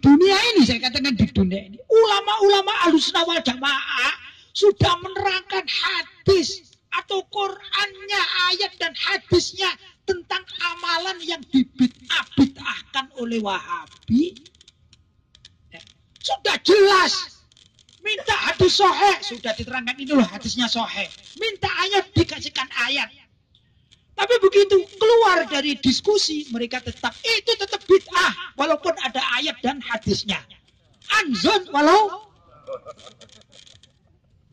dunia ini, saya katakan di dunia ini, ulama-ulama alusna wal jamaah sudah menerangkan hadis atau Qurannya, ayat dan hadisnya tentang amalan yang dibid'ah-bid'ahkan oleh Wahabi. Ya, sudah jelas. Minta hadis sohe. Sudah diterangkan ini loh hadisnya sohe. Minta ayat dikasihkan ayat. Tapi begitu keluar dari diskusi, mereka tetap itu tetap bid'ah walaupun ada ayat dan hadisnya. Anzon walau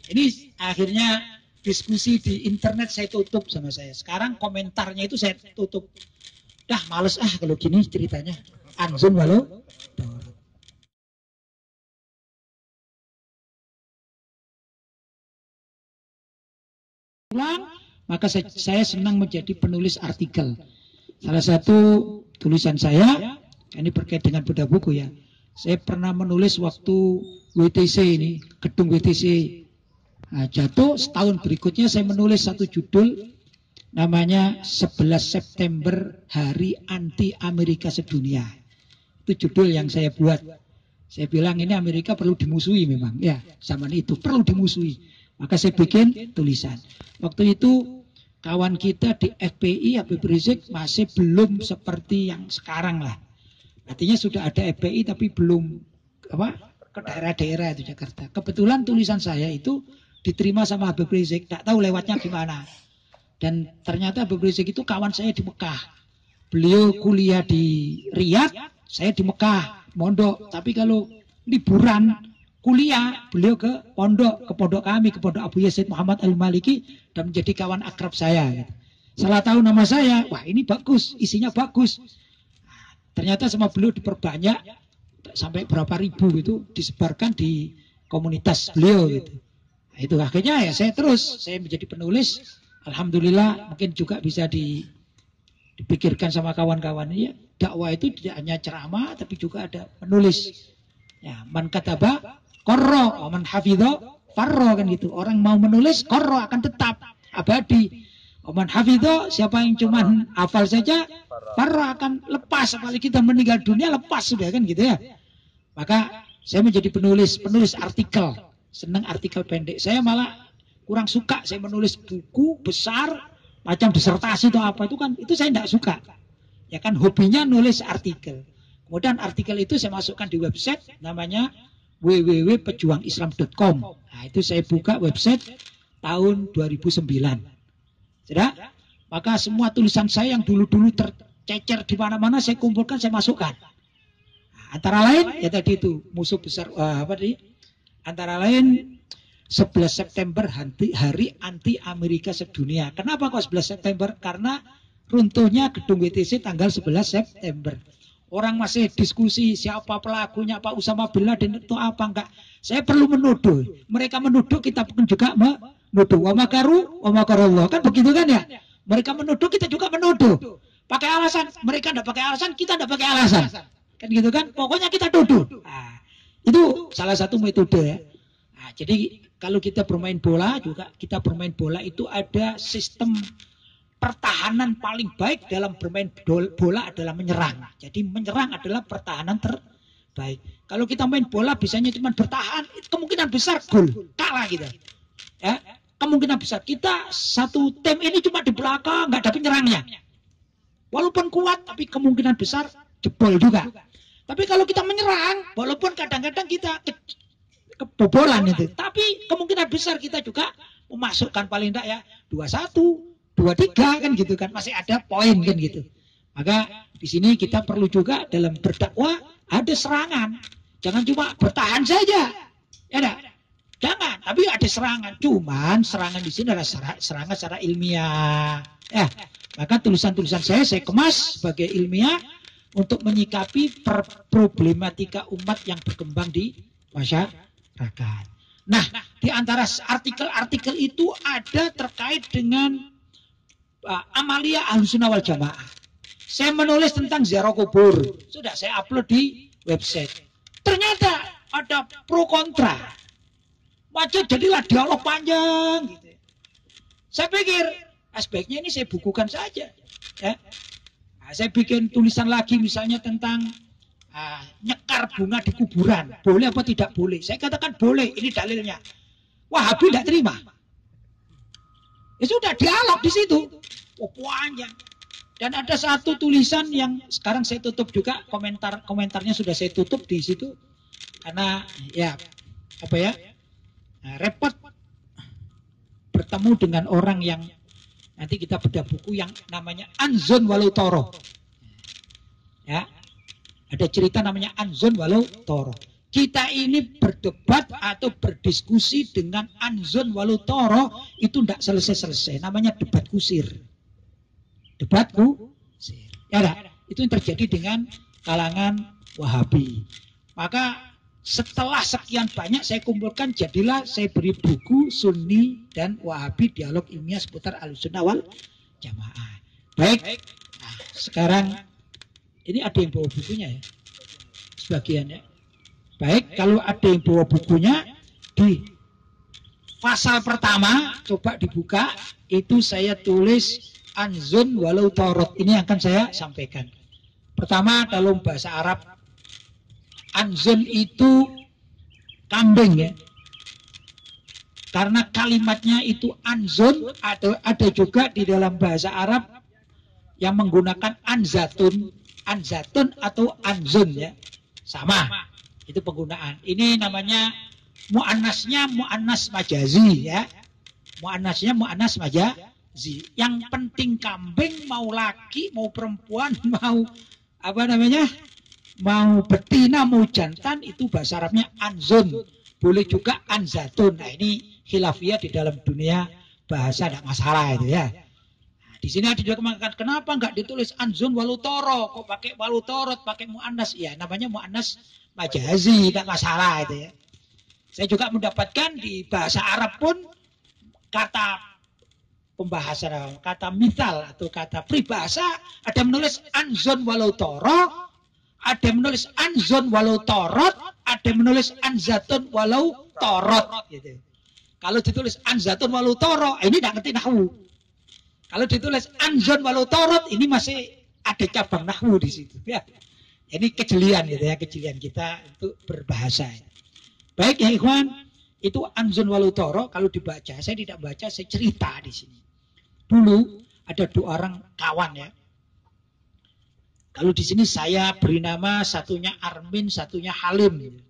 ini akhirnya diskusi di internet saya tutup sama saya. Sekarang komentarnya itu saya tutup. Dah males ah kalau gini ceritanya. Anzon walau maka saya, senang menjadi penulis artikel. Salah satu tulisan saya, ini berkait dengan beda buku ya. Saya pernah menulis waktu WTC ini, gedung WTC nah, jatuh, setahun berikutnya saya menulis satu judul namanya 11 September Hari Anti Amerika Sedunia. Itu judul yang saya buat. Saya bilang ini Amerika perlu dimusuhi memang. Ya, zaman itu perlu dimusuhi. Maka saya bikin tulisan. Waktu itu kawan kita di FPI Habib Rizik masih belum seperti yang sekarang lah. Artinya sudah ada FPI tapi belum apa ke daerah-daerah itu Jakarta. Kebetulan tulisan saya itu diterima sama Habib Rizik, tak tahu lewatnya gimana. Dan ternyata Habib Rizik itu kawan saya di Mekah. Beliau kuliah di Riyadh, saya di Mekah, mondok. Tapi kalau liburan kuliah, beliau ke pondok, ke pondok kami, ke pondok Abu Yazid Muhammad Al-Maliki dan menjadi kawan akrab saya. Gitu. Salah tahu nama saya, wah ini bagus, isinya bagus. Ternyata sama beliau diperbanyak sampai berapa ribu itu disebarkan di komunitas beliau gitu. Nah, itu akhirnya ya saya terus saya menjadi penulis. Alhamdulillah mungkin juga bisa di, dipikirkan sama kawan-kawan ya dakwah itu tidak hanya ceramah tapi juga ada menulis. Ya, man kataba Korro, oman hafidho, farro kan gitu. Orang mau menulis, korro akan tetap abadi. Oman hafidho, siapa yang cuma hafal saja, farro akan lepas. Apalagi kita meninggal dunia, lepas sudah kan gitu ya. Maka saya menjadi penulis, penulis artikel. Senang artikel pendek. Saya malah kurang suka saya menulis buku besar, macam disertasi atau apa itu kan, itu saya tidak suka. Ya kan hobinya nulis artikel. Kemudian artikel itu saya masukkan di website namanya www.pejuangislam.com. Nah, itu saya buka website tahun 2009. Sudah? Maka semua tulisan saya yang dulu-dulu tercecer di mana-mana saya kumpulkan, saya masukkan. Nah, antara lain ya tadi itu musuh besar uh, apa tadi? Antara lain 11 September hari, anti Amerika sedunia. Kenapa kok 11 September? Karena runtuhnya gedung WTC tanggal 11 September. Orang masih diskusi siapa pelakunya Pak Usama Bin Laden itu apa enggak. Saya perlu menuduh. Mereka menuduh kita pun juga menuduh. Wa makaru wa makarallah. Kan begitu kan ya? Mereka menuduh kita juga menuduh. Pakai alasan. Mereka enggak pakai alasan, kita enggak pakai alasan. Kan gitu kan? Pokoknya kita tuduh. Nah, itu salah satu metode ya. Nah, jadi kalau kita bermain bola juga kita bermain bola itu ada sistem pertahanan paling baik dalam bermain bola adalah menyerang. Jadi menyerang adalah pertahanan terbaik. Kalau kita main bola bisanya cuma bertahan, kemungkinan besar gol, kalah kita. Ya, kemungkinan besar kita satu tim ini cuma di belakang, nggak ada penyerangnya. Walaupun kuat, tapi kemungkinan besar jebol juga. Tapi kalau kita menyerang, walaupun kadang-kadang kita ke, kebobolan itu, tapi kemungkinan besar kita juga memasukkan paling tidak ya dua satu dua tiga kan gitu kan masih ada poin kan gitu. Maka di sini kita perlu juga dalam berdakwah ada serangan. Jangan cuma bertahan saja. Ya enggak? Jangan tapi ada serangan. Cuman serangan di sini adalah serangan secara ilmiah. Ya maka tulisan-tulisan saya saya kemas sebagai ilmiah untuk menyikapi problematika umat yang berkembang di masyarakat. Nah, di antara artikel-artikel itu ada terkait dengan uh, Amalia Ahlussunnah wal Jamaah. Saya menulis tentang ziarah kubur. Sudah saya upload di website. Ternyata ada pro kontra. Wajah jadilah dialog panjang gitu. Saya pikir aspeknya ini saya bukukan saja. Ya. Nah, saya bikin tulisan lagi misalnya tentang uh, nyekar bunga di kuburan. Boleh apa tidak boleh? Saya katakan boleh, ini dalilnya. Wahabi tidak terima. Ya sudah dialog di situ. Oh, panjang. Dan ada satu tulisan yang sekarang saya tutup juga komentar komentarnya sudah saya tutup di situ karena ya apa ya nah, repot bertemu dengan orang yang nanti kita bedah buku yang namanya Anzon Walau Toro. Ya, ada cerita namanya Anzon Walau Toro. Kita ini berdebat atau berdiskusi dengan Anzon Walau Toro itu tidak selesai-selesai. Namanya debat kusir. Debatku, ya ada. Itu yang terjadi dengan kalangan Wahabi. Maka setelah sekian banyak saya kumpulkan, jadilah saya beri buku Sunni dan Wahabi dialog ilmiah seputar al-sunnah wal jamaah. Baik, nah, sekarang ini ada yang bawa bukunya ya, sebagian ya. Baik, kalau ada yang bawa bukunya di pasal pertama, coba dibuka, itu saya tulis anzun walau torot. Ini akan saya sampaikan. Pertama dalam bahasa Arab, anzun itu kambing ya. Karena kalimatnya itu anzun, ada, ada juga di dalam bahasa Arab yang menggunakan anzatun, anzatun atau anzun ya. Sama, itu penggunaan. Ini namanya muannasnya muannas majazi ya. Muannasnya muannas majazi zi. Yang penting kambing mau laki, mau perempuan, mau apa namanya? Mau betina, mau jantan itu bahasa Arabnya anzun. Boleh juga anzatun. Nah ini khilafiyah di dalam dunia bahasa tidak masalah itu ya. Nah, di sini ada juga mengatakan kenapa nggak ditulis anzun walutoro, kok pakai walutorot, pakai muannas? Ya namanya muannas majazi, tidak masalah itu ya. Saya juga mendapatkan di bahasa Arab pun kata pembahasan kata misal atau kata pribahasa ada menulis anzon walau toro ada menulis anzon walau torot ada menulis anzatun walau torot gitu. Kalau ditulis anzatun walau toro ini tidak ngerti nahwu. Kalau ditulis anzon walau torot ini masih ada cabang nahwu di situ ya ini kejelian gitu ya kejelian kita untuk berbahasa baik ya ikhwan itu anzon walau toro kalau dibaca saya tidak baca saya cerita di sini Dulu ada dua orang kawan ya. Kalau di sini saya beri nama satunya Armin, satunya Halim.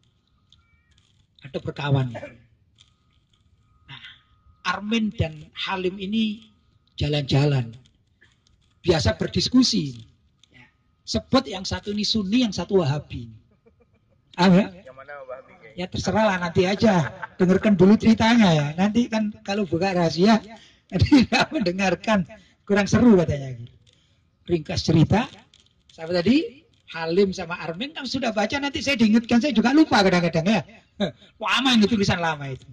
Ada berkawan. Nah, Armin dan Halim ini jalan-jalan. Biasa berdiskusi. Sebut yang satu ini Sunni, yang satu Wahabi. Ah, ya? ya terserah lah nanti aja. Dengarkan dulu ceritanya ya. Nanti kan kalau buka rahasia tidak mendengarkan kurang seru katanya. Ringkas cerita, saya tadi Halim sama Armin kan sudah baca nanti saya diingatkan saya juga lupa kadang-kadang ya. Lama ini tulisan lama itu.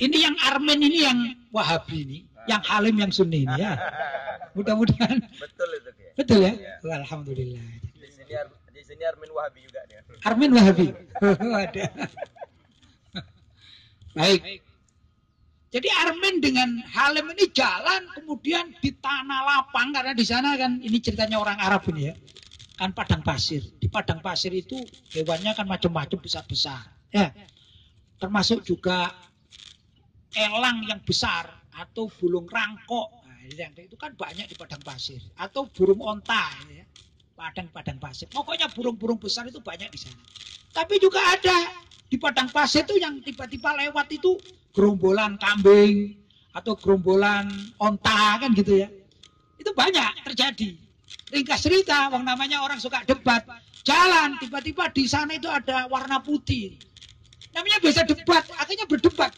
Ini yang Armin ini yang Wahabi ini, yang Halim yang Sunni ini ya. Mudah-mudahan. Betul itu. Ya. Betul ya? ya. Alhamdulillah. Di sini ini Armin Wahabi juga dia. Armin Wahabi. Ada. Baik. Jadi Armin dengan Halim ini jalan kemudian di tanah lapang karena di sana kan ini ceritanya orang Arab ini ya. Kan padang pasir. Di padang pasir itu hewannya kan macam-macam besar-besar. Ya. Termasuk juga elang yang besar atau burung rangkok. Nah, itu kan banyak di padang pasir atau burung onta ya padang-padang pasir. Pokoknya burung-burung besar itu banyak di sana. Tapi juga ada di padang pasir itu yang tiba-tiba lewat itu gerombolan kambing atau gerombolan onta kan gitu ya. Itu banyak terjadi. Ringkas cerita, wong namanya orang suka debat. Jalan, tiba-tiba di sana itu ada warna putih. Namanya biasa debat, akhirnya berdebat.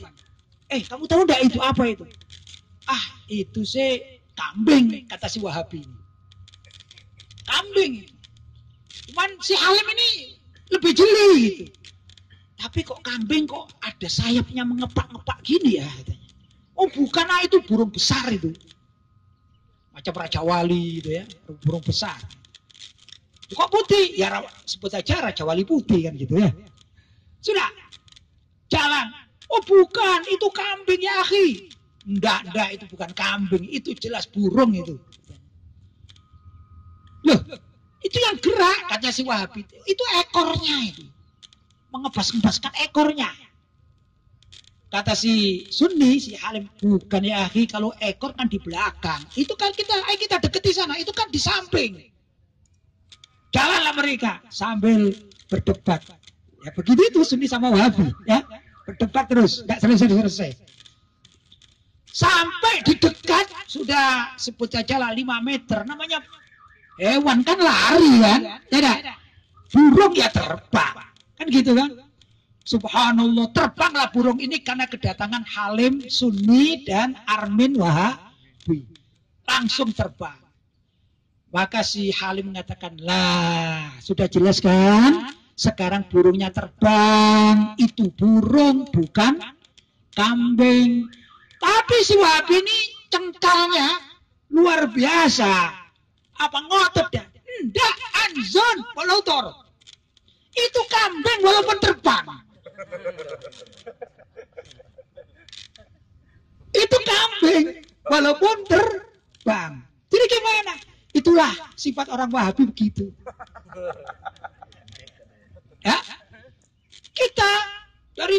Eh, kamu tahu enggak itu apa itu? Ah, itu sih kambing, kata si Wahabi ini kambing. Cuman si Halim ini lebih jeli gitu. Tapi kok kambing kok ada sayapnya mengepak-ngepak gini ya katanya. Oh bukan ah itu burung besar itu. Macam Raja Wali itu ya, burung besar. Kok putih? Ya sebut saja Raja Wali putih kan gitu ya. Sudah. Jalan. Oh bukan, itu kambing ya akhi. Enggak, enggak, itu bukan kambing, itu jelas burung itu. Loh, itu yang gerak, katanya si Wahabi. Itu ekornya itu. Mengebas-ngebaskan ekornya. Kata si Sunni, si Halim, bukan ya akhi, kalau ekor kan di belakang. Itu kan kita, ayo kita deketi sana, itu kan di samping. Jalanlah mereka sambil berdebat. Ya begitu itu Sunni sama Wahabi, ya. Berdebat terus, nggak selesai-selesai. Sampai di dekat sudah sebut saja lah 5 meter. Namanya hewan kan lari kan, tidak? Burung ya terbang, kan gitu kan? Subhanallah terbanglah burung ini karena kedatangan Halim Sunni dan Armin Wahabi. Langsung terbang. Maka si Halim mengatakan, lah sudah jelas kan? Sekarang burungnya terbang. Itu burung bukan kambing. Tapi si Wahabi ini cengkalnya luar biasa. Apa ngotot dah? Enggak, anzon, polotor. Itu kambing walaupun terbang. Itu kambing walaupun terbang. Jadi gimana? Itulah sifat orang Wahabi begitu. Ya, kita dari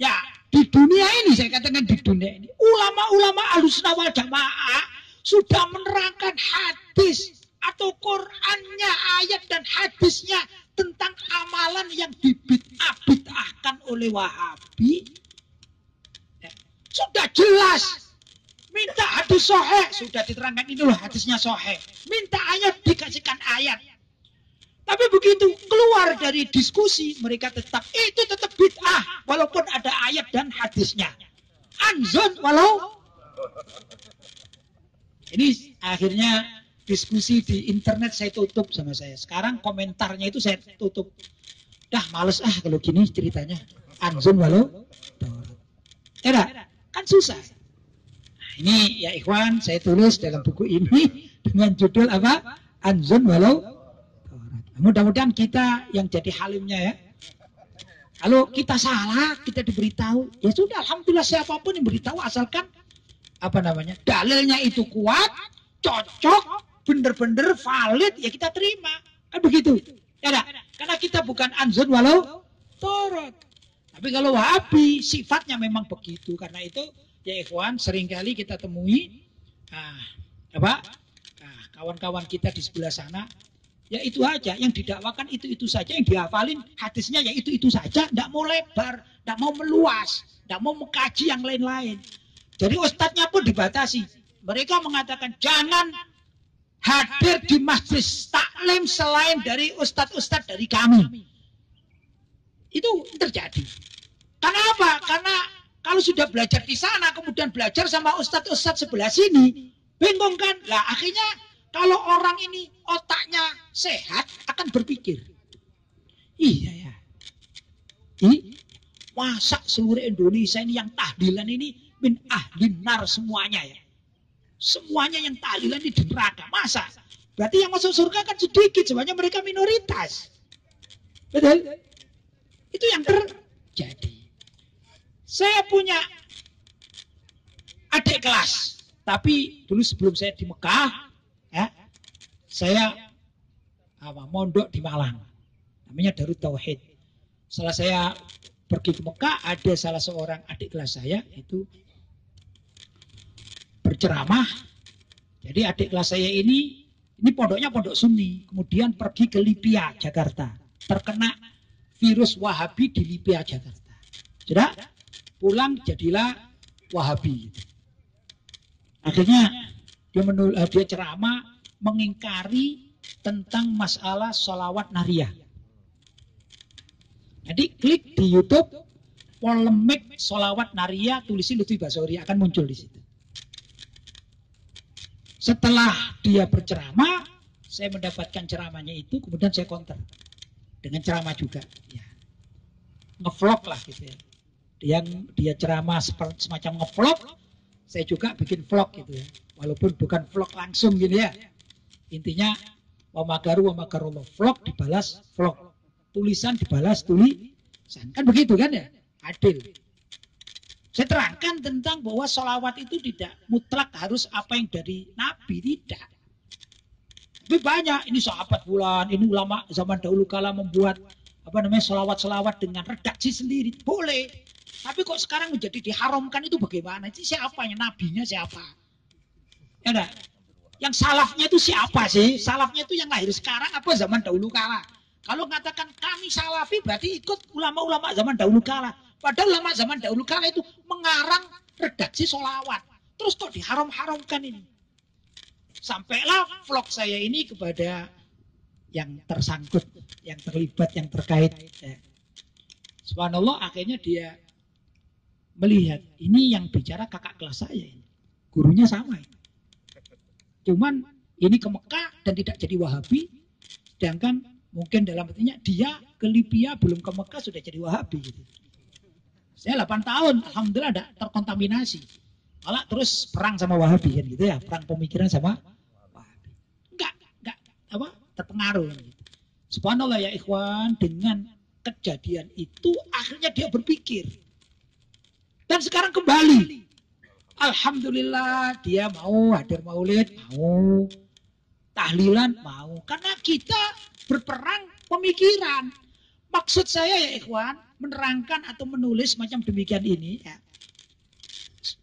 ya di dunia ini saya katakan di dunia ini ulama-ulama alusna wal jamaah sudah menerangkan hadis atau Qurannya ayat dan hadisnya tentang amalan yang dibid'ah-bid'ahkan oleh Wahabi. Ya, sudah jelas. Minta hadis sohe sudah diterangkan ini loh hadisnya sohe minta ayat dikasihkan ayat tapi begitu keluar dari diskusi mereka tetap itu tetap bid'ah walaupun ada ayat dan hadisnya anzon walau ini akhirnya diskusi di internet saya tutup sama saya. Sekarang komentarnya itu saya tutup. Dah males ah kalau gini ceritanya. Anzun walau Tidak, kan susah. Nah, ini ya ikhwan saya tulis dalam buku ini dengan judul apa? Anzun walau Mudah-mudahan kita yang jadi halimnya ya. Kalau kita salah, kita diberitahu, ya sudah, alhamdulillah siapa pun yang beritahu asalkan apa namanya dalilnya itu kuat, cocok, bener-bener valid ya kita terima. Kan begitu. Ya? Karena kita bukan anzun walau torot. Tapi kalau wahabi sifatnya memang begitu. Karena itu ya ikhwan sering kali kita temui ah, apa? Nah, kawan-kawan kita di sebelah sana ya itu aja yang didakwakan itu itu saja yang dihafalin hadisnya ya itu itu saja tidak mau lebar tidak mau meluas tidak mau mengkaji yang lain-lain jadi ustadznya pun dibatasi mereka mengatakan jangan hadir di masjid taklim selain dari ustadz-ustadz dari kami. Itu terjadi. Karena apa? Karena kalau sudah belajar di sana, kemudian belajar sama ustadz-ustadz sebelah sini, bingung kan? Lah akhirnya kalau orang ini otaknya sehat, akan berpikir. Iya ya. Ini masa seluruh Indonesia ini yang tahdilan ini min ahlinar semuanya ya. Semuanya yang tahlilan di neraka. Masa? Berarti yang masuk surga kan sedikit. Semuanya mereka minoritas. Betul? Itu yang terjadi. Saya punya adik kelas. Tapi dulu sebelum saya di Mekah, saya apa, mondok di Malang. Namanya Darut Tauhid. Setelah saya pergi ke Mekah, ada salah seorang adik kelas saya, itu berceramah. Jadi adik kelas saya ini, ini pondoknya pondok Sunni, kemudian pergi ke Libya, Jakarta. Terkena virus Wahabi di Libya, Jakarta. Sudah pulang jadilah Wahabi. Akhirnya dia menul, eh, dia ceramah mengingkari tentang masalah sholawat nariyah. Jadi klik di YouTube polemik sholawat nariyah tulisi Lutfi Basori akan muncul di situ. Setelah dia berceramah, saya mendapatkan ceramahnya itu, kemudian saya counter dengan ceramah juga. Ya. Ngevlog lah gitu ya. Dia, dia ceramah semacam ngevlog, saya juga bikin vlog gitu ya. Walaupun bukan vlog langsung gitu ya. Intinya, wa magaru wa magarullah. Vlog dibalas vlog. Tulisan dibalas tulisan. Kan begitu kan ya? Adil. Saya terangkan tentang bahwa sholawat itu tidak mutlak harus apa yang dari Nabi, tidak. Tapi banyak, ini sahabat bulan, ini ulama zaman dahulu kala membuat apa namanya sholawat-sholawat dengan redaksi sendiri. Boleh. Tapi kok sekarang menjadi diharamkan itu bagaimana? Itu siapa yang nabinya siapa? Ya enggak? Yang salafnya itu siapa sih? Salafnya itu yang lahir sekarang apa zaman dahulu kala? Kalau mengatakan kami salafi berarti ikut ulama-ulama zaman dahulu kala. Padahal ulama zaman dahulu kala itu mengarang redaksi solawat. Terus kok diharam-haramkan ini? Sampailah vlog saya ini kepada yang tersangkut, yang terlibat, yang terkait. Ya. Subhanallah akhirnya dia melihat ini yang bicara kakak kelas saya ini. Gurunya sama ini. Cuman ini ke Mekah dan tidak jadi Wahabi. Sedangkan mungkin dalam artinya dia ke Libya belum ke Mekah sudah jadi Wahabi. Gitu. Saya 8 tahun, Alhamdulillah ada terkontaminasi. Malah terus perang sama Wahabi kan gitu ya. Perang pemikiran sama Wahabi. Enggak, enggak apa terpengaruh. Gitu. Subhanallah ya ikhwan dengan kejadian itu akhirnya dia berpikir. Dan sekarang kembali Alhamdulillah dia mau hadir maulid, mau tahlilan, mau. Karena kita berperang pemikiran. Maksud saya ya ikhwan, menerangkan atau menulis macam demikian ini ya.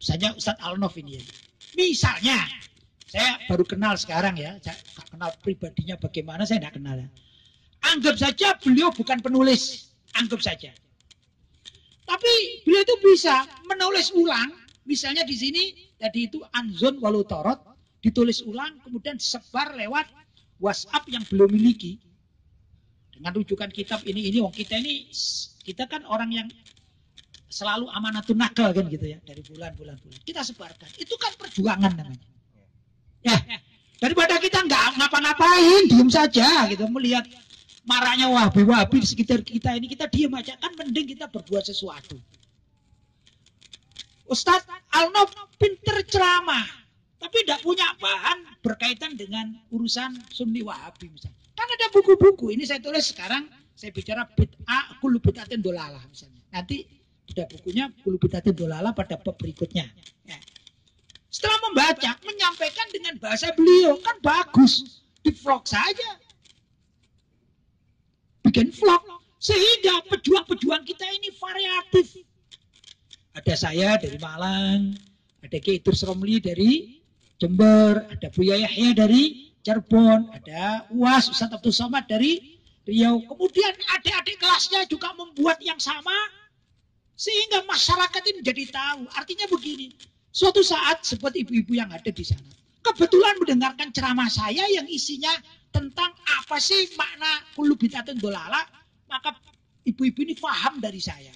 Saja Ustadz Alnof ini ya. Misalnya, saya baru kenal sekarang ya, saya kenal pribadinya bagaimana, saya tidak kenal ya. Anggap saja beliau bukan penulis, anggap saja. Tapi beliau itu bisa menulis ulang Misalnya di sini tadi itu anzon walutorot ditulis ulang kemudian disebar lewat WhatsApp yang belum miliki. Dengan rujukan kitab ini ini wong kita ini kita kan orang yang selalu amanatun nakal kan gitu ya dari bulan-bulan bulan kita sebarkan. Itu kan perjuangan namanya. Ya daripada kita nggak ngapa-ngapain diem saja gitu melihat marahnya wahabi-wahabi di sekitar kita ini kita diem aja. Kan mending kita berbuat sesuatu Ustadz Alnof pinter ceramah, tapi tidak punya bahan berkaitan dengan urusan Sunni Wahabi misalnya. Kan ada buku-buku, ini saya tulis sekarang, saya bicara bid'ah kulu bid'atin dolala misalnya. Nanti ada bukunya kulu bid'atin dolala pada bab berikutnya. Ya. Setelah membaca, menyampaikan dengan bahasa beliau, kan bagus. Di vlog saja. Bikin vlog. Sehingga pejuang-pejuang kita ini variatif ada saya dari Malang, ada Ki Idrus Romli dari Jember, ada Buya Yahya dari Cirebon, ada UAS Ustaz Abdul Somad dari Riau. Kemudian adik-adik kelasnya juga membuat yang sama sehingga masyarakat ini jadi tahu. Artinya begini, suatu saat seperti ibu-ibu yang ada di sana, kebetulan mendengarkan ceramah saya yang isinya tentang apa sih makna kulubitatun dolala, maka ibu-ibu ini paham dari saya.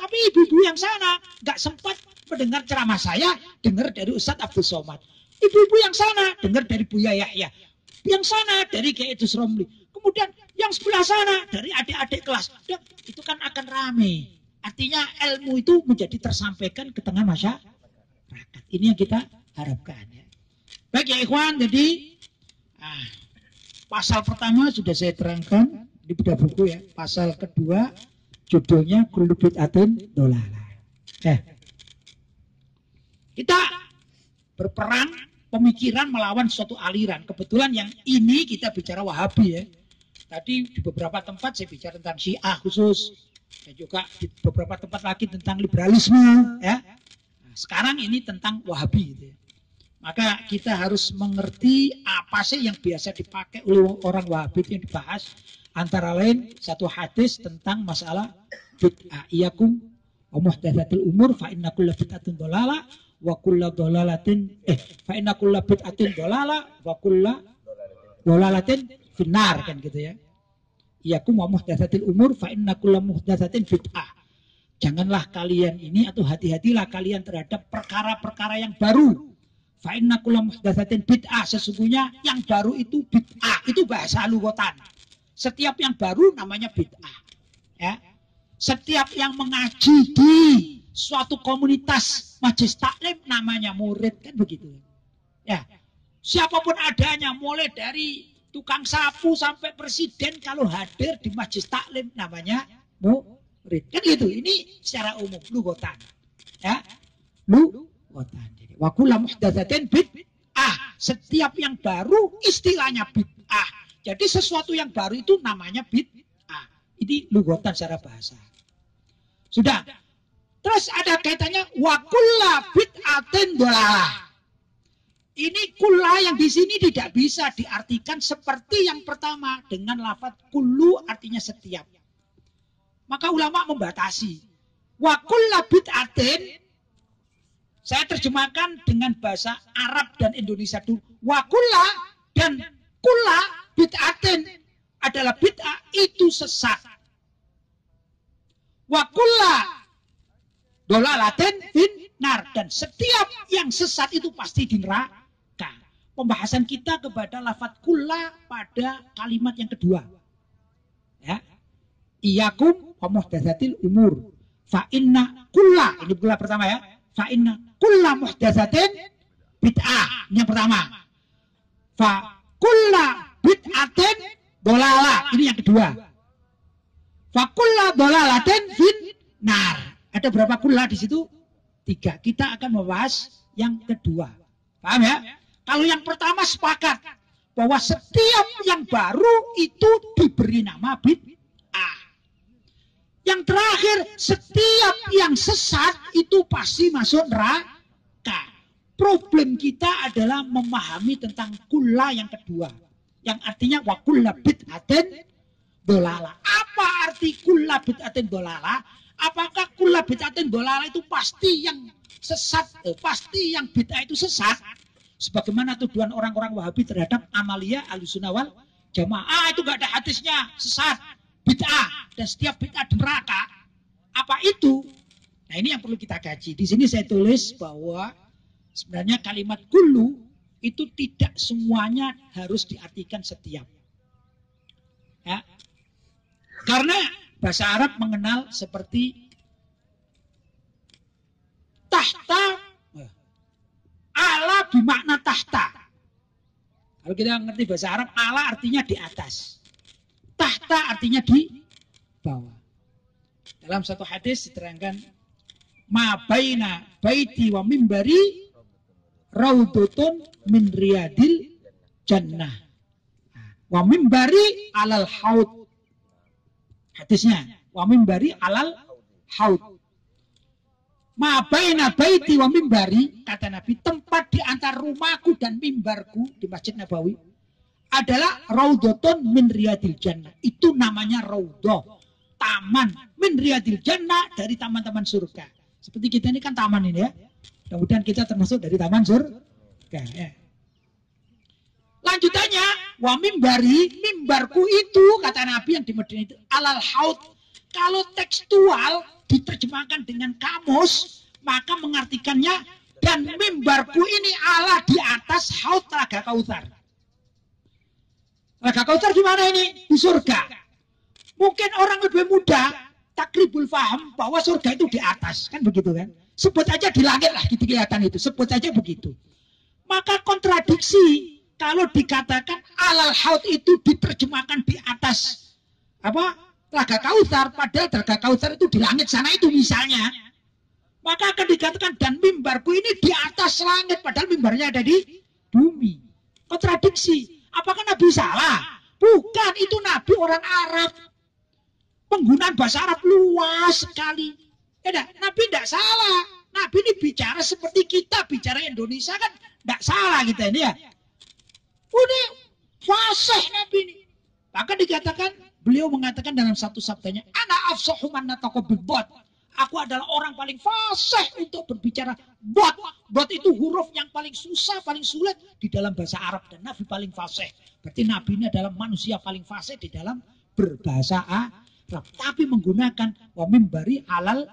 Tapi ibu-ibu yang sana nggak sempat mendengar ceramah saya, dengar dari Ustadz Abdul Somad. Ibu-ibu yang sana dengar dari Buya Yahya. Yang sana dari Kiai Idus Romli. Kemudian yang sebelah sana dari adik-adik kelas. Dan itu kan akan rame. Artinya ilmu itu menjadi tersampaikan ke tengah masyarakat. Ini yang kita harapkan. Ya. Baik ya ikhwan, jadi ah, pasal pertama sudah saya terangkan di bedah buku ya. Pasal kedua Judulnya kullu bid'atin dolala. Eh. Kita berperang pemikiran melawan suatu aliran. Kebetulan yang ini kita bicara Wahabi ya. Tadi di beberapa tempat saya bicara tentang Syiah khusus. Dan juga di beberapa tempat lagi tentang liberalisme ya. Nah, sekarang ini tentang Wahabi gitu ya. Maka kita harus mengerti apa sih yang biasa dipakai oleh orang Wahabi yang dibahas Antara lain satu hadis tentang masalah bid'ah. Iyakum wa muhdatsatil umur fa inna kulla bid'atin dolala wa kulla dolalatin eh fa inna kulla bid'atin dolala wa kulla dolalatin finnar kan gitu ya. Iyakum wa muhdatsatil umur fa inna kulla muhdatsatin bid'ah. Janganlah kalian ini atau hati-hatilah kalian terhadap perkara-perkara yang baru. Fa inna kulla muhdatsatin bid'ah. Sesungguhnya yang baru itu bid'ah. Itu bahasa lugotan. Setiap yang baru namanya bid'ah. Ya. Setiap yang mengaji di suatu komunitas majlis taklim namanya murid kan begitu. Ya. Siapa pun adanya mulai dari tukang sapu sampai presiden kalau hadir di majlis taklim namanya murid. Kan gitu. Ini secara umum lugotan. Ya. lughatan. Jadi wa kullu muhdatsatin bid'ah. Setiap yang baru istilahnya bid'ah. Jadi sesuatu yang baru itu namanya bid'ah. Ini lughatan secara bahasa. Sudah. Terus ada kaitannya wa kullu bid'atin dolalah. Ini kula yang di sini tidak bisa diartikan seperti yang pertama dengan lafaz kulu artinya setiap. Maka ulama membatasi. Wa kulla bid'atin saya terjemahkan dengan bahasa Arab dan Indonesia dulu. Wa kulla dan bid'atin adalah bid'ah itu sesat. Wa kulla dolalatin nar dan setiap yang sesat itu pasti di neraka pembahasan kita kepada lafat kula pada kalimat yang kedua. Ya. Iyakum wa muhdatsatil umur. Fa inna kulla ini kula pertama ya. Fa inna kulla muhdatsatin bid'ah. Ini yang pertama. Fa kulla bid'atin dolala. Ini yang kedua. Fa kulla dolalatin fin nar. Ada berapa kulla di situ? Tiga. Kita akan membahas yang kedua. Paham ya? Kalau yang pertama sepakat bahwa setiap yang baru itu diberi nama bid'ah. Yang terakhir, setiap yang sesat itu pasti masuk neraka. Problem kita adalah memahami tentang kula yang kedua. Yang artinya wa kulla bid'atin dolala. Apa arti kulla bid'atin dolala? Apakah kulla bid'atin dolala itu pasti yang sesat, eh, pasti yang bid'ah itu sesat? Sebagaimana tuduhan orang-orang Wahabi terhadap Amalia Alusunawal Jamaah. Ah, itu gak ada hadisnya, sesat, bid'ah. Dan setiap bid'ah neraka. Apa itu? Nah ini yang perlu kita kaji. Di sini saya tulis bahwa sebenarnya kalimat kulu itu tidak semuanya harus diartikan setiap. Ya. Karena bahasa Arab mengenal seperti tahta Ala bimakna tahta. Kalau kita ngerti bahasa Arab, ala artinya di atas. Tahta artinya di bawah. Dalam satu hadis diterangkan, ma baina baiti wa mimbari raudutun min riyadil jannah. Wa mimbari alal haud. Hadisnya, wa mimbari alal haud. Ma baina baiti wa mimbari, kata Nabi, tempat di antara rumahku dan mimbarku di Masjid Nabawi adalah raudotun min riyadil jannah. Itu namanya raudoh. Taman min riyadil jannah dari taman-taman surga. Seperti kita ini kan taman ini ya. Kemudian kita termasuk dari taman surga. Ya. Lanjutannya, wa mimbari, mimbarku itu, kata Nabi yang di Medina itu, alal haud. Kalau tekstual, diterjemahkan dengan kamus, maka mengartikannya dan mimbarku ini Allah di atas haut telaga kautar. Telaga kautar di mana ini? Di surga. Mungkin orang lebih muda takribul faham bahwa surga itu di atas, kan begitu kan? Sebut aja di langit lah gitu kelihatan itu, sebut aja begitu. Maka kontradiksi kalau dikatakan alal haut itu diterjemahkan di atas apa Telaga Kautsar, padahal Telaga Kautsar itu di langit sana itu misalnya. Maka akan dikatakan dan mimbarku ini di atas langit, padahal mimbarnya ada di bumi. Kontradiksi. Apakah Nabi salah? Bukan, itu Nabi orang Arab. Penggunaan bahasa Arab luas sekali. Ya, Nabi tidak salah. Nabi ini bicara seperti kita bicara Indonesia kan tidak salah kita ini ya. Ini fasih Nabi ini. Maka dikatakan Beliau mengatakan dalam satu sabdanya, Ana afsahu man bot. Aku adalah orang paling fasih untuk berbicara bot. Bot itu huruf yang paling susah, paling sulit di dalam bahasa Arab. Dan Nabi paling fasih. Berarti Nabi ini adalah manusia paling fasih di dalam berbahasa Arab. Tapi menggunakan wamimbari alal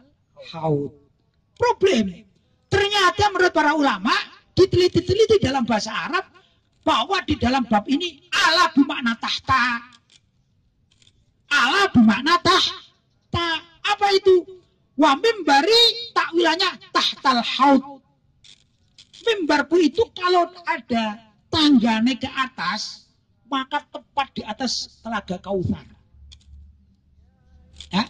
haud. Problem. Ternyata menurut para ulama, diteliti-teliti dalam bahasa Arab, bahwa di dalam bab ini ala bermakna tahta Allah bermakna tah, ta, apa itu? Wa mimbari takwilannya tahtal haud. Mimbarku itu kalau ada tanggane ke atas, maka tepat di atas telaga kautsar. Ya.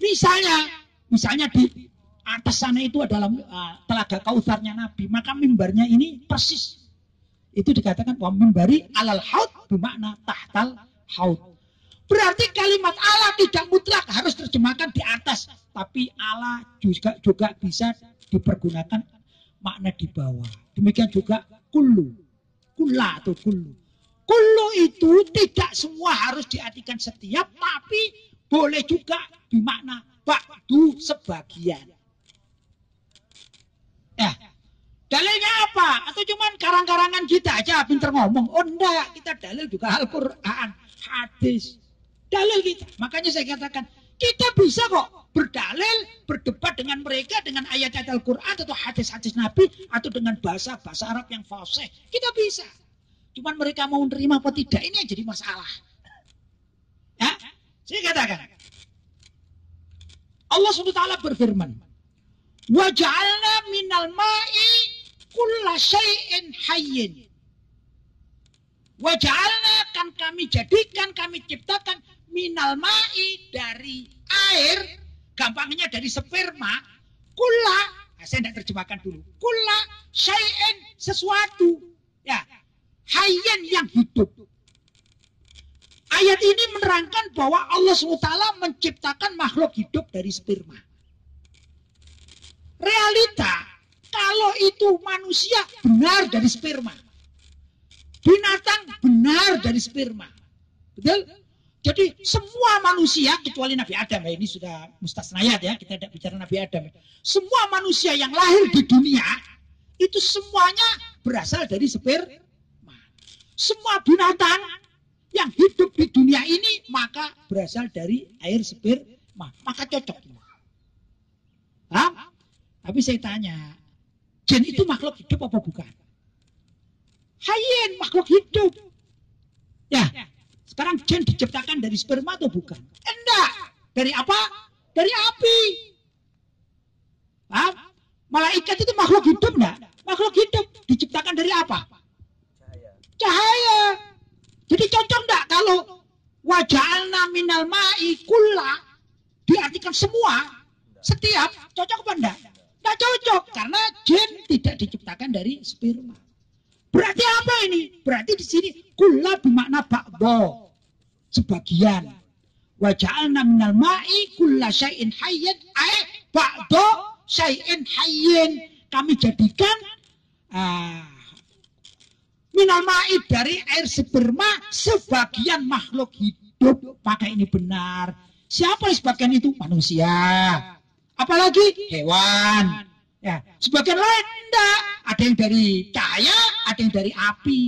Misalnya, misalnya di atas sana itu adalah uh, telaga kautsarnya Nabi, maka mimbarnya ini persis. Itu dikatakan wa mimbari alal haud bermakna tahtal haud. Berarti kalimat Allah tidak mutlak harus terjemahkan di atas, tapi Allah juga juga bisa dipergunakan makna di bawah. Demikian juga kullu, kulla atau kullu. Kullu itu tidak semua harus diartikan setiap, tapi boleh juga bermakna ba'du sebagian. Ya. Dalilnya apa? Atau cuman karang-karangan kita aja pinter ngomong? Oh enggak, kita dalil juga Al-Quran, hadis. Dalil kita. Makanya saya katakan, kita bisa kok berdalil, berdebat dengan mereka dengan ayat-ayat Al-Quran atau hadis-hadis Nabi atau dengan bahasa-bahasa Arab yang fasih. Kita bisa. Cuman mereka mau menerima apa tidak, ini yang jadi masalah. Ya, saya katakan. Allah SWT berfirman, Waj'alna minal ma'i kulla syai'in hayyin. Waj'alna kan kami jadikan, kami ciptakan minal ma'i dari air, gampangnya dari sperma, kulla, nah, saya tidak terjemahkan dulu, kulla syai'in sesuatu, ya, hayyin yang hidup. Ayat ini menerangkan bahwa Allah SWT menciptakan makhluk hidup dari sperma. Realita, kalau itu manusia benar dari sperma. Binatang benar dari sperma. Betul? Jadi semua manusia kecuali Nabi Adam ya ini sudah mustasnayat ya kita tidak bicara Nabi Adam. Semua manusia yang lahir di dunia itu semuanya berasal dari sperma. Semua binatang yang hidup di dunia ini maka berasal dari air sperma. Maka cocok. Paham? Tapi saya tanya, jin itu makhluk hidup apa bukan? Hayen makhluk hidup. Ya, sekarang jin diciptakan dari sperma atau bukan? Enggak. Dari apa? Dari api. Paham? Malaikat itu makhluk hidup enggak? Makhluk hidup diciptakan dari apa? Cahaya. Cahaya. Jadi cocok enggak kalau wajalna minal ma'i kulla diartikan semua setiap cocok apa enggak? Tidak cocok karena jin tidak diciptakan dari sperma. Berarti apa ini? Berarti di sini kula bermakna bakbo sebagian. Waja'alna minal ma'i kulla syai'in hayyin ay ba'do syai'in hayyin. Kami jadikan uh, minal ma'i dari air sperma sebagian makhluk hidup. Maka ini benar. Siapa sebagian itu? Manusia apalagi hewan. Ya, sebagian lain enggak. Ada yang dari cahaya, ada yang dari api.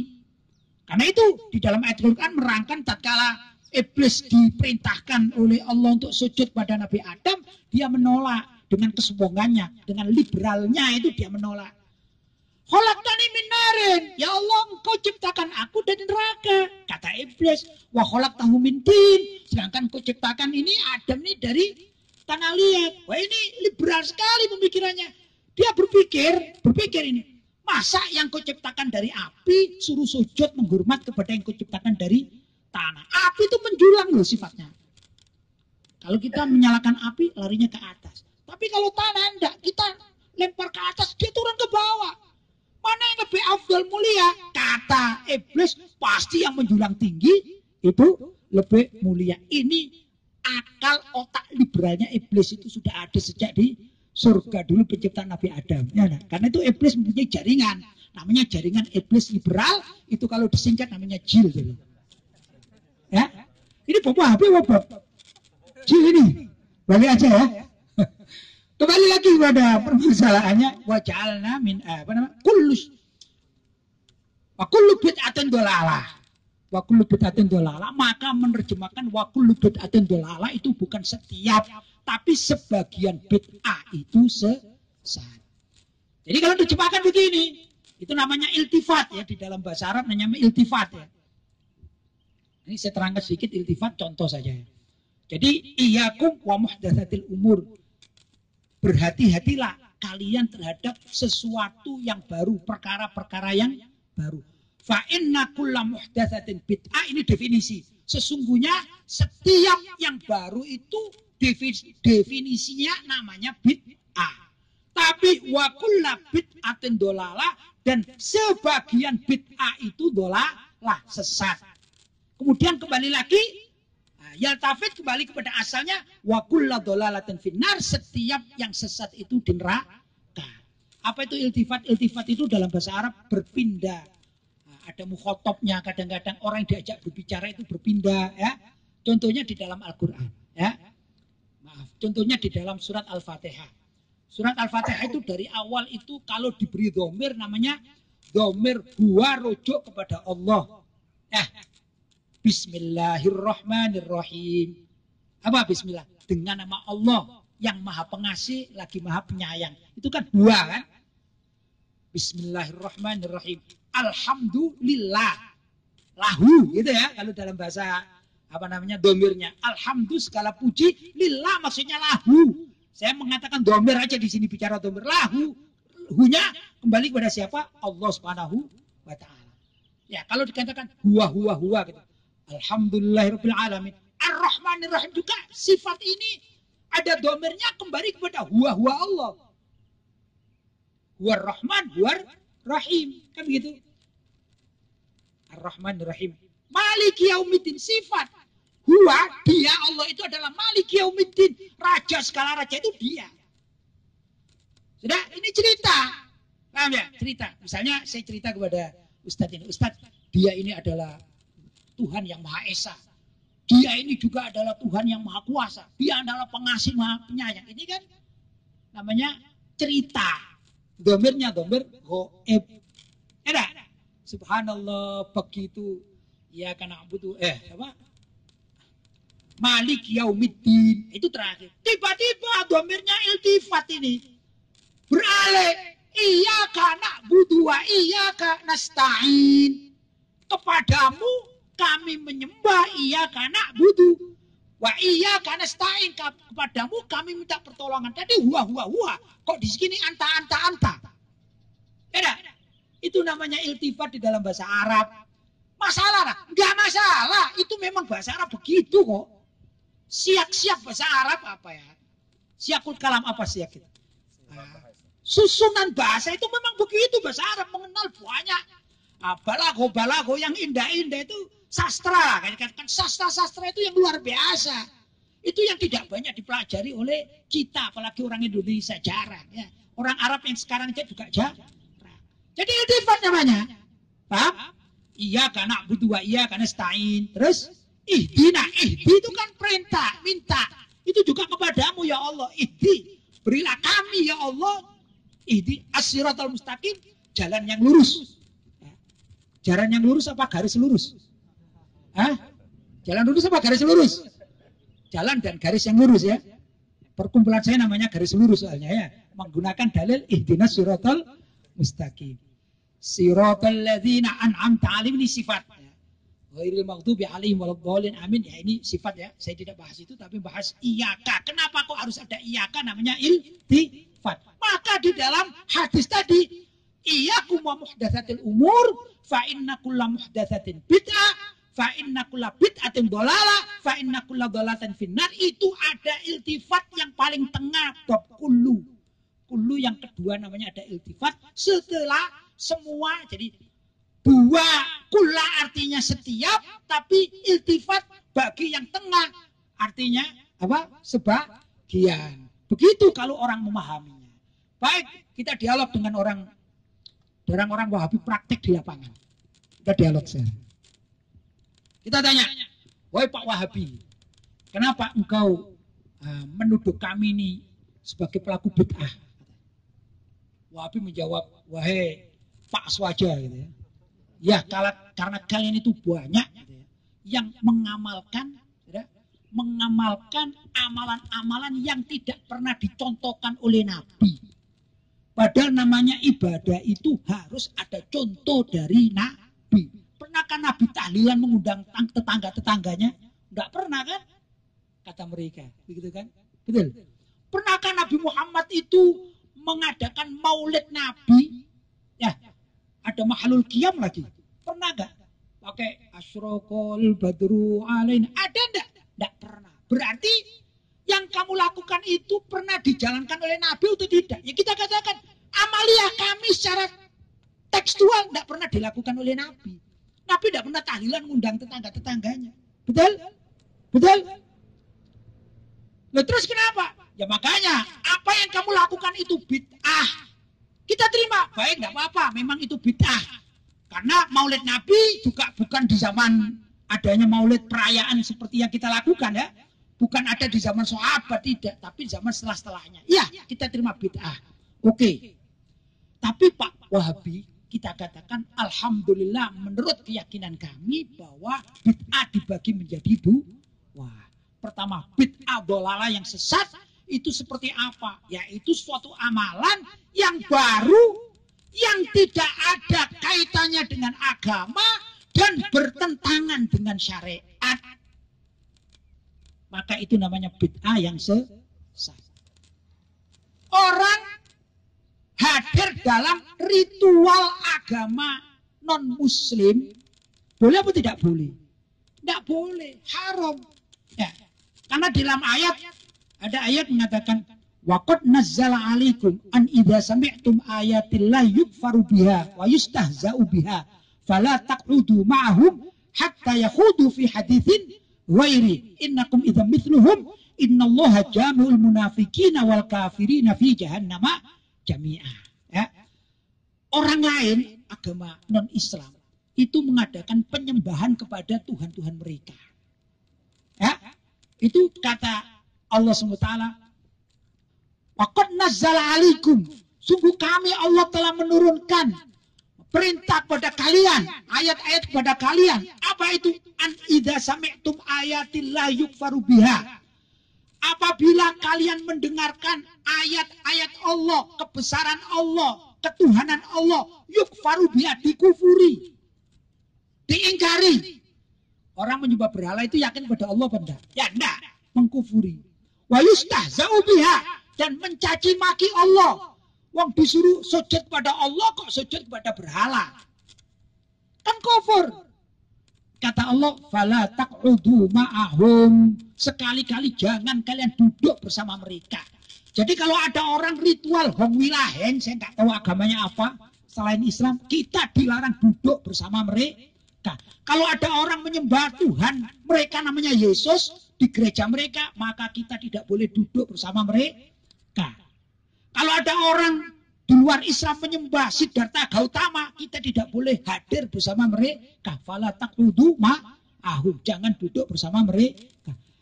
Karena itu di dalam ayat Al-Quran merangkan tatkala iblis diperintahkan oleh Allah untuk sujud pada Nabi Adam, dia menolak dengan kesombongannya, dengan liberalnya itu dia menolak. Kholaqtani minarin. Ya Allah, engkau ciptakan aku dari neraka. Kata iblis. Wa kholaqtahu min tin. Sedangkan engkau ciptakan ini Adam ini dari tanah liat. Wah ini liberal sekali pemikirannya. Dia berpikir, berpikir ini. Masa yang kau ciptakan dari api, suruh sujud menghormat kepada yang kau ciptakan dari tanah. Api itu menjulang loh sifatnya. Kalau kita menyalakan api, larinya ke atas. Tapi kalau tanah enggak, kita lempar ke atas, dia turun ke bawah. Mana yang lebih afdal mulia? Kata iblis, pasti yang menjulang tinggi itu lebih mulia. Ini akal otak liberalnya iblis itu sudah ada sejak di surga dulu penciptaan Nabi Adam. Ya, nah, karena itu iblis mempunyai jaringan. Namanya jaringan iblis liberal itu kalau disingkat namanya jil. Jadi. Ya, ini bapak HP bapak. Jil ini. Balik aja ya. Kembali lagi pada permasalahannya wajalna min apa namanya? Kullus. Wa kullu bid'atin dolalah wakul bid'atin dolala, maka menerjemahkan wakul bid'atin dolala itu bukan setiap, tapi sebagian bid'ah itu sesat. Jadi kalau diterjemahkan begini, itu namanya iltifat ya di dalam bahasa Arab namanya iltifat ya. Ini saya terangkan sedikit iltifat contoh saja ya. Jadi iyakum wa muhdatsatil umur. Berhati-hatilah kalian terhadap sesuatu yang baru, perkara-perkara yang baru. Fa inna bid'ah ini definisi. Sesungguhnya setiap yang baru itu definisinya namanya bid'ah. Tapi wa kulla bid'atin dolala dan sebagian bid'ah itu dolalah sesat. Kemudian kembali lagi yaltafit kembali kepada asalnya wa dolalatin finnar setiap yang sesat itu di neraka. Apa itu iltifat? Iltifat itu dalam bahasa Arab berpindah. Nah, ada mukhotobnya kadang-kadang orang yang diajak berbicara itu berpindah ya. Contohnya di dalam Al-Qur'an ya. Maaf, contohnya di dalam surat Al-Fatihah. Surat Al-Fatihah itu dari awal itu kalau diberi domir namanya domir gua rujuk kepada Allah. Ya. Bismillahirrahmanirrahim. Apa bismillah? Dengan nama Allah yang maha pengasih lagi maha penyayang. Itu kan gua kan? Bismillahirrahmanirrahim. Alhamdulillah. Lahu gitu ya kalau dalam bahasa apa namanya domirnya. Alhamdulillah segala puji lillah maksudnya lahu saya mengatakan domir aja di sini bicara domir. Lahu, hunya kembali kepada siapa? Allah subhanahu wa ta'ala. Ya, kalau dikatakan huwa huwa huwa gitu. Alhamdulillahirabbil alamin. Ar-Rahmanir Rahim juga sifat ini ada domirnya kembali kepada huwa huwa Allah. Huwa Rahman, huwa Rahim. Kan begitu? Ar-Rahman Rahim. Maliki yaumiddin sifat Huwa, dia Allah itu adalah Malik Yaumiddin. Raja segala raja itu dia. Sudah, ini cerita. Paham ya? Cerita. Misalnya saya cerita kepada Ustadz ini. Ustadz, dia ini adalah Tuhan yang Maha Esa. Dia ini juga adalah Tuhan yang Maha Kuasa. Dia adalah pengasih Maha Penyayang. Ini kan namanya cerita. Domirnya domir goib. Ada? Subhanallah begitu. Ya karena butuh eh apa? Malik Yaumiddin. Itu terakhir. Tiba-tiba domirnya iltifat ini. Beralih. Iya budu wa iya nasta'in. Kepadamu kami menyembah iya nak budu. Wa iya nasta'in. Kepadamu kami minta pertolongan. Tadi huwa huwa huwa. Kok di sini anta anta anta. Beda. Itu namanya iltifat di dalam bahasa Arab. Masalah? Enggak masalah. Itu memang bahasa Arab begitu kok. Siak-siak bahasa Arab apa ya? Siakul kalam apa siak itu? Nah, susunan bahasa itu memang begitu bahasa Arab mengenal banyak nah, balago-balago yang indah-indah itu sastra kan kan sastra-sastra itu yang luar biasa itu yang tidak banyak dipelajari oleh kita apalagi orang Indonesia jarang ya orang Arab yang sekarang aja juga jarang jadi iltifat namanya paham iya karena butuh iya karena stain terus Ihdina, ihdi itu kan perintah, minta. Itu juga kepadamu ya Allah. Ihdi, berilah kami ya Allah. Ihdi al mustaqim, jalan yang lurus. Jalan yang lurus apa garis lurus? Hah? Jalan lurus apa garis lurus? Jalan dan garis yang lurus ya. Perkumpulan saya namanya garis lurus soalnya ya. Menggunakan dalil ihdina siratal mustaqim. Siratal ladzina an'amta alim ini sifat. Ghairil maghdubi alaihim waladhdallin. Amin. Ya ini sifat ya. Saya tidak bahas itu tapi bahas iyaka. Kenapa kok harus ada iyaka namanya iltifat? Maka di dalam hadis tadi iyakum wa muhdatsatil umur fa inna kulla muhdatsatin bid'ah fa inna kulla bid'atin dolala fa inna kulla dolatan finnar itu ada iltifat yang paling tengah bab kullu kullu yang kedua namanya ada iltifat setelah semua jadi Dua kula artinya setiap, tapi iltifat bagi yang tengah artinya apa? Sebagian. Begitu kalau orang memahaminya. Baik, kita dialog dengan orang orang-orang Wahabi praktik di lapangan. Kita dialog saya. Kita tanya, wahai Pak Wahabi, kenapa engkau uh, menuduh kami ini sebagai pelaku bid'ah? Wahabi menjawab, wahai Pak Swaja gitu ya. Ya karena kalian itu banyak gitu ya, yang mengamalkan ya, mengamalkan amalan-amalan yang tidak pernah dicontohkan oleh Nabi. Padahal namanya ibadah itu harus ada contoh dari Nabi. Pernahkah Nabi tahlilan mengundang tetangga-tetangganya? Enggak pernah kan? Kata mereka. Begitu kan? Betul. Pernahkah Nabi Muhammad itu mengadakan maulid Nabi? Ya, ada mahalul kiam lagi. Pernah gak? Pakai asrokol badru alain. Ada enggak? Enggak pernah. Berarti yang kamu lakukan itu pernah dijalankan oleh Nabi atau tidak? Ya kita katakan amalia kami secara tekstual tidak pernah dilakukan oleh Nabi. Nabi tidak pernah tahlilan ngundang tetangga-tetangganya. Betul? Betul? Loh, terus kenapa? Ya makanya apa yang kamu lakukan itu bid'ah. Kita terima, baik tidak apa-apa, memang itu bid'ah. Karena maulid Nabi juga bukan di zaman adanya maulid perayaan seperti yang kita lakukan ya. Bukan ada di zaman sahabat tidak, tapi zaman setelah-setelahnya. Iya, kita terima bid'ah. Oke. Tapi Pak Wahabi, kita katakan Alhamdulillah menurut keyakinan kami bahwa bid'ah dibagi menjadi dua. Pertama, bid'ah dolala yang sesat itu seperti apa? Yaitu suatu amalan yang baru yang tidak ada kaitannya dengan agama dan bertentangan dengan syariat maka itu namanya bid'ah yang sesat. Orang hadir dalam ritual agama non muslim boleh atau tidak boleh? Tidak boleh, haram. Ya. Karena dalam ayat ada ayat mengatakan Waqad nazzala alaikum an idza sami'tum ayatillah yukfaru biha wa yustahza'u biha fala taq'udu ma'ahum hatta yakhudu fi hadithin ghairi innakum idzam mithluhum innallaha jami'ul munafiqina wal kafirina fi jahannama jami'a ya orang lain agama non Islam itu mengadakan penyembahan kepada Tuhan-Tuhan mereka ya itu kata Allah SWT Waqad alikum sungguh kami Allah telah menurunkan perintah kepada kalian, ayat-ayat kepada kalian. Apa itu? An idza sami'tum ayatillah yukfaru biha. Apabila kalian mendengarkan ayat-ayat Allah, kebesaran Allah, ketuhanan Allah, yukfaru biha dikufuri. Diingkari. Orang menyembah berhala itu yakin pada Allah benda? Ya enggak, mengkufuri. Wa biha dan mencaci maki Allah Wong disuruh sujud pada Allah kok sujud kepada berhala. Kan kufur. Kata Allah, "Fala taq'udu ma'ahum." Sekali-kali jangan kalian duduk bersama mereka. Jadi kalau ada orang ritual hong wilahen, saya nggak tahu agamanya apa, selain Islam, kita dilarang duduk bersama mereka. Kalau ada orang menyembah Tuhan, mereka namanya Yesus di gereja mereka, maka kita tidak boleh duduk bersama mereka. Kalau ada orang di luar Islam menyembah Siddhartha Gautama, kita tidak boleh hadir bersama mereka. Fala takudu ahum. Jangan duduk bersama mereka.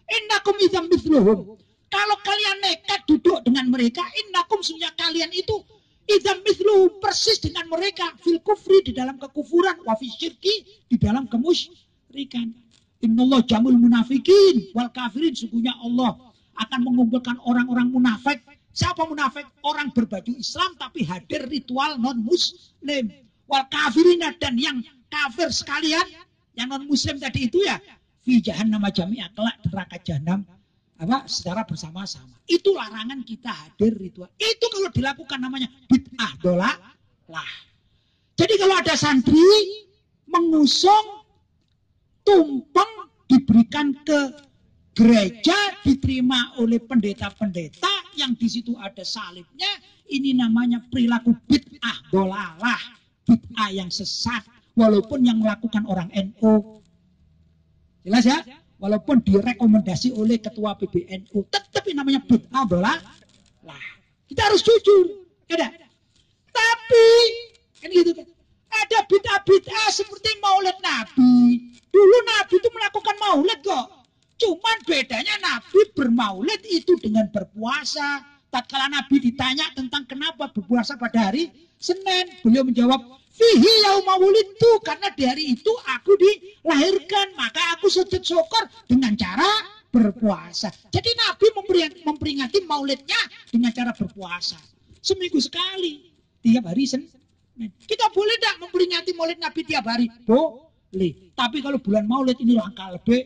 Innakum idam mithluhum. Kalau kalian nekat duduk dengan mereka, innakum sunya kalian itu idam mithluhum persis dengan mereka fil kufri di dalam kekufuran, wa syirki di dalam kemusyrikan. Innallah jamul munafikin wal kafirin. Sungguhnya Allah akan mengumpulkan orang-orang munafik Siapa munafik? Orang berbaju Islam tapi hadir ritual non muslim. Wal kafirina dan yang kafir sekalian, yang non muslim tadi itu ya, fi nama jami'a kelak neraka jahanam apa secara bersama-sama. Itu larangan kita hadir ritual. Itu kalau dilakukan namanya bid'ah dola lah. Jadi kalau ada santri mengusung tumpeng diberikan ke gereja diterima oleh pendeta-pendeta yang di situ ada salibnya, ini namanya perilaku bid'ah dolalah, bid'ah yang sesat, walaupun yang melakukan orang NU. Jelas ya? Walaupun direkomendasi oleh ketua PBNU, tetap ini namanya bid'ah dolalah. Kita harus jujur, ada. Tapi kan gitu kan. Ada bid'ah-bid'ah seperti maulid Nabi. Dulu Nabi itu melakukan maulid kok. Cuman bedanya Nabi bermaulid itu dengan berpuasa. Tatkala Nabi ditanya tentang kenapa berpuasa pada hari Senin, beliau menjawab, Fihi itu karena di hari itu aku dilahirkan, maka aku sujud syukur dengan cara berpuasa. Jadi Nabi memperingati maulidnya dengan cara berpuasa. Seminggu sekali, tiap hari Senin. Kita boleh tidak memperingati maulid Nabi tiap hari? Boleh. Tapi kalau bulan maulid ini langkah lebih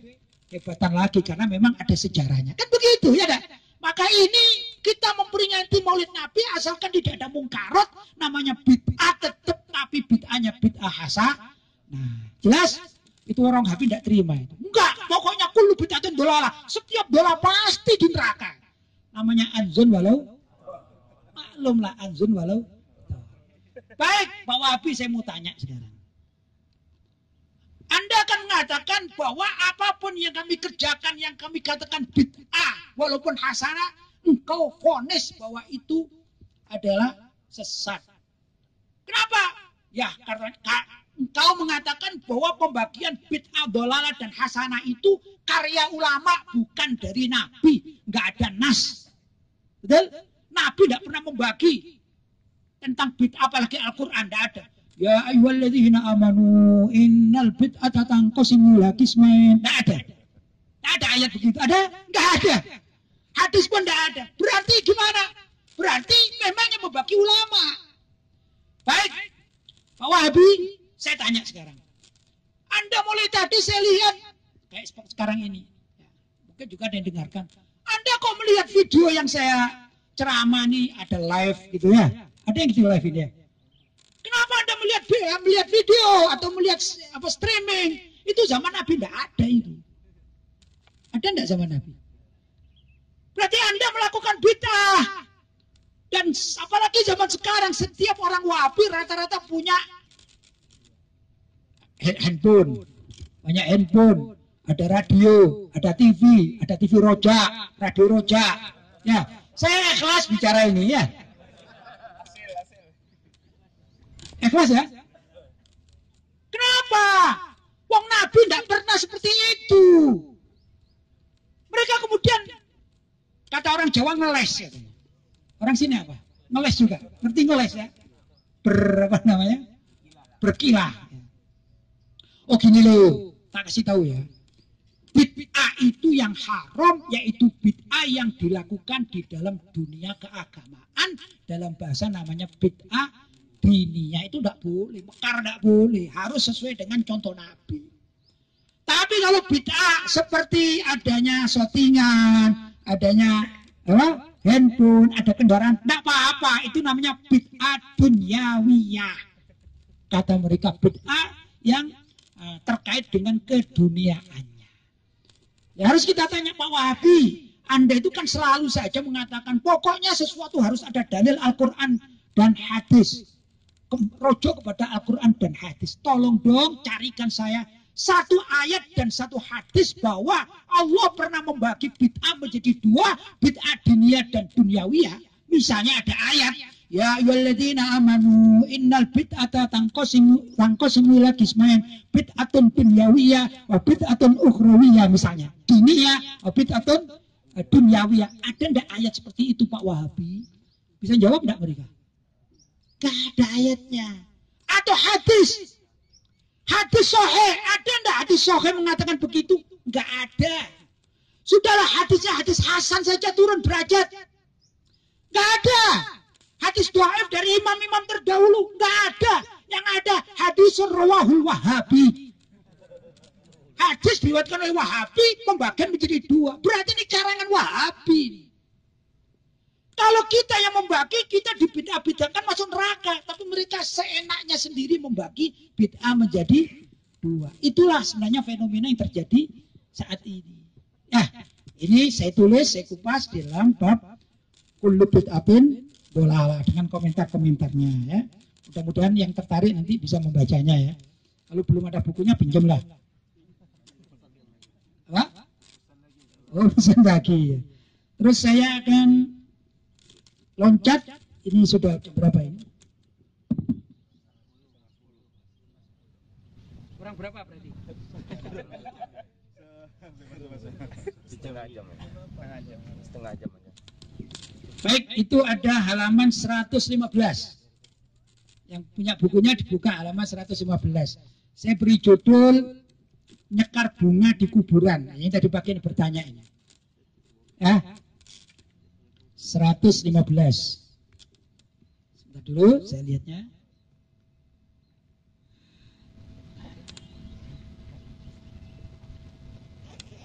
Hebatan lagi karena memang ada sejarahnya. Kan begitu ya dah. Maka ini kita memperingati maulid Nabi asalkan tidak ada mungkarot namanya bid'ah tetap tapi bid'ahnya bid'ah hasa. Nah, jelas itu orang Habib tidak terima itu. Enggak, pokoknya kul kullu bid'atin dolalah. Setiap dola pasti di neraka. Namanya anzun walau maklum lah anzun walau Baik, Pak Wabi saya mau tanya sekarang. Anda akan mengatakan bahwa apa pun yang kami kerjakan, yang kami katakan bid'ah, walaupun hasanah, engkau fonis bahwa itu adalah sesat. Kenapa? Ya, karena engkau mengatakan bahwa pembagian bid'ah, dolala, dan hasanah itu karya ulama, bukan dari Nabi. Nggak ada nas. Betul? Nabi tidak pernah membagi tentang bid'ah apalagi Al-Quran. Tidak ada. Ya ayyuhalladzina amanu innal bid'ata tanqasimu ila qismain. Enggak ada. Enggak ada ayat begitu. Ada? Enggak ada. Hadis pun enggak ada. Berarti gimana? Berarti memang yang membagi ulama. Baik. Pak Wahabi, saya tanya sekarang. Anda mulai tadi saya lihat kayak sekarang ini. Ya, mungkin juga ada yang dengarkan. Anda kok melihat video yang saya ceramah nih ada live gitu ya. Ada yang gitu live ini ya Kenapa Anda melihat melihat video atau melihat apa streaming? Itu zaman Nabi tidak ada itu. Ada enggak zaman Nabi? Berarti Anda melakukan bid'ah. Dan apalagi zaman sekarang setiap orang wabi rata-rata punya handphone. Banyak handphone, ada radio, ada TV, ada TV roja, radio roja. Ya, saya ikhlas bicara ini ya. Ikhlas ya? Kenapa? Wong Nabi tidak pernah seperti itu. Mereka kemudian kata orang Jawa ngeles ya. Orang sini apa? Ngeles juga. Ngerti ngeles ya? Ber apa namanya? Berkilah. Oh gini loh, tak kasih tahu ya. Bid'ah itu yang haram yaitu bid'ah yang dilakukan di dalam dunia keagamaan dalam bahasa namanya bid'ah diniyah itu tidak boleh, mekar tidak boleh, harus sesuai dengan contoh Nabi. Tapi kalau bid'ah seperti adanya settingan, adanya apa, handphone, ada kendaraan, tidak apa-apa, itu namanya bid'ah dunyawiyah. Kata mereka bid'ah yang uh, terkait dengan keduniaannya. Ya harus kita tanya Pak Wahabi, Anda itu kan selalu saja mengatakan pokoknya sesuatu harus ada dalil Al-Quran dan hadis rojo kepada Al-Quran dan hadis. Tolong dong carikan saya satu ayat dan satu hadis bahwa Allah pernah membagi bid'ah menjadi dua, bid'ah dunia dan duniawiyah. Misalnya ada ayat, Ya ayyuhalladzina amanu innal bid'ata tanqasimu tanqasimu ila qismain bid'atun dunyawiyah wa bid'atun ukhrawiyah misalnya. Dunia wa bid'atun dunyawiyah. Ada enggak ayat seperti itu Pak Wahabi? Bisa jawab enggak mereka? Gak ada ayatnya. Atau hadis. Hadis sohe. Ada enggak hadis sohe mengatakan begitu? Enggak ada. Sudahlah hadisnya hadis Hasan saja turun derajat. Enggak ada. Hadis doaif dari imam-imam terdahulu. Enggak ada. Yang ada hadis rawahul wahabi. Hadis diwatkan oleh wahabi. Pembagian menjadi dua. Berarti ini karangan wahabi. Kalau kita yang membagi, kita dibid'ah-bid'ahkan masuk neraka. Tapi mereka seenaknya sendiri membagi bid'ah menjadi dua. Itulah sebenarnya fenomena yang terjadi saat ini. Nah, ini saya tulis, saya kupas di dalam bab kullu bid'atin dolala dengan komentar-komentarnya ya. Mudah-mudahan yang tertarik nanti bisa membacanya ya. Kalau belum ada bukunya pinjamlah. Apa? Oh, pesan lagi ya. Terus saya akan loncat ini sudah berapa ini? Kurang berapa berarti? Setengah jam setengah jam baik itu ada halaman 115 yang punya bukunya dibuka halaman 115 saya beri judul nyekar bunga di kuburan. Ini tadi bagian bertanya ini. Ya 115. Sebentar dulu, saya lihatnya.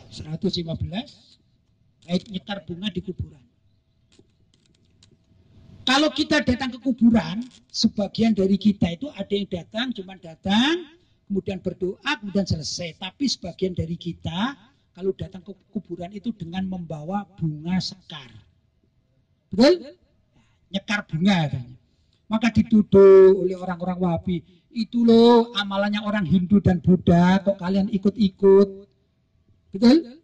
Seratus lima belas, baik nyekar bunga di kuburan. Kalau kita datang ke kuburan, sebagian dari kita itu ada yang datang, cuma datang, kemudian berdoa, kemudian selesai. Tapi sebagian dari kita, kalau datang ke kuburan itu dengan membawa bunga sekar. Betul? Nyekar bunga katanya. Maka dituduh oleh orang-orang Wahabi, itu loh amalannya orang Hindu dan Buddha, kok kalian ikut-ikut. Betul?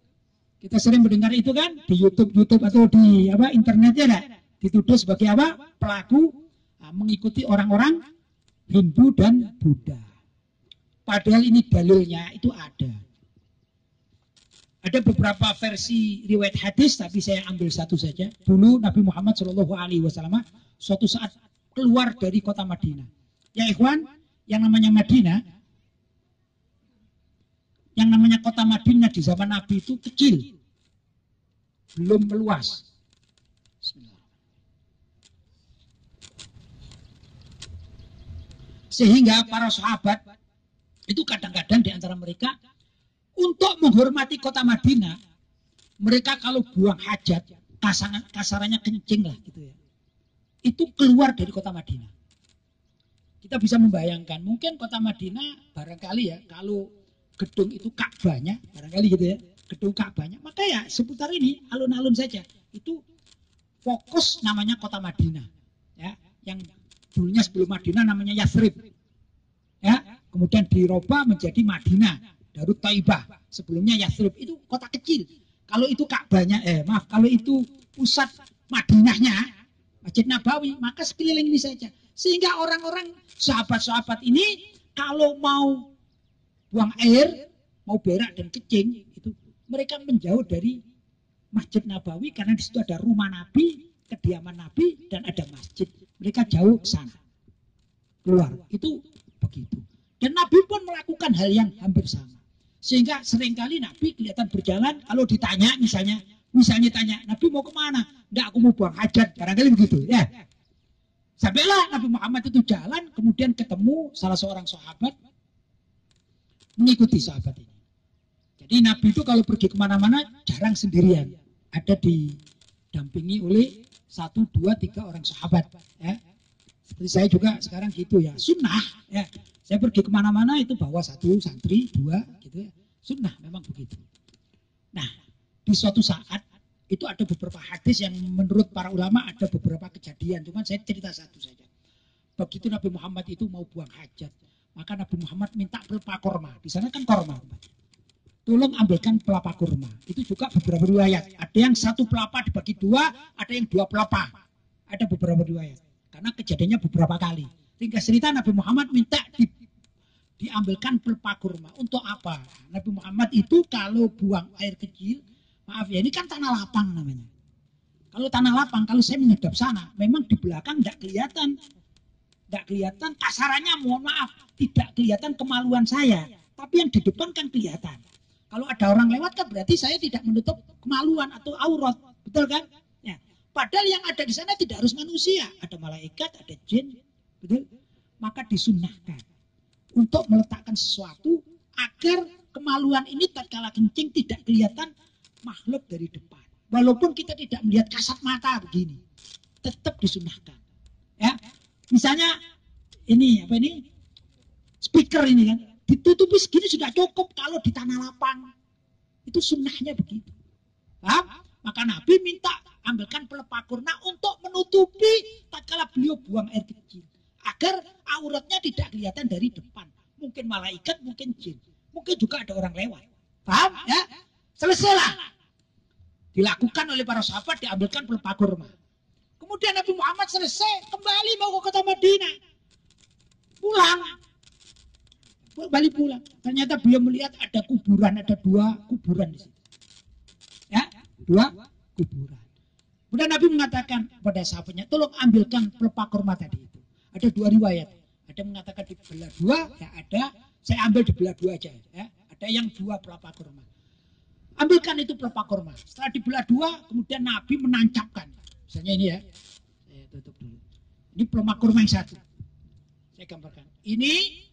Kita sering mendengar itu kan di YouTube YouTube atau di apa internetnya enggak? Dituduh sebagai apa? Pelaku nah, mengikuti orang-orang Hindu dan Buddha. Padahal ini dalilnya itu ada. Ada beberapa versi riwayat hadis, tapi saya ambil satu saja. Dulu Nabi Muhammad Shallallahu Alaihi Wasallam suatu saat keluar dari kota Madinah. Ya ikhwan, yang namanya Madinah, yang namanya kota Madinah di zaman Nabi itu kecil, belum meluas. Sehingga para sahabat itu kadang-kadang di antara mereka untuk menghormati kota Madinah, mereka kalau buang hajat, kasarannya, kasarannya kencing lah gitu ya. Itu keluar dari kota Madinah. Kita bisa membayangkan, mungkin kota Madinah barangkali ya, kalau gedung itu Ka'bahnya, barangkali gitu ya, gedung Ka'bahnya, maka ya seputar ini alun-alun saja. Itu fokus namanya kota Madinah. Ya, yang dulunya sebelum Madinah namanya Yathrib. Ya, kemudian dirubah menjadi Madinah Darut Taibah. Sebelumnya Yathrib itu kota kecil. Kalau itu Ka'bahnya, eh maaf, kalau itu pusat Madinahnya, Masjid Nabawi, maka sekeliling ini saja. Sehingga orang-orang sahabat-sahabat ini kalau mau buang air, mau berak dan kecing, itu mereka menjauh dari Masjid Nabawi karena di situ ada rumah Nabi, kediaman Nabi dan ada masjid. Mereka jauh ke sana. Keluar. Itu begitu. Dan Nabi pun melakukan hal yang hampir sama. Sehingga sering kali Nabi kelihatan berjalan, kalau ditanya misalnya, misalnya tanya, Nabi mau ke mana? Enggak, aku mau buang hajat, barangkali begitu. ya. Sampailah Nabi Muhammad itu jalan, kemudian ketemu salah seorang sahabat, mengikuti sahabat ini. Jadi Nabi itu kalau pergi ke mana-mana jarang sendirian, ada didampingi oleh satu, dua, tiga orang sahabat. Ya. Seperti saya juga sekarang gitu ya, sunnah. Ya. Saya pergi ke mana-mana itu bawa satu santri, dua, gitu ya. Sunnah memang begitu. Nah, di suatu saat itu ada beberapa hadis yang menurut para ulama ada beberapa kejadian. Cuman saya cerita satu saja. Begitu Nabi Muhammad itu mau buang hajat, maka Nabi Muhammad minta pelapa korma. Di sana kan korma. Tolong ambilkan pelapa kurma. Itu juga beberapa riwayat. Ada yang satu pelapa dibagi dua, ada yang dua pelapa. Ada beberapa riwayat. Karena kejadiannya beberapa kali. Ringkas cerita Nabi Muhammad minta di, diambilkan pelpa kurma. Untuk apa? Nabi Muhammad itu kalau buang air kecil, maaf ya, ini kan tanah lapang namanya. Kalau tanah lapang, kalau saya menghadap sana, memang di belakang tidak kelihatan. Tidak kelihatan, kasarannya mohon maaf, tidak kelihatan kemaluan saya. Tapi yang di depan kan kelihatan. Kalau ada orang lewat kan berarti saya tidak menutup kemaluan atau aurat. Betul kan? Ya. Padahal yang ada di sana tidak harus manusia. Ada malaikat, ada jin, betul? Maka disunahkan untuk meletakkan sesuatu agar kemaluan ini tatkala kencing tidak kelihatan makhluk dari depan. Walaupun kita tidak melihat kasat mata begini, tetap disunahkan. Ya, misalnya ini apa ini speaker ini kan ditutupi segini sudah cukup kalau di tanah lapang itu sunnahnya begitu. Paham? Maka Nabi minta ambilkan pelepah kurna untuk menutupi tatkala beliau buang air kecil agar auratnya tidak kelihatan dari depan. Mungkin malaikat, mungkin jin. Mungkin juga ada orang lewat. Paham? Ya? Selesailah. Dilakukan oleh para sahabat, diambilkan pelepah kurma. Kemudian Nabi Muhammad selesai, kembali mau ke kota Madinah. Pulang. Kembali pulang. Ternyata beliau melihat ada kuburan, ada dua kuburan di situ. Ya, dua kuburan. Kemudian Nabi mengatakan pada sahabatnya, tolong ambilkan pelepah kurma tadi. Ada dua riwayat. Ada yang mengatakan di belah dua, ya ada. Saya ambil di belah dua aja. Ya. Ada yang dua pelapa kurma. Ambilkan itu pelapa kurma. Setelah di belah dua, kemudian Nabi menancapkan. Misalnya ini ya. Tutup dulu. Ini pelapa kurma yang satu. Saya gambarkan. Ini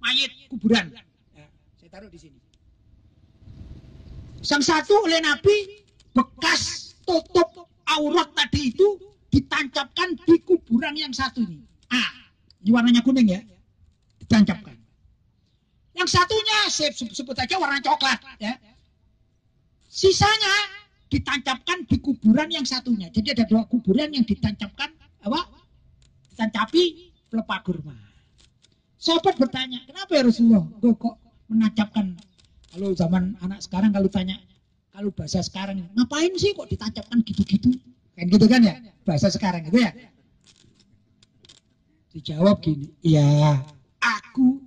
mayat kuburan. Ya, saya taruh di sini. Sang satu oleh Nabi bekas tutup aurat tadi itu ditancapkan di kuburan yang satu ini. Ah, ini warnanya kuning ya. Ditancapkan. Yang satunya sebut, aja warna coklat ya. Sisanya ditancapkan di kuburan yang satunya. Jadi ada dua kuburan yang ditancapkan apa? Ditancapi pelepah kurma. Sahabat bertanya, kenapa ya Rasulullah? Kok, kok menancapkan kalau zaman anak sekarang kalau tanya kalau bahasa sekarang ngapain sih kok ditancapkan gitu-gitu? Kan gitu kan ya? Bahasa sekarang gitu ya. Dijawab gini, iya aku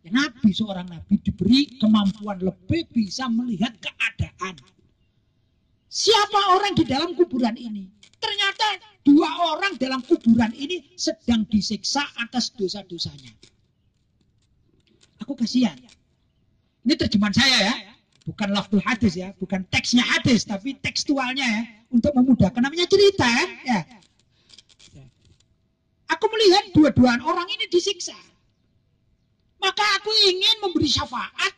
ya nabi seorang nabi diberi kemampuan lebih bisa melihat keadaan. Siapa orang di dalam kuburan ini? Ternyata dua orang dalam kuburan ini sedang disiksa atas dosa-dosanya. Aku kasihan. Ini terjemahan saya ya, bukan lafzul hadis ya, bukan teksnya hadis, tapi tekstualnya ya, untuk memudahkan. Namanya cerita ya. ya. Aku melihat dua-duaan orang ini disiksa. Maka aku ingin memberi syafaat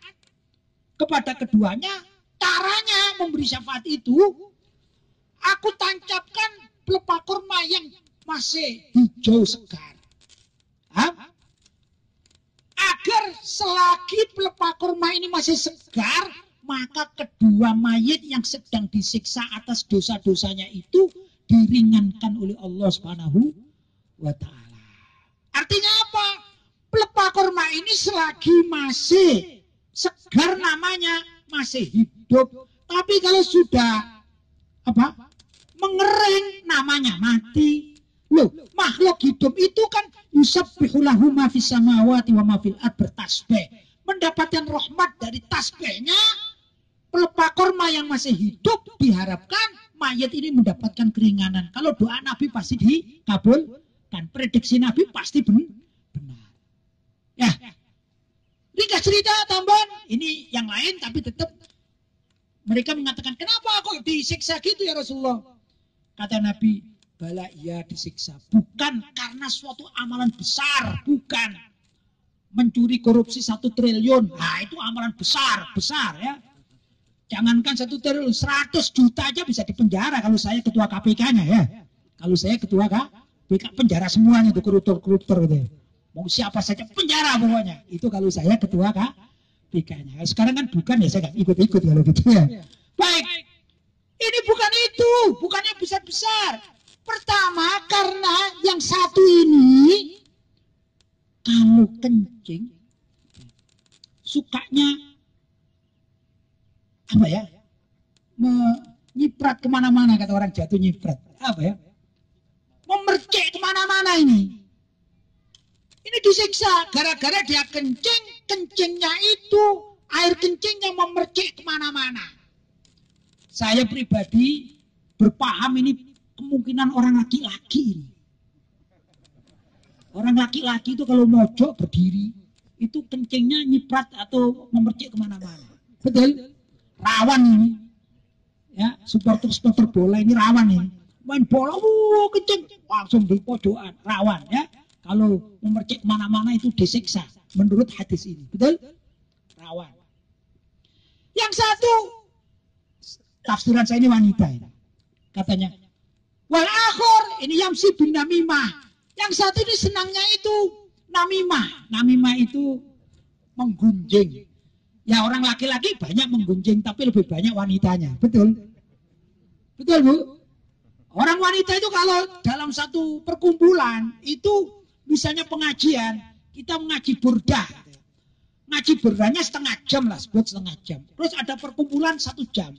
kepada keduanya. Caranya memberi syafaat itu, aku tancapkan pelepah kurma yang masih hijau segar. Hah? Agar selagi pelepah kurma ini masih segar, maka kedua mayit yang sedang disiksa atas dosa-dosanya itu diringankan oleh Allah Subhanahu wa taala. Artinya apa? Pelepah kurma ini selagi masih segar namanya, masih hidup. Tapi kalau sudah apa? Mengering namanya mati. Loh, makhluk hidup itu kan yusabbihu lahu ma fis samawati wa ma. Mendapatkan rahmat dari tasbihnya pelepah kurma yang masih hidup diharapkan mayat ini mendapatkan keringanan. Kalau doa Nabi pasti dikabul dan prediksi Nabi pasti benar. Ya, ringkas cerita tambahan ini yang lain tapi tetap mereka mengatakan kenapa kok disiksa gitu ya Rasulullah? Kata Nabi, bala ia disiksa bukan karena suatu amalan besar, bukan mencuri korupsi satu triliun. Nah itu amalan besar, besar ya. Jangankan satu triliun, seratus juta aja bisa dipenjara kalau saya ketua KPK-nya ya. Kalau saya ketua KPK penjara semuanya itu koruptor-koruptor gitu. Mau siapa saja penjara pokoknya. Itu kalau saya ketua kak PK-nya. Sekarang kan bukan ya saya nggak ikut-ikut kalau gitu ya. Baik. Ini bukan itu, bukan yang besar-besar. Pertama karena yang satu ini kalau kencing sukanya apa ya menyiprat ke mana-mana kata orang jatuh nyiprat apa ya memercik ke mana-mana ini. Ini disiksa gara-gara dia kencing, kencingnya itu air kencing yang memercik ke mana-mana. Saya pribadi berpaham ini kemungkinan orang laki-laki. Orang laki-laki itu kalau mojok berdiri, itu kencingnya nyiprat atau memercik ke mana-mana. Betul? Rawan ini. Ya, supporter-supporter bola ini rawan ini main bola, wuh, kenceng, langsung di pojokan, rawan ya. Kalau memercik mana-mana itu disiksa, menurut hadis ini. Betul? Rawan. Yang satu, tafsiran saya ini wanita ini. Katanya, wal akhor, ini yang si bin namimah. Yang satu ini senangnya itu namimah. Namimah itu menggunjing. Ya orang laki-laki banyak menggunjing, tapi lebih banyak wanitanya. Betul? Betul bu? Orang wanita itu kalau dalam satu perkumpulan itu misalnya pengajian, kita mengaji burdah. Ngaji burdahnya setengah jam lah, sebut setengah jam. Terus ada perkumpulan satu jam.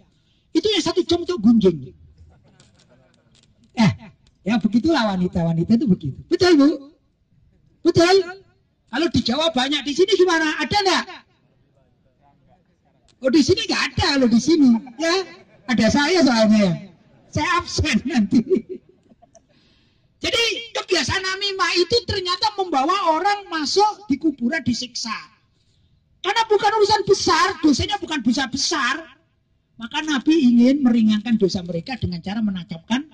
Itu yang satu jam itu gunjing. Eh, ya begitulah wanita-wanita itu begitu. Betul bu? Betul? Kalau di Jawa banyak, di sini gimana? Ada enggak? Oh di sini nggak ada loh di sini, ya. Ada saya soalnya ya saya absen nanti. Jadi kebiasaan namimah itu ternyata membawa orang masuk di kuburan disiksa. Karena bukan urusan besar, dosanya bukan dosa besar. Maka Nabi ingin meringankan dosa mereka dengan cara menancapkan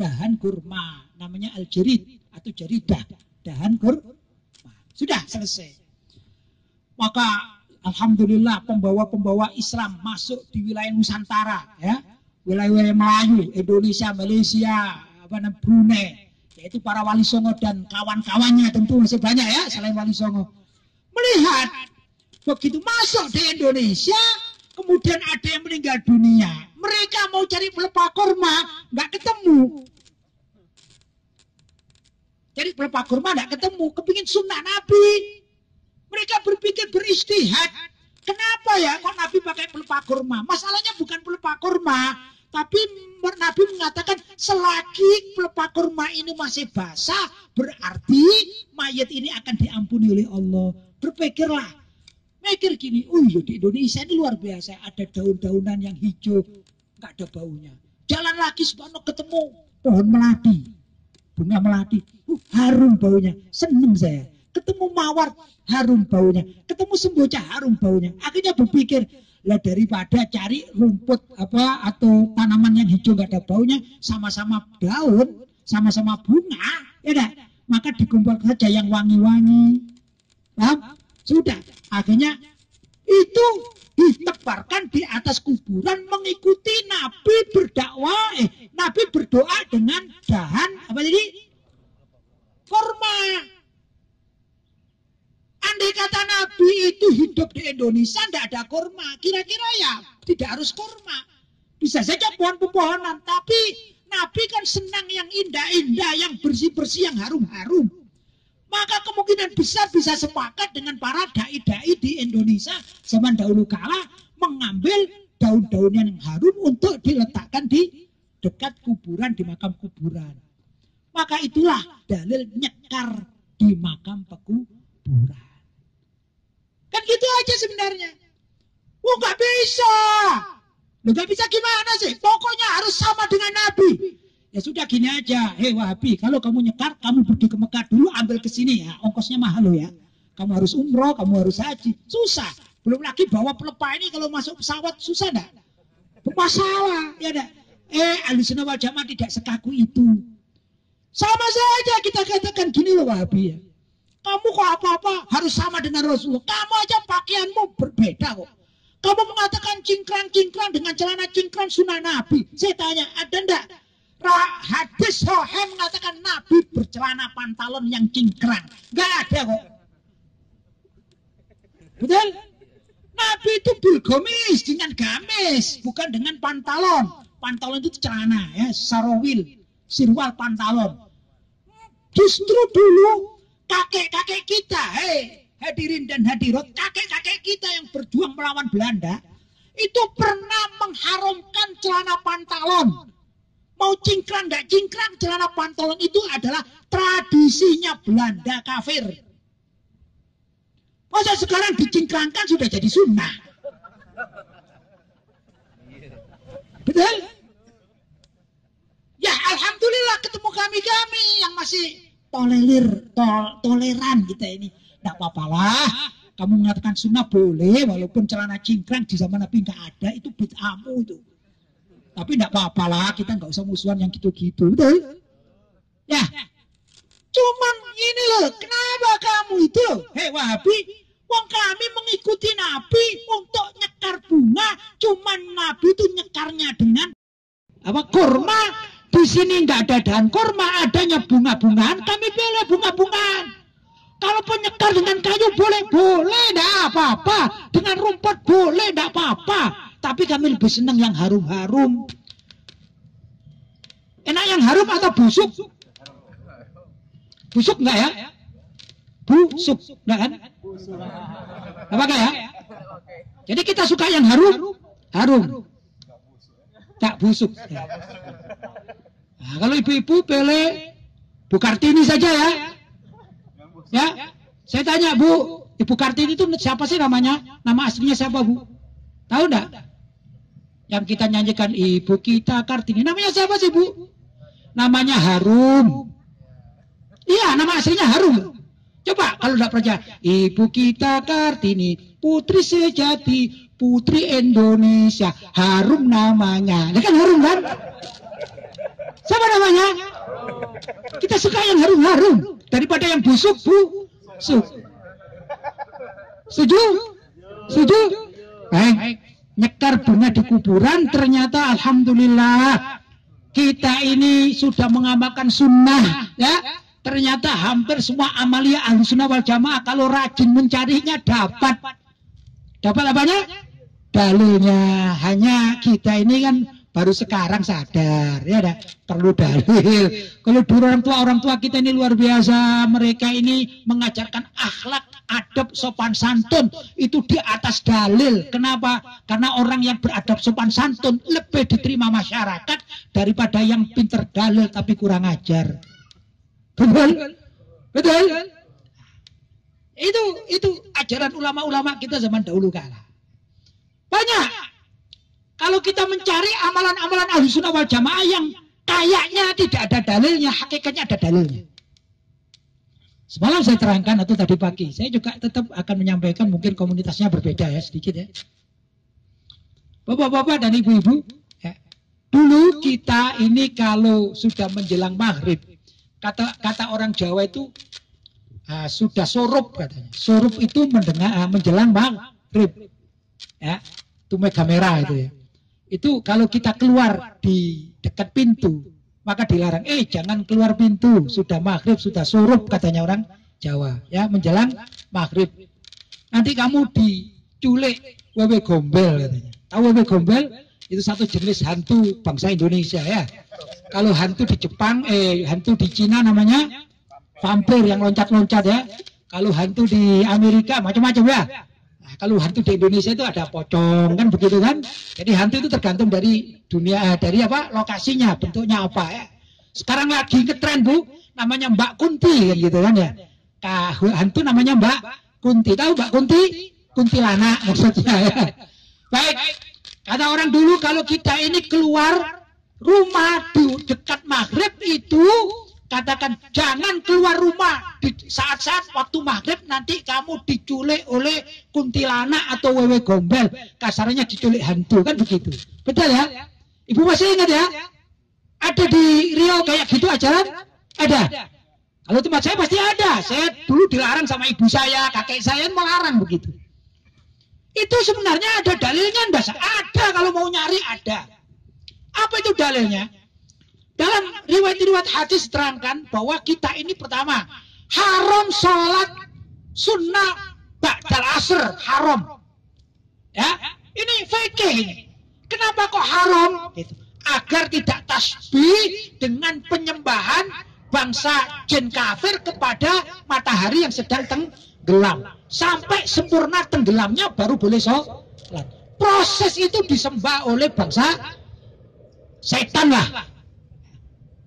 dahan kurma. Namanya aljerid atau jaridah. Dahan kurma. Sudah selesai. Maka Alhamdulillah pembawa-pembawa Islam masuk di wilayah Nusantara. ya wilayah-wilayah Melayu, Indonesia, Malaysia, apa namanya Brunei, yaitu para wali songo dan kawan-kawannya tentu masih banyak ya selain wali songo. Melihat begitu masuk di Indonesia, kemudian ada yang meninggal dunia. Mereka mau cari pelepah kurma, nggak ketemu. Cari pelepah kurma nggak ketemu, kepingin sunnah Nabi. Mereka berpikir beristihad. Kenapa ya kok Nabi pakai pelepah kurma? Masalahnya bukan pelepah kurma, tapi Nabi mengatakan selagi pelepah kurma ini masih basah, berarti mayat ini akan diampuni oleh Allah. Berpikirlah, Mikir gini, oh iya di Indonesia ini luar biasa. Ada daun-daunan yang hijau, nggak ada baunya. Jalan lagi subhanallah ketemu pohon melati. Bunga melati, uh, harum baunya. Seneng saya. Ketemu mawar, harum baunya. Ketemu semboja, harum baunya. Akhirnya berpikir, lah daripada cari rumput apa atau tanaman yang hijau nggak ada baunya, sama-sama daun, sama-sama bunga, ya dah. Maka dikumpul saja yang wangi-wangi. Paham? Sudah, akhirnya itu ditebarkan di atas kuburan mengikuti Nabi berdakwah, eh, Nabi berdoa dengan dahan apa jadi korma. Andai kata Nabi itu hidup di Indonesia tidak ada korma, kira-kira ya tidak harus korma. Bisa saja pohon-pepohonan, tapi Nabi kan senang yang indah-indah, yang bersih-bersih, yang harum-harum maka kemungkinan besar bisa sepakat dengan para dai-dai di Indonesia zaman dahulu kala mengambil daun-daun yang harum untuk diletakkan di dekat kuburan di makam kuburan. Maka itulah dalil nyekar di makam pekuburan. Kan gitu aja sebenarnya. Oh nggak bisa. Lo nggak bisa gimana sih? Pokoknya harus sama dengan Nabi. Ya sudah gini aja, hei Wahabi, kalau kamu nyekar, kamu pergi ke Mekah dulu, ambil ke sini ya, ongkosnya mahal loh ya. Kamu harus umroh, kamu harus haji, susah. Belum lagi bawa pelepah ini kalau masuk pesawat susah enggak? Masalah, ya enggak? Eh, Ahlussunnah wal Jamaah tidak sekaku itu. Sama saja kita katakan gini loh Wahabi ya. Kamu kok apa-apa harus sama dengan Rasulullah. Kamu aja pakaianmu berbeda kok. Kamu mengatakan cingkrang-cingkrang dengan celana cingkrang sunnah Nabi. Saya tanya, ada enggak hadis sohem mengatakan Nabi bercelana pantalon yang cingkrang. Gak ada kok. Betul? Nabi itu bilgomis dengan gamis, bukan dengan pantalon. Pantalon itu celana ya, sarawil, sirwal pantalon. Justru dulu kakek-kakek kita, hei, hadirin dan hadirat, kakek-kakek kita yang berjuang melawan Belanda, itu pernah mengharumkan celana pantalon Mau cingkrang nggak cingkrang celana pantalon itu adalah tradisinya Belanda kafir. Masa sekarang dicingkrangkan sudah jadi sunnah. Betul? Ya Alhamdulillah ketemu kami-kami yang masih tolerir, tol, toleran kita ini. Tidak apa-apa lah. Kamu mengatakan sunnah boleh, walaupun celana cingkrang di zaman Nabi nggak ada, itu bid'ahmu itu. Tapi tidak apa-apa lah, kita nggak usah musuhan yang gitu-gitu. Betul? Ya. Cuman ini loh, kenapa kamu itu? Hei Wahabi, wong kami mengikuti Nabi untuk nyekar bunga, cuman Nabi itu nyekarnya dengan apa kurma. Di sini nggak ada dahan kurma, adanya bunga-bungaan, kami pilih bunga-bungaan. Kalau penyekar dengan kayu boleh, boleh, tidak apa-apa. Dengan rumput boleh, tidak apa-apa. Tapi kami lebih senang yang harum-harum. Enak yang harum atau busuk? Busuk enggak ya? Busuk, enggak kan? Apa ya? Jadi kita suka yang harum, harum. Tak busuk. Nah, kalau ibu-ibu pilih Bu Kartini saja ya. Ya, saya tanya Bu, Ibu Kartini itu siapa sih namanya? Nama aslinya siapa Bu? Tahu enggak? yang kita nyanyikan ibu kita Kartini. Namanya siapa sih bu? Namanya Harum. Iya, nama aslinya Harum. Coba kalau tidak percaya, ibu kita Kartini, putri sejati, putri Indonesia, Harum namanya. Ini kan Harum kan? Siapa namanya? Kita suka yang harum-harum daripada yang busuk, bu. Busuk. Setuju? Setuju? Baik nyekar bunga di kuburan ternyata alhamdulillah kita ini sudah mengamalkan sunnah ya ternyata hampir semua amalia ahli sunnah wal jamaah kalau rajin mencarinya dapat dapat apanya dalilnya. Hanya kita ini kan baru sekarang sadar ya ada perlu dalil. Kalau dulu orang tua orang tua kita ini luar biasa, mereka ini mengajarkan akhlak, adab, sopan santun itu di atas dalil. Kenapa? Karena orang yang beradab sopan santun lebih diterima masyarakat daripada yang pinter dalil tapi kurang ajar. Betul? Betul? Itu itu ajaran ulama-ulama kita zaman dahulu kala. Banyak kalau kita mencari amalan-amalan ahli sunnah wal jamaah yang kayaknya tidak ada dalilnya, hakikatnya ada dalilnya. Semalam saya terangkan atau tadi pagi, saya juga tetap akan menyampaikan mungkin komunitasnya berbeda ya sedikit ya. Bapak-bapak dan ibu-ibu, ya, dulu kita ini kalau sudah menjelang maghrib, kata kata orang Jawa itu uh, sudah sorup katanya. Sorup itu mendengar uh, menjelang maghrib, ya, itu mega itu ya itu kalau kita keluar di dekat pintu maka dilarang eh jangan keluar pintu. Sudah maghrib sudah surup katanya orang Jawa. Ya menjelang maghrib. Nanti kamu diculik wewe gombel katanya. Tahu wewe gombel? Itu satu jenis hantu bangsa Indonesia ya. Kalau hantu di Jepang eh hantu di Cina namanya vampir yang loncat-loncat ya. Kalau hantu di Amerika macam-macam ya kalau hantu di Indonesia itu ada pocong kan begitu kan. Jadi hantu itu tergantung dari dunia dari apa lokasinya, bentuknya apa ya. Sekarang lagi ngetren Bu, namanya Mbak Kunti kan gitu kan ya. hantu namanya Mbak Kunti. Tahu Mbak Kunti? Kuntilanak maksudnya ya. Baik. Kata orang dulu kalau kita ini keluar rumah di dekat maghrib itu katakan jangan keluar rumah di saat-saat waktu maghrib nanti kamu diculik oleh kuntilanak atau wewe gombel kasarnya diculik hantu kan begitu. Betul ya? Ibu masih ingat ya? Ada di Rio kayak gitu ajaran ada? Kalau tempat saya pasti ada. Saya dulu dilarang sama ibu saya kakek saya melarang begitu. Itu sebenarnya ada dalilnya enggak ada kalau mau nyari ada. Apa itu dalilnya? Dalam riwayat-riwayat hadis terangkan bahwa kita ini pertama haram sholat sunnah ba'dal asr haram. Ya, ini fikih ini. Kenapa kok haram? Gitu. Agar tidak tasbih dengan penyembahan bangsa jin kafir kepada matahari yang sedang tenggelam. Sampai sempurna tenggelamnya baru boleh sholat. Proses itu disembah oleh bangsa setan lah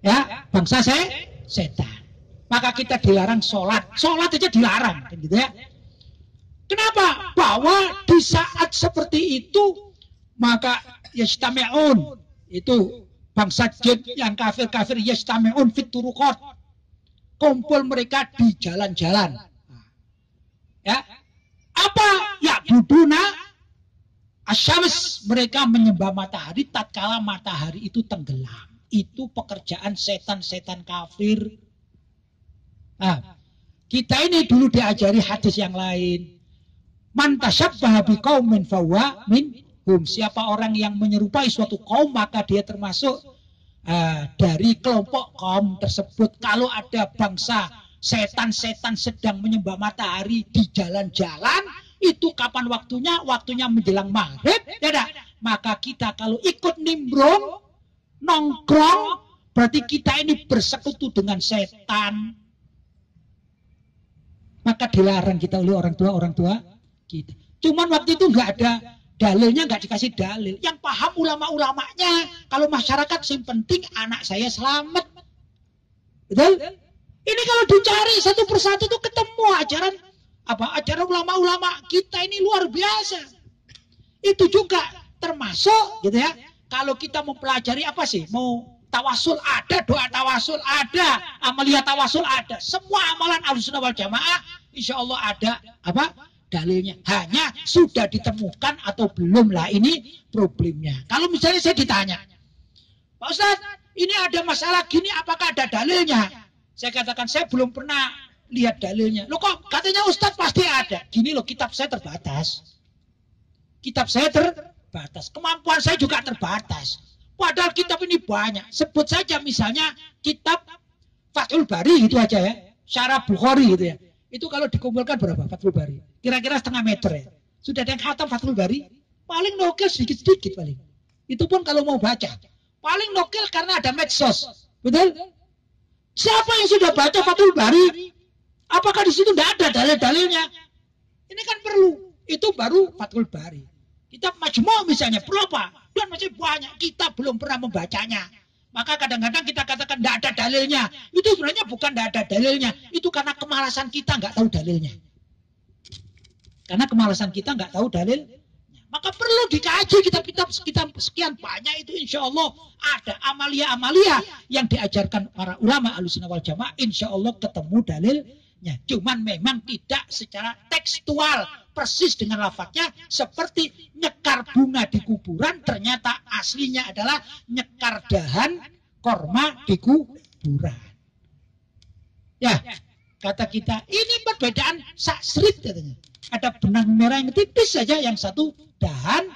ya bangsa saya setan maka kita dilarang sholat. Sholat aja dilarang kan gitu ya. Kenapa? Bahwa di saat seperti itu maka yastami'un itu bangsa jin yang kafir-kafir yastami'un fit turukot. Kumpul mereka di jalan-jalan. Ya. Apa? Ya buduna asyams mereka menyembah matahari tatkala matahari itu tenggelam itu pekerjaan setan-setan kafir. Nah, kita ini dulu diajari hadis yang lain. Man tasyabbaha biqaumin fawa min hum. Siapa orang yang menyerupai suatu kaum maka dia termasuk uh, dari kelompok kaum tersebut. Kalau ada bangsa setan-setan sedang menyembah matahari di jalan-jalan, itu kapan waktunya? Waktunya menjelang maghrib, ya Maka kita kalau ikut nimbrung, nongkrong berarti kita ini bersekutu dengan setan. Maka dilarang kita oleh orang tua orang tua kita. Cuman waktu itu nggak ada dalilnya nggak dikasih dalil. Yang paham ulama-ulamanya. Kalau masyarakat sih penting anak saya selamat. Betul? Ini kalau dicari satu persatu tuh ketemu ajaran apa ajaran ulama-ulama kita ini luar biasa. Itu juga termasuk gitu ya kalau kita mempelajari apa sih? Mau tawasul ada, doa tawasul ada, amalia tawasul ada. Semua amalan al-sunnah wal jamaah insya Allah ada apa? Dalilnya. Hanya sudah ditemukan atau belum lah ini problemnya. Kalau misalnya saya ditanya, Pak Ustaz, ini ada masalah gini, apakah ada dalilnya? Saya katakan saya belum pernah lihat dalilnya. Loh kok katanya Ustadz pasti ada. Gini loh kitab saya terbatas. Kitab saya ter terbatas. Kemampuan saya juga terbatas. Padahal kitab ini banyak. Sebut saja misalnya kitab Fathul Bari itu aja ya. Syarah Bukhari gitu ya. Itu kalau dikumpulkan berapa Fathul Bari? Kira-kira setengah meter ya. Sudah ada yang khatam Fathul Bari? Paling nukil sedikit-sedikit paling. Itu pun kalau mau baca. Paling nukil karena ada medsos. Betul? Siapa yang sudah baca Fathul Bari? Apakah di situ tidak ada dalil-dalilnya? Ini kan perlu. Itu baru Fathul Bari. Kita majmuk misalnya, perlu apa? Dan masih banyak. Kita belum pernah membacanya. Maka kadang-kadang kita katakan tidak ada dalilnya. Itu sebenarnya bukan tidak ada dalilnya. Itu karena kemalasan kita nggak tahu dalilnya. Karena kemalasan kita nggak tahu dalil maka perlu dikaji kitab-kitab sekitar sekian banyak itu insya Allah ada amalia-amalia yang diajarkan para ulama alusinawal wal jamaah insya Allah ketemu dalilnya. Cuman memang tidak secara tekstual persis dengan lafadznya seperti nyekar bunga di kuburan ternyata aslinya adalah nyekar dahan korma di kuburan. Ya, kata kita ini perbedaan saksrit katanya ada benang merah yang tipis saja, yang satu dahan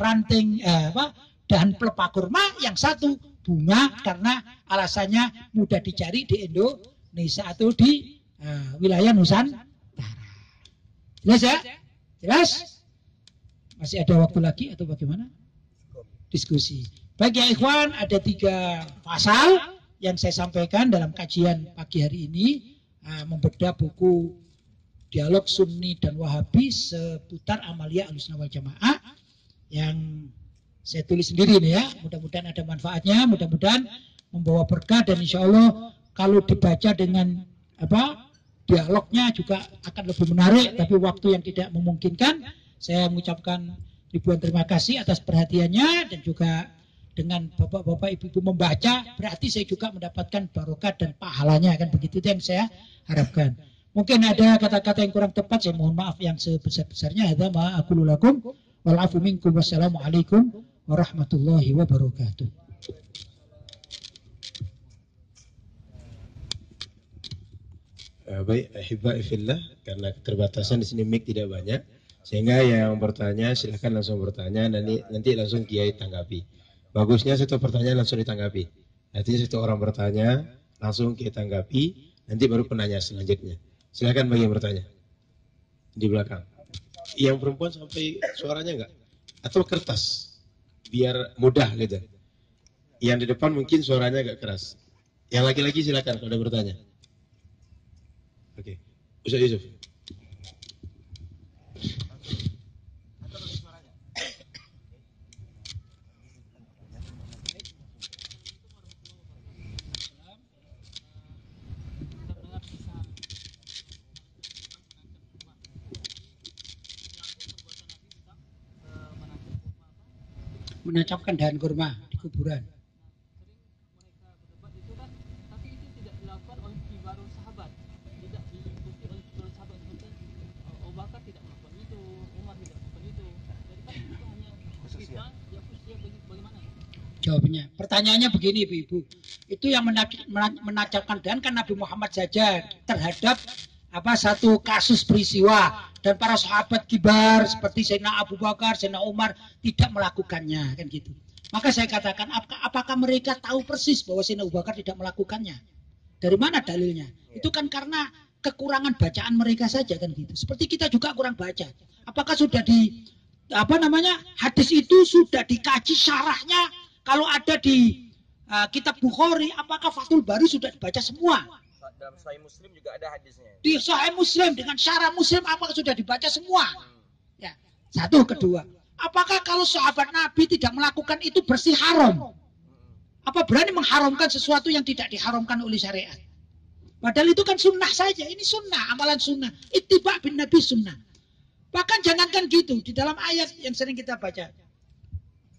ranting eh, apa, dahan pelepah kurma, yang satu bunga karena alasannya mudah dicari di Indonesia atau di uh, wilayah Nusantara. Jelas ya? Jelas? Masih ada waktu lagi atau bagaimana? Diskusi. Bagi ya ikhwan ada tiga pasal yang saya sampaikan dalam kajian pagi hari ini uh, membedah buku dialog Sunni dan Wahabi seputar amalia alusna wal jamaah yang saya tulis sendiri nih ya. Mudah-mudahan ada manfaatnya, mudah-mudahan membawa berkah dan insya Allah kalau dibaca dengan apa dialognya juga akan lebih menarik. Tapi waktu yang tidak memungkinkan, saya mengucapkan ribuan terima kasih atas perhatiannya dan juga dengan bapak-bapak ibu-ibu membaca berarti saya juga mendapatkan barokah dan pahalanya kan begitu yang saya harapkan. Mungkin ada kata-kata yang kurang tepat, saya mohon maaf yang sebesar-besarnya. Ada ma minkum wassalamualaikum warahmatullahi wabarakatuh. Baik, ahibba fillah, karena keterbatasan di sini mic tidak banyak, sehingga yang bertanya silahkan langsung bertanya, nanti nanti langsung kiai tanggapi. Bagusnya satu pertanyaan langsung ditanggapi. Artinya satu orang bertanya, langsung kiai tanggapi, nanti baru penanya selanjutnya. Silakan bagi yang bertanya. Di belakang. Yang perempuan sampai suaranya enggak? Atau kertas? Biar mudah gitu. Yang di depan mungkin suaranya agak keras. Yang laki-laki silakan kalau ada bertanya. Oke. Okay. Ustaz Yusuf. menancapkan dahan kurma di kuburan. Jawabnya, pertanyaannya begini ibu-ibu, itu yang menancapkan dahan kan Nabi Muhammad saja terhadap apa satu kasus peristiwa dan para sahabat kibar seperti Sayyidina Abu Bakar, Sayyidina Umar tidak melakukannya kan gitu. Maka saya katakan apakah, apakah mereka tahu persis bahwa Sayyidina Abu Bakar tidak melakukannya? Dari mana dalilnya? Itu kan karena kekurangan bacaan mereka saja kan gitu. Seperti kita juga kurang baca. Apakah sudah di apa namanya hadis itu sudah dikaji syarahnya? Kalau ada di uh, kitab Bukhari, apakah Fathul Bari sudah dibaca semua? dalam Sahih Muslim juga ada hadisnya. Di Sahih Muslim dengan syarah Muslim apa sudah dibaca semua? Hmm. Ya. Satu kedua, apakah kalau sahabat Nabi tidak melakukan itu bersih haram? Hmm. Apa berani mengharamkan sesuatu yang tidak diharamkan oleh syariat? Padahal itu kan sunnah saja. Ini sunnah, amalan sunnah. Ittiba bin Nabi sunnah. Bahkan jangankan gitu. Di dalam ayat yang sering kita baca.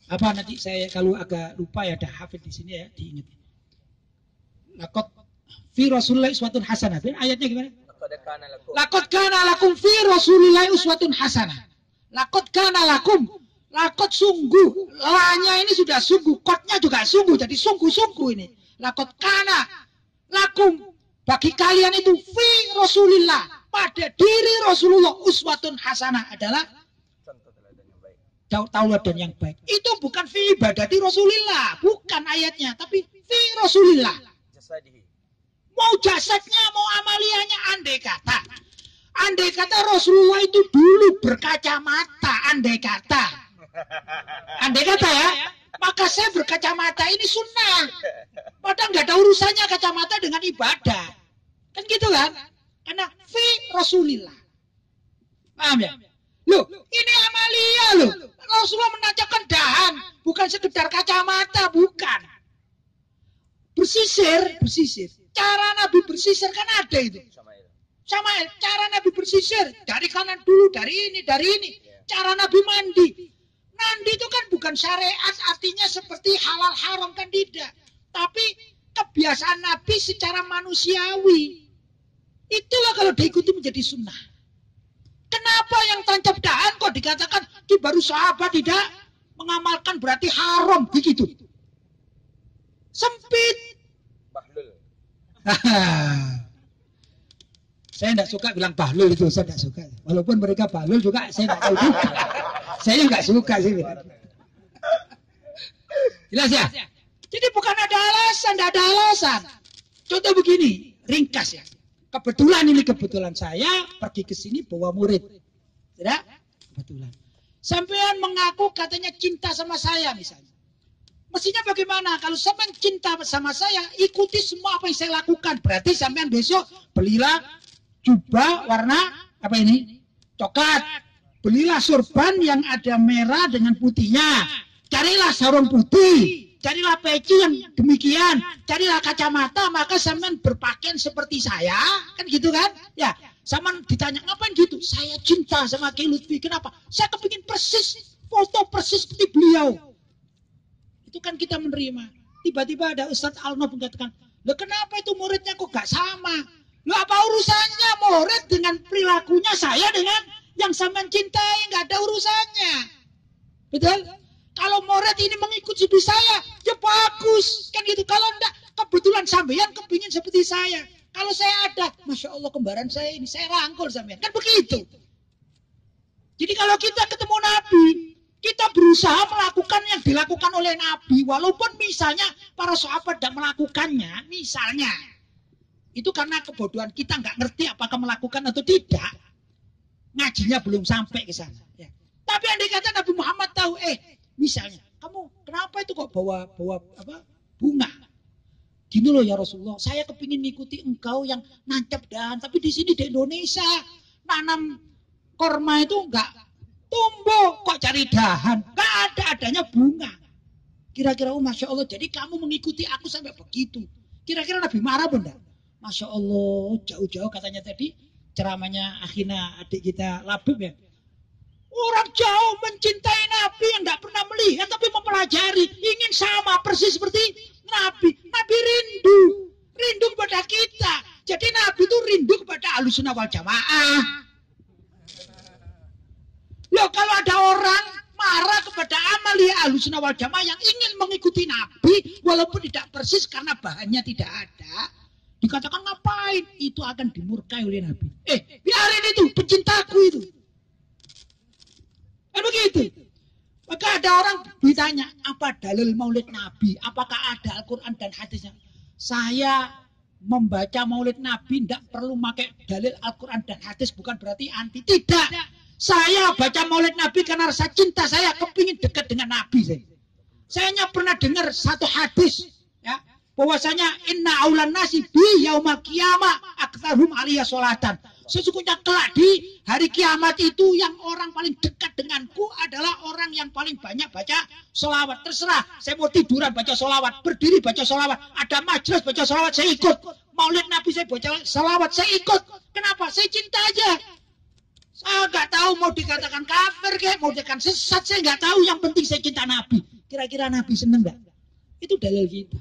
Apa nanti saya kalau agak lupa ya ada hafid di sini ya diingat. Lakot fi Rasulillah uswatun hasanah. Ayatnya gimana? Lakot kana lakum fi Rasulillah uswatun hasanah. Lakot kana lakum. Lakot sungguh. Lanya ini sudah sungguh. Kotnya juga sungguh. Jadi sungguh-sungguh ini. Lakot kana lakum. Bagi kalian itu fi Rasulillah. Pada diri Rasulullah uswatun hasanah adalah tauladan yang baik. Itu bukan fi ibadati Rasulillah. Bukan ayatnya. Tapi fi Rasulillah. Mau jasadnya, mau amalianya, andai kata. Andai kata Rasulullah itu dulu berkacamata, andai kata. Andai kata ya, maka saya berkacamata ini sunnah. Padahal nggak ada urusannya kacamata dengan ibadah. Kan gitu kan? Karena fi Rasulillah. Paham ya? Loh, ini amalia loh. Rasulullah menancapkan dahan, bukan sekedar kacamata, bukan. Bersisir, bersisir. Cara Nabi bersisir kan ada itu. Sama cara Nabi bersisir dari kanan dulu, dari ini, dari ini. Cara Nabi mandi. Mandi itu kan bukan syariat, artinya seperti halal haram kan tidak. Tapi kebiasaan Nabi secara manusiawi. Itulah kalau diikuti menjadi sunnah. Kenapa yang tancap dahan kok dikatakan di baru sahabat tidak mengamalkan berarti haram begitu? Sempit. Saya tidak suka bilang bahlul itu, saya tidak suka. Walaupun mereka bahlul juga, saya tidak tahu juga. saya nggak suka sih. Jelas ya? Jadi bukan ada alasan, tidak ada alasan. Contoh begini, ringkas ya. Kebetulan ini kebetulan saya pergi ke sini bawa murid. Tidak? Kebetulan. Sampean mengaku katanya cinta sama saya misalnya. Mestinya bagaimana? Kalau sampean cinta sama saya, ikuti semua apa yang saya lakukan. Berarti sampean besok belilah jubah warna apa ini? Coklat. Belilah sorban yang ada merah dengan putihnya. Carilah sarung putih carilah peci yang demikian, carilah kacamata, maka sampean berpakaian seperti saya, kan gitu kan? Ya, sama ditanya ngapain gitu? Saya cinta sama Ki Lutfi. Kenapa? Saya kepingin persis foto persis seperti beliau. Itu kan kita menerima. Tiba-tiba ada Ustadz Alnof mengatakan, lo kenapa itu muridnya kok gak sama? Lo apa urusannya murid dengan perilakunya saya dengan yang sampean cintai? Gak ada urusannya. Betul? Kalau murid ini mengikuti seperti saya, ya bagus. Kan gitu. Kalau enggak, kebetulan sampean kepingin seperti saya. Kalau saya ada, Masya Allah kembaran saya ini, saya rangkul sampean. Kan begitu. Jadi kalau kita ketemu Nabi, kita berusaha melakukan yang dilakukan oleh Nabi. Walaupun misalnya para sahabat tidak melakukannya, misalnya. Itu karena kebodohan kita nggak ngerti apakah melakukan atau tidak. Ngajinya belum sampai ke sana. Ya. Tapi andai kata Nabi Muhammad tahu, eh Misalnya, kamu kenapa itu kok bawa bawa apa bunga? Gini loh ya Rasulullah, saya kepingin ngikuti engkau yang nancap dahan, tapi di sini di Indonesia nanam korma itu enggak tumbuh, kok cari dahan, enggak ada adanya bunga. Kira-kira oh Masya Allah, jadi kamu mengikuti aku sampai begitu. Kira-kira Nabi marah bunda? Masya Allah, jauh-jauh katanya tadi ceramahnya akhirnya adik kita Labib ya. Orang jauh mencintai Nabi yang tidak pernah melihat tapi mempelajari. Ingin sama persis seperti Nabi. Nabi rindu. Rindu kepada kita. Jadi Nabi itu rindu kepada alusuna wal jamaah. Loh kalau ada orang marah kepada amalia alusuna wal jamaah yang ingin mengikuti Nabi walaupun tidak persis karena bahannya tidak ada. Dikatakan ngapain? Itu akan dimurkai oleh Nabi. Eh, biarin itu, pecintaku itu. Kan begitu. Maka ada orang ditanya, apa dalil maulid Nabi? Apakah ada Al-Quran dan hadisnya? Saya membaca maulid Nabi tidak perlu pakai dalil Al-Quran dan hadis bukan berarti anti. Tidak. Saya baca maulid Nabi karena rasa cinta saya kepingin dekat dengan Nabi. Saya, saya pernah dengar satu hadis ya bahwasanya inna aulan nasi bi yaumal kiamah aktsarum aliyah solatan Sesungguhnya kelak di hari kiamat itu yang orang paling dekat denganku adalah orang yang paling banyak baca solawat. Terserah, saya mau tiduran baca solawat, berdiri baca solawat, ada majelis baca solawat, saya ikut. Maulid Nabi saya baca solawat, saya ikut. Kenapa? Saya cinta aja. Saya nggak tahu mau dikatakan kafir kayak mau dikatakan sesat, saya nggak tahu. Yang penting saya cinta Nabi. Kira-kira Nabi seneng nggak? Itu dalil kita.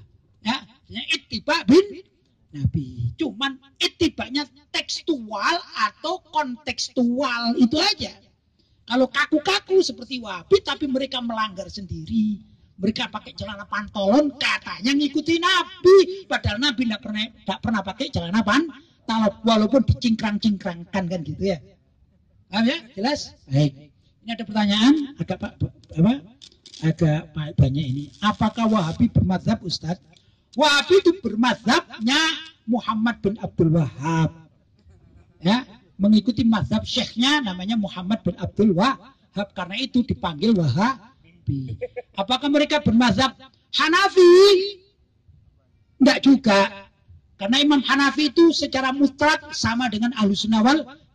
Ya, ittiba bin Nabi. Cuman itibanya tekstual atau kontekstual itu aja. Kalau kaku-kaku seperti Wabi tapi mereka melanggar sendiri. Mereka pakai celana pantolon katanya ngikuti Nabi. Padahal Nabi tidak pernah tidak pernah pakai celana pantolon walaupun dicingkrang-cingkrangkan kan gitu ya. Paham ya? Jelas? Baik. Ini ada pertanyaan agak apa? Agak banyak ini. Apakah Wahabi bermadhab Ustadz? Wahabi itu bermadhabnya Muhammad bin Abdul Wahab. Ya, mengikuti madhab syekhnya namanya Muhammad bin Abdul Wahab. Karena itu dipanggil Wahab. Wahabi. Apakah mereka bermazhab Hanafi? Tidak juga. Karena Imam Hanafi itu secara mutlak sama dengan Ahlus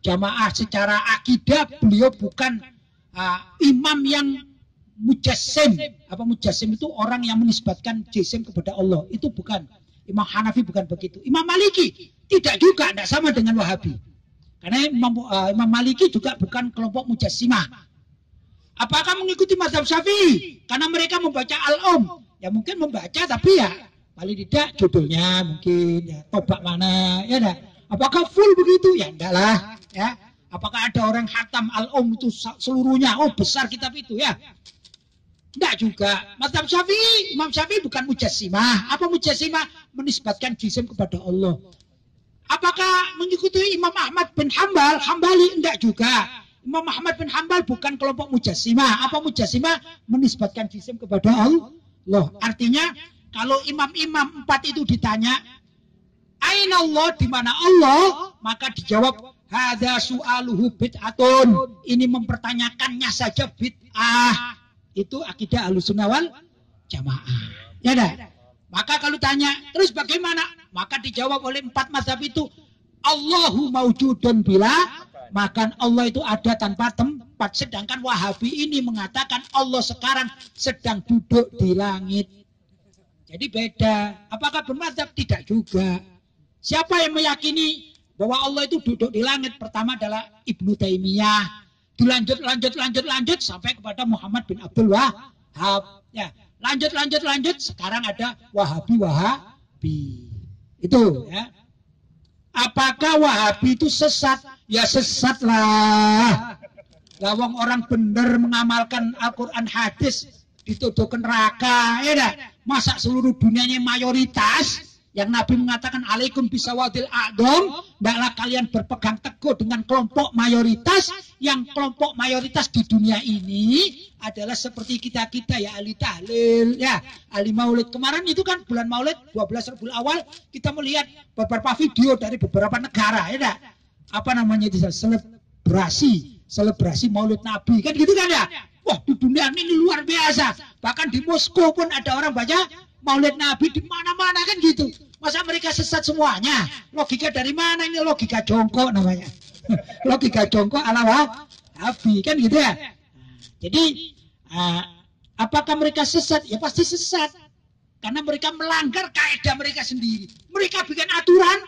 Jamaah. Secara akidah beliau bukan uh, imam yang mujassim. Apa mujassim itu orang yang menisbatkan jisim kepada Allah. Itu bukan. Imam Hanafi bukan begitu. Imam Maliki tidak juga, tidak sama dengan Wahabi. Karena Imam, uh, Imam Maliki juga bukan kelompok mujassimah. Apakah mengikuti mazhab Syafi'i? Karena mereka membaca Al-Um. Ya mungkin membaca tapi ya paling tidak judulnya mungkin ya tobak mana ya dah. Apakah full begitu? Ya enggak lah ya. Apakah ada orang hatam Al-Um itu seluruhnya? Oh besar kitab itu ya. Enggak juga. Mazhab Syafi'i, Imam Syafi'i bukan mujassimah. Apa mujassimah? Menisbatkan jisim kepada Allah. Apakah mengikuti Imam Ahmad bin Hambal? Hambali enggak juga. Imam Ahmad bin Hambal bukan kelompok mujassimah. Apa mujassimah? Menisbatkan jisim kepada Allah. Artinya kalau imam-imam empat itu ditanya, Aina Allah di mana Allah? Maka dijawab, Hada su'aluhu bid'atun. Ini mempertanyakannya saja bid'ah itu akidah alusunnah wal jamaah. Ya dah. Maka kalau tanya, terus bagaimana? Maka dijawab oleh empat mazhab itu, Allahu maujudun bila maka Allah itu ada tanpa tempat. Sedangkan Wahabi ini mengatakan Allah sekarang sedang duduk di langit. Jadi beda. Apakah bermazhab? Tidak juga. Siapa yang meyakini bahwa Allah itu duduk di langit? Pertama adalah Ibnu Taimiyah dilanjut lanjut lanjut lanjut sampai kepada Muhammad bin Abdul Wahab. Ya lanjut lanjut lanjut. Sekarang ada Wahabi Wahabi. Itu ya. Apakah Wahabi itu sesat? Ya sesat lah lawang orang benar mengamalkan Al-Quran hadis dituduh neraka ya dah. Masa seluruh dunianya mayoritas yang Nabi mengatakan alaikum bisawadil a'dom, Tidaklah kalian berpegang teguh dengan kelompok mayoritas. Yang kelompok mayoritas di dunia ini adalah seperti kita-kita ya ahli tahlil, ya ahli maulid. Kemarin itu kan bulan maulid 12 Rabiul Awal kita melihat beberapa video dari beberapa negara ya dah. Apa namanya itu selebrasi, selebrasi maulid Nabi kan gitu kan ya. Wah di dunia ini luar biasa. Bahkan di Moskow pun ada orang banyak maulid Nabi di mana-mana kan gitu. Masa mereka sesat semuanya? Logika dari mana ini logika jongkok namanya? logika jongkok ala Nabi kan gitu ya. Jadi uh, apakah mereka sesat? Ya pasti sesat. Karena mereka melanggar kaidah mereka sendiri. Mereka bikin aturan,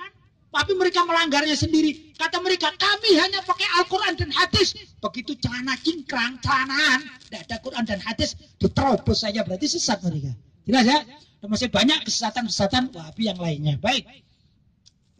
tapi mereka melanggarnya sendiri. Kata mereka, kami hanya pakai Al-Quran dan hadis. Begitu celana cingkrang, celanaan, tidak ada Quran dan hadis, diterobos saja berarti sesat mereka. Jelas ya? Dan masih banyak kesesatan-kesesatan Wahabi yang lainnya. Baik.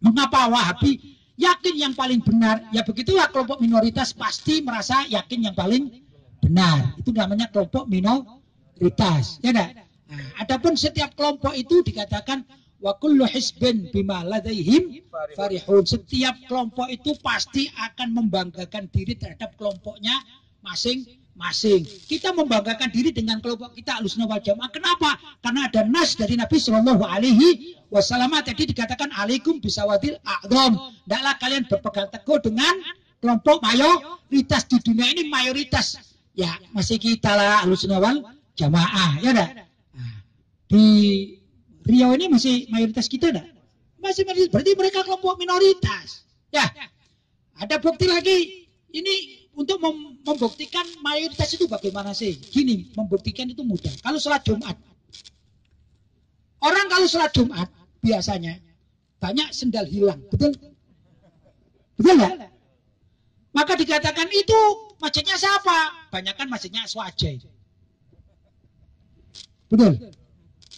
Mengapa Wahabi yakin yang paling benar? Ya begitulah kelompok minoritas pasti merasa yakin yang paling benar. Itu namanya kelompok minoritas. Ya enggak? Nah, adapun setiap kelompok itu dikatakan wa kullu hisbin bima ladaihim farihun. Setiap kelompok itu pasti akan membanggakan diri terhadap kelompoknya masing masing. Kita membanggakan diri dengan kelompok kita alusna wal jamaah. Kenapa? Karena ada nas dari Nabi Shallallahu Alaihi Wasallam tadi dikatakan alaikum bisawadil a'dom. Tidaklah kalian berpegang teguh dengan kelompok mayoritas di dunia ini mayoritas. Ya masih kita lah alusna wal jamaah. Ya dah. Nah, di Riau ini masih mayoritas kita dah. Masih mayoritas. Berarti mereka kelompok minoritas. Ya. Ada bukti lagi. Ini mem membuktikan mayoritas itu bagaimana sih? Gini, membuktikan itu mudah. Kalau sholat Jumat, orang kalau sholat Jumat biasanya banyak sendal hilang, betul? Betul nggak? Maka dikatakan itu masjidnya siapa? Banyak kan masjidnya Aswaja Betul.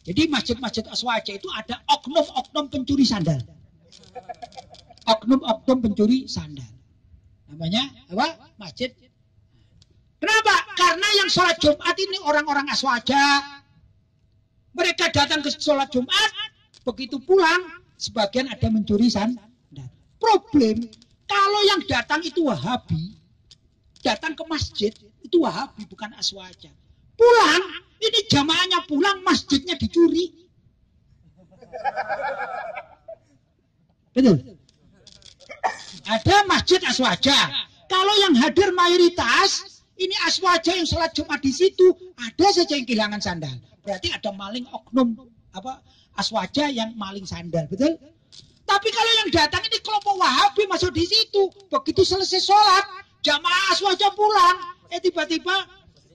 Jadi masjid-masjid Aswaja itu ada oknum-oknum pencuri sandal. Oknum-oknum pencuri sandal. Namanya apa? Masjid. Kenapa? Karena yang sholat Jumat ini orang-orang aswaja. Mereka datang ke sholat Jumat, begitu pulang, sebagian ada mencuri sandal. Problem, kalau yang datang itu wahabi, datang ke masjid, itu wahabi, bukan aswaja. Pulang, ini jamaahnya pulang, masjidnya dicuri. Betul? Ada masjid aswaja. Kalau yang hadir mayoritas Ini aswaja yang sholat Jumat di situ, ada saja yang kehilangan sandal. Berarti ada maling oknum apa aswaja yang maling sandal, betul? Tapi kalau yang datang ini kelompok Wahabi masuk di situ, begitu selesai sholat, jamaah aswaja pulang, eh tiba-tiba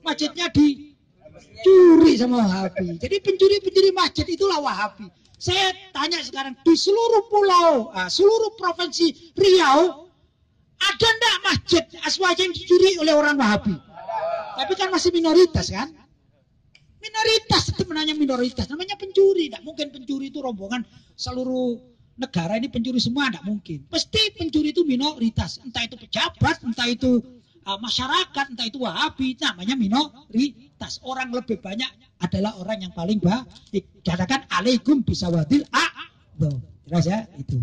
masjidnya dicuri sama Wahabi. Jadi pencuri-pencuri masjid itulah Wahabi. Saya tanya sekarang di seluruh pulau, ah, seluruh provinsi Riau, ada enggak masjid aswaja yang dicuri oleh orang Wahabi? Tapi kan masih minoritas kan? Minoritas itu menanya minoritas, namanya pencuri. Tidak mungkin pencuri itu rombongan seluruh negara ini pencuri semua, tidak mungkin. Pasti pencuri itu minoritas, entah itu pejabat, entah itu uh, masyarakat, entah itu Wahabi, namanya minoritas. Orang lebih banyak adalah orang yang paling baik. Katakan alaikum bisa wadil a. Jelas ya itu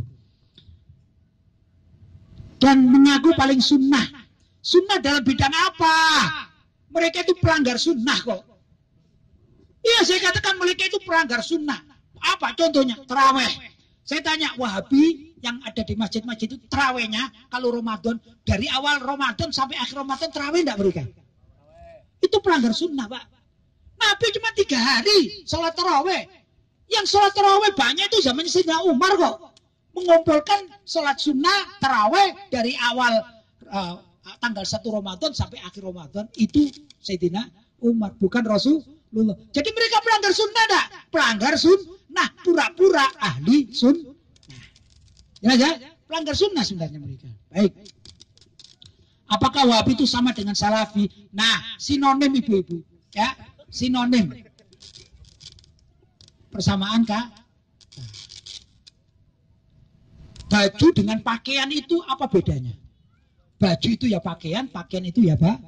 dan mengaku paling sunnah. Sunnah dalam bidang apa? Mereka itu pelanggar sunnah kok. Iya saya katakan mereka itu pelanggar sunnah. Apa contohnya? Terawih. Saya tanya Wahabi yang ada di masjid-masjid itu terawihnya kalau Ramadan dari awal Ramadan sampai akhir Ramadan terawih enggak mereka? Itu pelanggar sunnah pak. Nabi cuma tiga hari sholat terawih. Yang sholat terawih banyak itu zamannya Sayyidina Umar kok mengumpulkan sholat sunnah terawih dari awal uh, tanggal 1 Ramadan sampai akhir Ramadan itu Sayyidina Umar bukan Rasulullah. Jadi mereka pelanggar sunnah enggak? Pelanggar sunnah pura-pura ahli sunnah. Ya, ya, pelanggar sunnah sebenarnya mereka. Baik. Apakah Wahabi itu sama dengan Salafi? Nah, sinonim ibu-ibu. Ya, sinonim. Persamaan kah? Baju dengan pakaian itu apa bedanya? Baju itu ya pakaian, pakaian itu ya pak.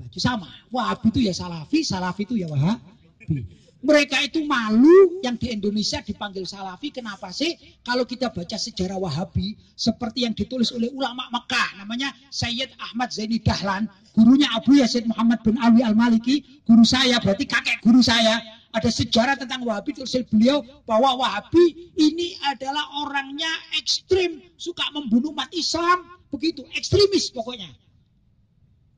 Baju sama. Wahabi itu ya salafi, salafi itu ya wahabi. Mereka itu malu yang di Indonesia dipanggil salafi. Kenapa sih? Kalau kita baca sejarah wahabi, seperti yang ditulis oleh ulama Mekah, namanya Sayyid Ahmad Zaini Dahlan, gurunya Abu Yazid Muhammad bin Ali Al-Maliki, guru saya, berarti kakek guru saya, ada sejarah tentang Wahabi tulis beliau bahwa Wahabi ini adalah orangnya ekstrim, suka membunuh umat Islam, begitu ekstremis pokoknya.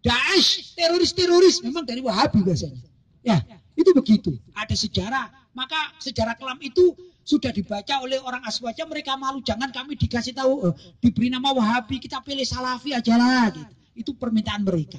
Daesh, teroris-teroris memang dari Wahabi biasanya. Ya, itu begitu. Ada sejarah. Maka sejarah kelam itu sudah dibaca oleh orang aswaja mereka malu jangan kami dikasih tahu uh, diberi nama Wahabi kita pilih Salafi aja lah gitu. Itu permintaan mereka.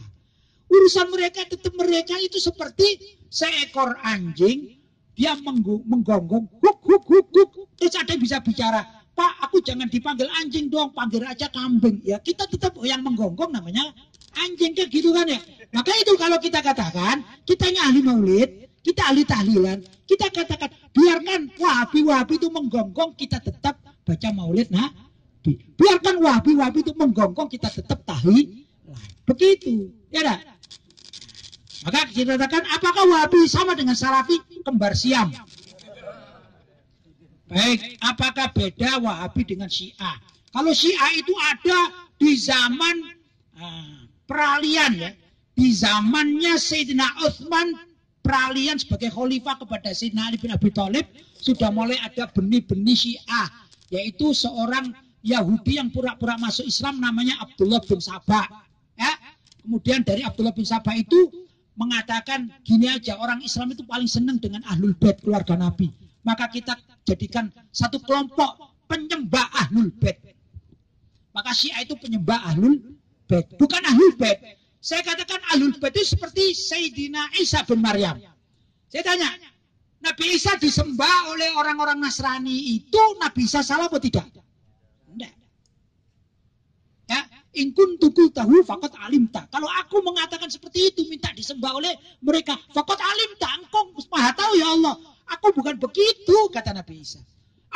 Urusan mereka tetap mereka itu seperti seekor anjing dia menggonggong huk huk huk huk terus ada yang bisa bicara Pak aku jangan dipanggil anjing dong panggil aja kambing ya kita tetap yang menggonggong namanya anjing kayak gitu kan ya? Maka itu kalau kita katakan kita ini ahli maulid kita ahli tahlilan kita katakan biarkan wahabi wahabi itu menggonggong kita tetap baca maulid nah. Biarkan wahabi wahabi itu menggonggong kita tetap tahlilan begitu ya dah maka dikatakan apakah Wahabi sama dengan Salafi? Kembar siam? Baik, apakah beda Wahabi dengan Syiah? Kalau Syiah itu ada di zaman uh, peralihan ya, di zamannya Sayyidina Uthman peralihan sebagai khalifah kepada Sayyidina Ali bin Abi Thalib sudah mulai ada benih-benih Syiah, yaitu seorang Yahudi yang pura-pura masuk Islam namanya Abdullah bin Sabah. Ya. Kemudian dari Abdullah bin Sabah itu mengatakan gini aja orang Islam itu paling senang dengan ahlul bait keluarga Nabi. Maka kita jadikan satu kelompok penyembah ahlul bait. Maka Syiah itu penyembah ahlul bait, bukan ahlul bait. Saya katakan ahlul bait itu seperti Sayyidina Isa bin Maryam. Saya tanya, Nabi Isa disembah oleh orang-orang Nasrani itu Nabi Isa salah atau tidak? Ingkun tukul tahu fakot alimta. Kalau aku mengatakan seperti itu, minta disembah oleh mereka. Fakot alimta, engkau maha tahu ya Allah. Aku bukan begitu, kata Nabi Isa.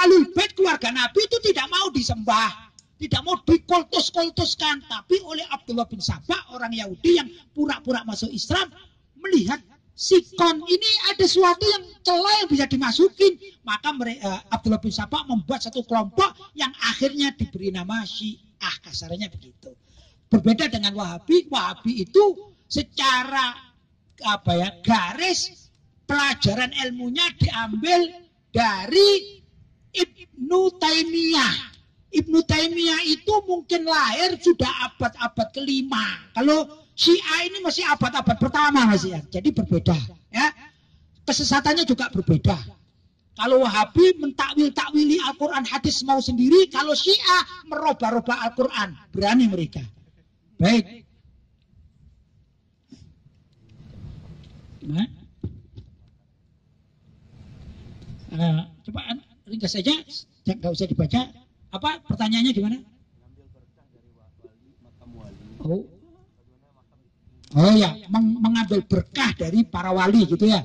Alul bait keluarga Nabi itu tidak mau disembah. Tidak mau dikoltus-koltuskan. Tapi oleh Abdullah bin Sabah, orang Yahudi yang pura-pura masuk Islam, melihat sikon ini ada sesuatu yang celah yang bisa dimasukin. Maka mereka, uh, Abdullah bin Sabah membuat satu kelompok yang akhirnya diberi nama Syiah Ah kasarnya begitu. Berbeda dengan Wahabi, Wahabi itu secara apa ya garis pelajaran ilmunya diambil dari Ibnu Taimiyah. Ibnu Taimiyah itu mungkin lahir sudah abad-abad kelima. Kalau Syiah ini masih abad-abad pertama masih ya. Jadi berbeda ya. Kesesatannya juga berbeda. Kalau Wahabi mentakwil-takwili Al-Quran hadis mau sendiri, kalau Syiah merubah-rubah Al-Quran. Berani mereka. Baik. Nah. Uh, coba ringkas saja, nggak usah dibaca. Apa pertanyaannya gimana? Oh, oh ya, meng mengambil berkah dari para wali gitu ya.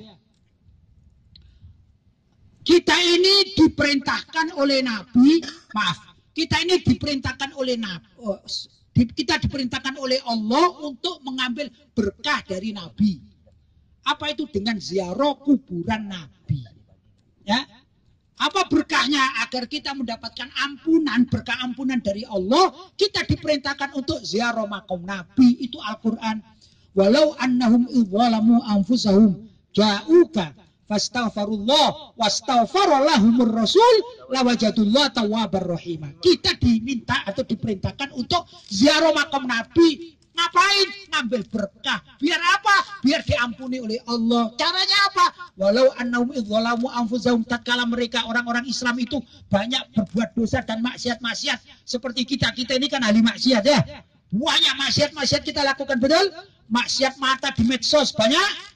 Kita ini diperintahkan oleh Nabi, maaf, kita ini diperintahkan oleh Nabi, oh, kita diperintahkan oleh Allah untuk mengambil berkah dari Nabi. Apa itu dengan ziarah kuburan Nabi? Ya, apa berkahnya agar kita mendapatkan ampunan, berkah ampunan dari Allah, kita diperintahkan untuk ziarah makam Nabi, itu Al-Qur'an. Walau annahum idzalamu anfusahum ja'uka fastaghfirullah wastaghfarallahumur rasul lawajadullah tawwabar rahimah. Kita diminta atau diperintahkan untuk ziarah makam Nabi. Ngapain? Ngambil berkah. Biar apa? Biar diampuni oleh Allah. Caranya apa? Walau annahum idzalamu anfusahum tatkala mereka orang-orang Islam itu banyak berbuat dosa dan maksiat-maksiat seperti kita. Kita ini kan ahli maksiat ya. Banyak maksiat-maksiat kita lakukan betul? Maksiat mata di medsos banyak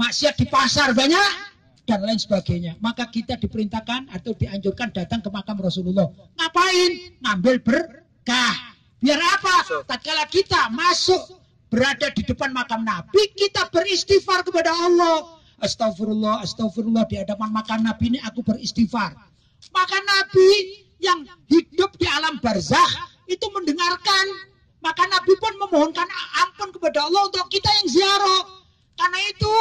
maksiat di pasar banyak dan lain sebagainya. Maka kita diperintahkan atau dianjurkan datang ke makam Rasulullah. Ngapain? Ngambil berkah. Biar apa? Tatkala kita masuk berada di depan makam Nabi, kita beristighfar kepada Allah. Astagfirullah, astagfirullah di hadapan makam Nabi ini aku beristighfar. Maka Nabi yang hidup di alam barzah itu mendengarkan. Maka Nabi pun memohonkan ampun kepada Allah untuk kita yang ziarah. Karena itu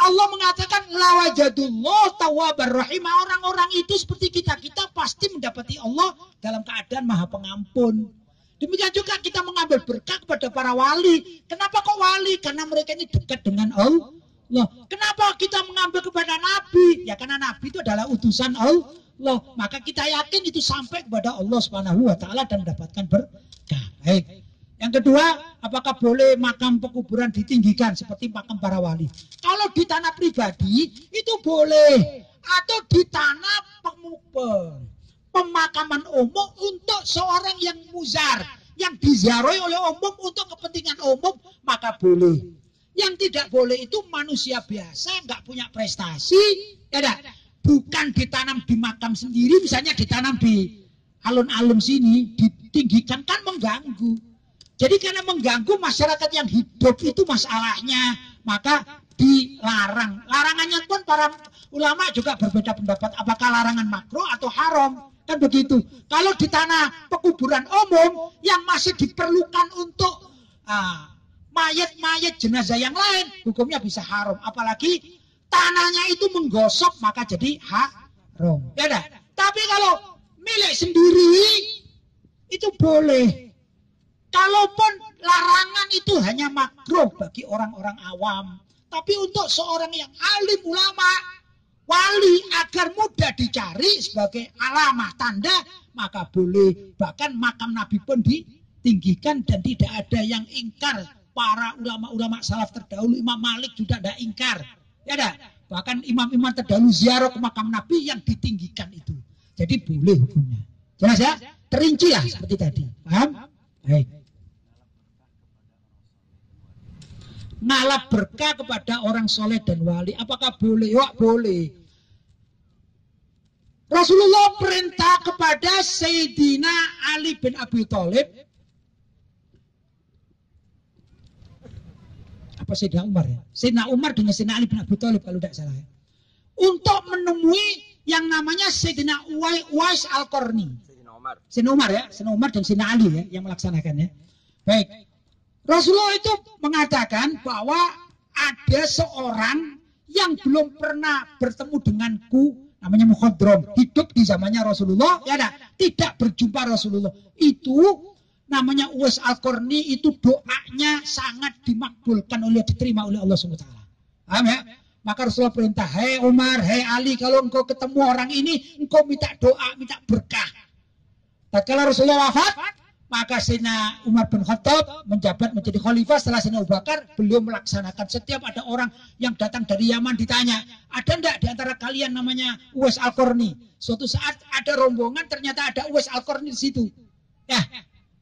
Allah mengatakan lawajadullah tawabar rahimah. Orang-orang itu seperti kita-kita pasti mendapati Allah dalam keadaan maha pengampun. Demikian juga kita mengambil berkah kepada para wali. Kenapa kok wali? Karena mereka ini dekat dengan Allah. Kenapa kita mengambil kepada Nabi? Ya karena Nabi itu adalah utusan Allah. Maka kita yakin itu sampai kepada Allah Subhanahu wa taala dan mendapatkan berkah. Baik. Yang kedua, apakah boleh makam pekuburan ditinggikan seperti makam para wali? Kalau di tanah pribadi itu boleh atau di tanah pemakaman umum untuk seorang yang muzar yang diziarahi oleh umum untuk kepentingan umum maka boleh. Yang tidak boleh itu manusia biasa nggak punya prestasi, ya dah. Bukan ditanam di makam sendiri, misalnya ditanam di alun-alun sini, ditinggikan kan mengganggu. Jadi karena mengganggu masyarakat yang hidup itu masalahnya, maka dilarang. Larangannya pun para ulama juga berbeda pendapat apakah larangan makro atau haram. Kan begitu. Kalau di tanah pekuburan umum yang masih diperlukan untuk ah, mayat-mayat jenazah yang lain, hukumnya bisa haram. Apalagi tanahnya itu menggosok maka jadi haram. Ya dah. Tapi kalau milik sendiri itu boleh Kalaupun larangan itu hanya makruh bagi orang-orang awam. Tapi untuk seorang yang alim ulama, wali agar mudah dicari sebagai alamah tanda, maka boleh. Bahkan makam Nabi pun ditinggikan dan tidak ada yang ingkar. Para ulama-ulama salaf terdahulu, Imam Malik juga tidak ingkar. Ya dah. Bahkan imam-imam terdahulu ziarah ke makam Nabi yang ditinggikan itu. Jadi boleh hukumnya. Jelas ya? Terinci lah seperti tadi. Paham? Baik. ngalap berkah kepada orang soleh dan wali. Apakah boleh? Wah, boleh. Rasulullah perintah kepada Sayyidina Ali bin Abi Thalib apa Sayyidina Umar ya? Sayyidina Umar dengan Sayyidina Ali bin Abi Thalib kalau tidak salah ya. Untuk menemui yang namanya Sayyidina Uwais Al-Qarni. Sayyidina Umar. Sayyidina Umar ya, Sayyidina Umar dan Sayyidina Ali ya yang melaksanakannya. Baik. Rasulullah itu mengatakan bahwa ada seorang yang belum pernah bertemu denganku namanya Mukhadram. Hidup di zamannya Rasulullah? Ya ada tidak berjumpa Rasulullah. Itu namanya Uwais Al-Qarni itu doanya sangat dimakbulkan oleh diterima oleh Allah SWT paham ya? Maka Rasulullah perintah hei Umar hei Ali kalau engkau ketemu orang ini engkau minta doa minta berkah. Tatkala Rasulullah wafat Maka Sayyidina Umar bin Khattab menjabat menjadi khalifah setelah Sayyidina Abu Bakar. Beliau melaksanakan setiap ada orang yang datang dari Yaman ditanya, ada enggak di antara kalian namanya Uwais Al-Qarni? Suatu saat ada rombongan ternyata ada Uwais Al-Qarni di situ. Ya,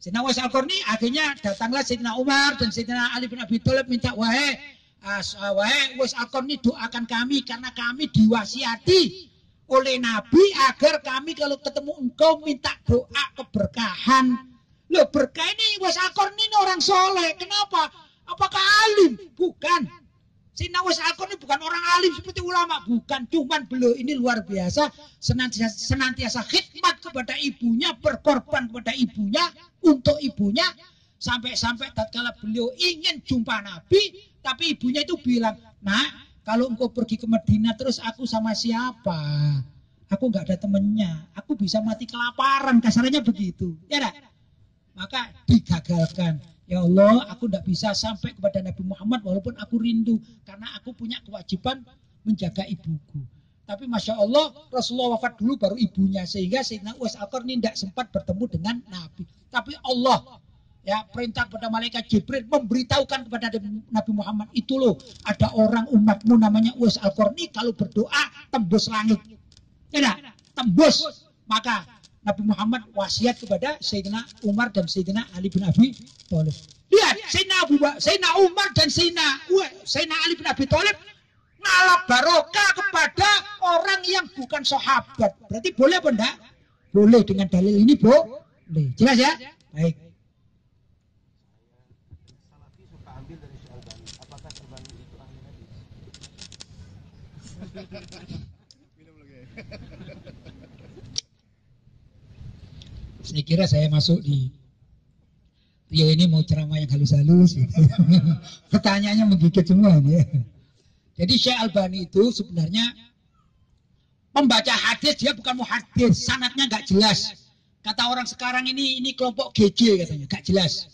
Sayyidina Uwais Al-Qarni akhirnya datanglah Sayyidina Umar dan Sayyidina Ali bin Abi Thalib minta, wahai uh, wahai Uwais Al-Qarni doakan kami karena kami diwasiati oleh Nabi agar kami kalau ketemu engkau minta doa keberkahan Loh berkah ini Wes Akor ini orang soleh. Kenapa? Apakah alim? Bukan. Sina Wes Akor ini bukan orang alim seperti ulama. Bukan. Cuman beliau ini luar biasa. Senantiasa, senantiasa khidmat kepada ibunya. Berkorban kepada ibunya. Untuk ibunya. Sampai-sampai tatkala beliau ingin jumpa Nabi. Tapi ibunya itu bilang. Nah kalau engkau pergi ke Medina terus aku sama siapa? Aku nggak ada temennya. Aku bisa mati kelaparan. Kasarnya begitu. Ya enggak? Maka digagalkan. Ya Allah, aku tidak bisa sampai kepada Nabi Muhammad walaupun aku rindu karena aku punya kewajiban menjaga ibuku. Tapi masya Allah Rasulullah wafat dulu baru ibunya sehingga Sayyidina Uwais al ini tidak sempat bertemu dengan Nabi. Tapi Allah ya perintah kepada malaikat Jibril memberitahukan kepada Nabi Muhammad itu loh ada orang umatmu namanya Uwais al kalau berdoa tembus langit. Ya, tembus maka Nabi Muhammad wasiat kepada Sayyidina Umar dan Sayyidina Ali bin Abi Thalib. Lihat, Sayyidina Abu Sayyidina Umar dan Sayyidina Sayyidina Ali bin Abi Thalib ngalap barokah kepada orang yang bukan sahabat. Berarti boleh apa enggak? Boleh dengan dalil ini, Boleh. Jelas ya? Baik. Minum lagi. Saya kira saya masuk di Rio ini mau ceramah yang halus-halus. Pertanyaannya menggigit semua ini. Jadi Syekh Albani itu sebenarnya membaca hadis dia bukan mau hadis, sanatnya nggak jelas. Kata orang sekarang ini ini kelompok GG katanya, nggak jelas.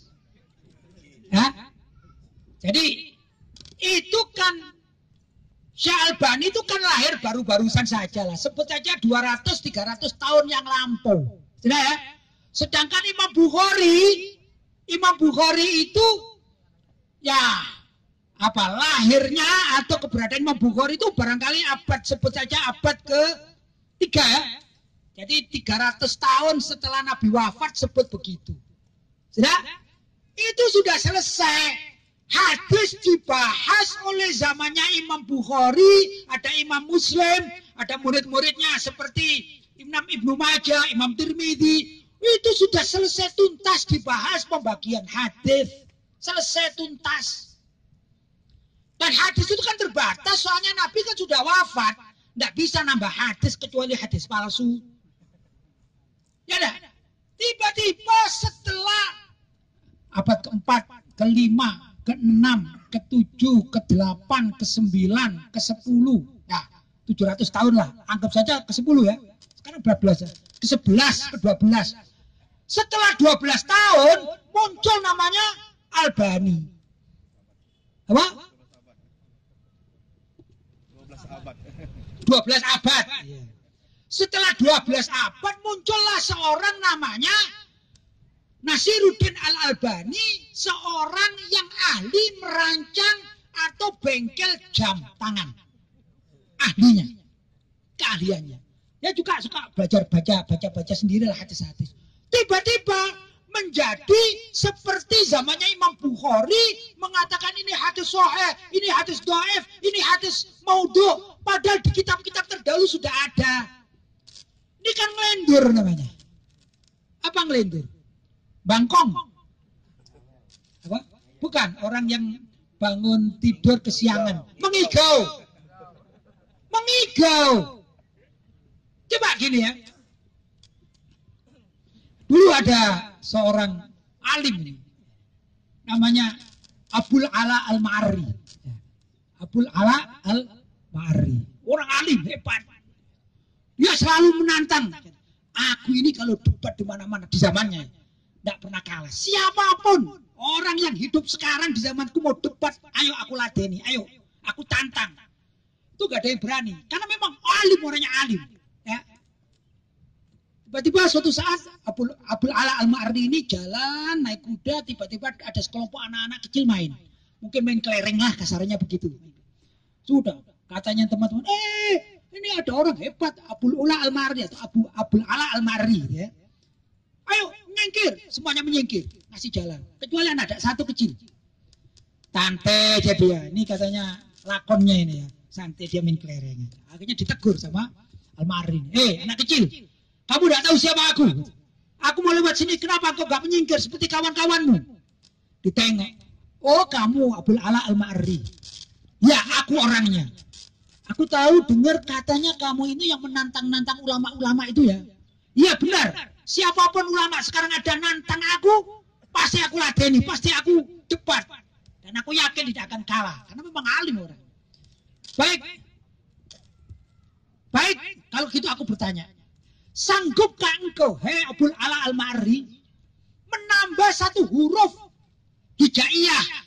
Ya? Jadi itu kan Syekh Albani itu kan lahir baru-barusan saja lah. Sebut saja 200-300 tahun yang lampau. Sudah ya? Sedangkan Imam Bukhari, Imam Bukhari itu ya apa lahirnya atau keberadaan Imam Bukhari itu barangkali abad sebut saja abad ke tiga ya. Jadi 300 tahun setelah Nabi wafat sebut begitu. Sudah? Itu sudah selesai. Hadis dibahas oleh zamannya Imam Bukhari, ada Imam Muslim, ada murid-muridnya seperti Imam Ibnu Majah, Imam Tirmidzi, itu sudah selesai tuntas dibahas pembagian hadis. Selesai tuntas. Dan hadis itu kan terbatas soalnya Nabi kan sudah wafat. Tidak bisa nambah hadis kecuali hadis palsu. Ya dah. Tiba-tiba setelah abad keempat, kelima, keenam, ketujuh, kedelapan, kesembilan, kesepuluh. ya tujuh ratus tahun lah. Anggap saja ke-10 ya. Sekarang berapa belas? ya Ke-11, kedua belas setelah 12 tahun muncul namanya Albani. Apa? 12 abad. 12 abad. Setelah 12 abad muncullah seorang namanya Nasiruddin Al-Albani, seorang yang ahli merancang atau bengkel jam tangan. Ahlinya, keahliannya. Ya juga suka belajar baca, baca-baca sendirilah hadis-hadis tiba-tiba menjadi seperti zamannya Imam Bukhari mengatakan ini hadis sohe, ini hadis doef, ini hadis maudhu. Padahal di kitab-kitab terdahulu sudah ada. Ini kan ngelendur namanya. Apa ngelendur? Bangkong. Apa? Bukan orang yang bangun tidur kesiangan. Mengigau. Mengigau. Coba gini ya. Dulu ada seorang alim namanya Abul Ala Al Ma'ari. Abul Ala Al Ma'ari. Orang alim hebat. Dia selalu menantang. Aku ini kalau debat di mana-mana di zamannya tidak pernah kalah. Siapa pun orang yang hidup sekarang di zamanku mau debat, ayo aku ladeni, ayo aku tantang. Itu gak ada yang berani. Karena memang alim orangnya alim. Tiba-tiba suatu saat Abul, Abul Ala Al-Ma'arri ini jalan naik kuda, tiba-tiba ada sekelompok anak-anak kecil main. Mungkin main kelereng lah kasarnya begitu. Sudah, katanya teman-teman, eh ini ada orang hebat, Abul Ula Al-Ma'arri atau Abu Abul Ala Al-Ma'arri ya. Ayo nyingkir, semuanya menyingkir, ngasih jalan. Kecuali anak ada satu kecil. Tante dia dia, ini katanya lakonnya ini ya. Santai dia main kelereng. Akhirnya ditegur sama Al-Ma'arri. Eh anak kecil, kamu tidak tahu siapa aku. Aku mau lewat sini, kenapa kau gak menyingkir seperti kawan-kawanmu? Ditengok. Oh kamu Abdul Ala Al-Ma'ri. Ya aku orangnya. Aku tahu dengar katanya kamu ini yang menantang-nantang ulama-ulama itu ya. Iya benar. Siapa pun ulama sekarang ada nantang aku, pasti aku ladeni, pasti aku cepat. Dan aku yakin tidak akan kalah. Karena memang alim orang. Baik. Baik, kalau gitu aku bertanya. Sanggupkah engkau, hei Abul Ala Al-Ma'ri, menambah satu huruf hijaiyah?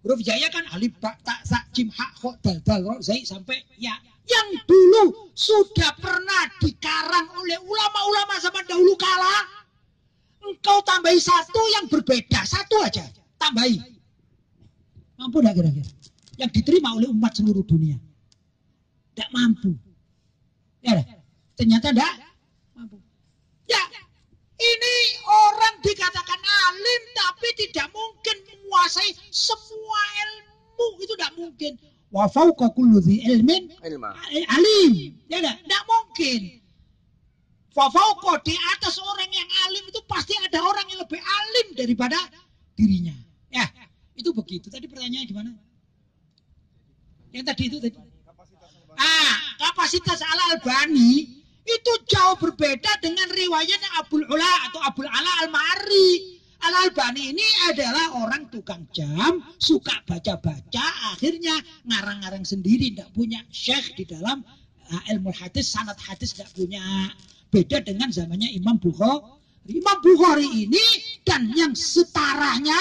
Huruf hijaiyah kan alif, ba, tak, sa, jim, ha, ho, dal, dal, ro, zai, sampai ya. Yang dulu sudah pernah dikarang oleh ulama-ulama zaman dahulu kala. Engkau tambahi satu yang berbeda, satu aja, tambahi. Mampu tidak kira-kira? Yang diterima oleh umat seluruh dunia. Tidak mampu. Ya, Ternyata enggak mampu. Ya, ini orang dikatakan alim tapi tidak mungkin menguasai semua ilmu itu tidak mungkin. Wa fauqa kulli ilmin alim. Ya enggak? Enggak mungkin. Wa fauqa di atas orang yang alim itu pasti ada orang yang lebih alim daripada dirinya. Ya, itu begitu. Tadi pertanyaannya gimana? Yang tadi itu tadi. Ah, kapasitas Al Albani itu jauh berbeda dengan riwayatnya Abul Ula atau Abul Ala Al-Ma'ari. Al-Albani ini adalah orang tukang jam, suka baca-baca, akhirnya ngarang-ngarang sendiri, tidak punya syekh di dalam uh, ilmu hadis, sanat hadis tidak punya. Beda dengan zamannya Imam Bukhari. Imam Bukhari ini dan yang setaranya,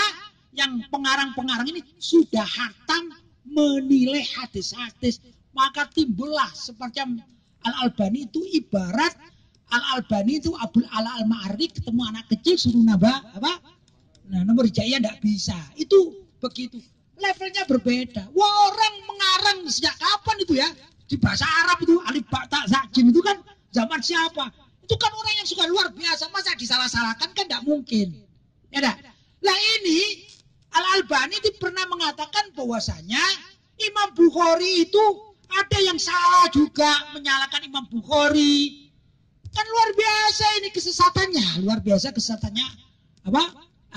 yang pengarang-pengarang ini sudah hatam menilai hadis-hadis. Maka timbullah semacam Al-Albani itu ibarat Al-Albani itu Abdul Ala Al-Ma'ari ketemu anak kecil suruh nambah apa? Nah, nomor jaya tidak bisa. Itu begitu. Levelnya berbeda. Wah, orang mengarang sejak kapan itu ya? Di bahasa Arab itu alif ba ta jim itu kan zaman siapa? Itu kan orang yang suka luar biasa. Masa disalah-salahkan kan tidak mungkin. Ya dah. Lah ini Al-Albani itu pernah mengatakan bahwasanya Imam Bukhari itu ada yang salah juga menyalahkan Imam Bukhari. Kan luar biasa ini kesesatannya, luar biasa kesesatannya apa?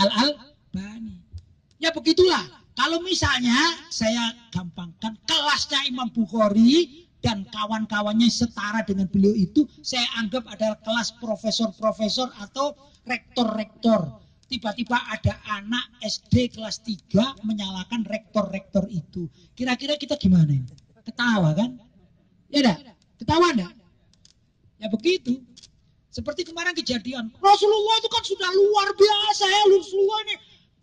Al-Albani. Ya begitulah. Kalau misalnya saya gampangkan kelasnya Imam Bukhari dan kawan-kawannya setara dengan beliau itu saya anggap adalah kelas profesor-profesor atau rektor-rektor. Tiba-tiba ada anak SD kelas 3 menyalahkan rektor-rektor itu. Kira-kira kita gimana ini? Ketawa kan? Ya dah, ketawa enggak? Ya begitu. Seperti kemarin kejadian. Rasulullah itu kan sudah luar biasa ya. Rasulullah ini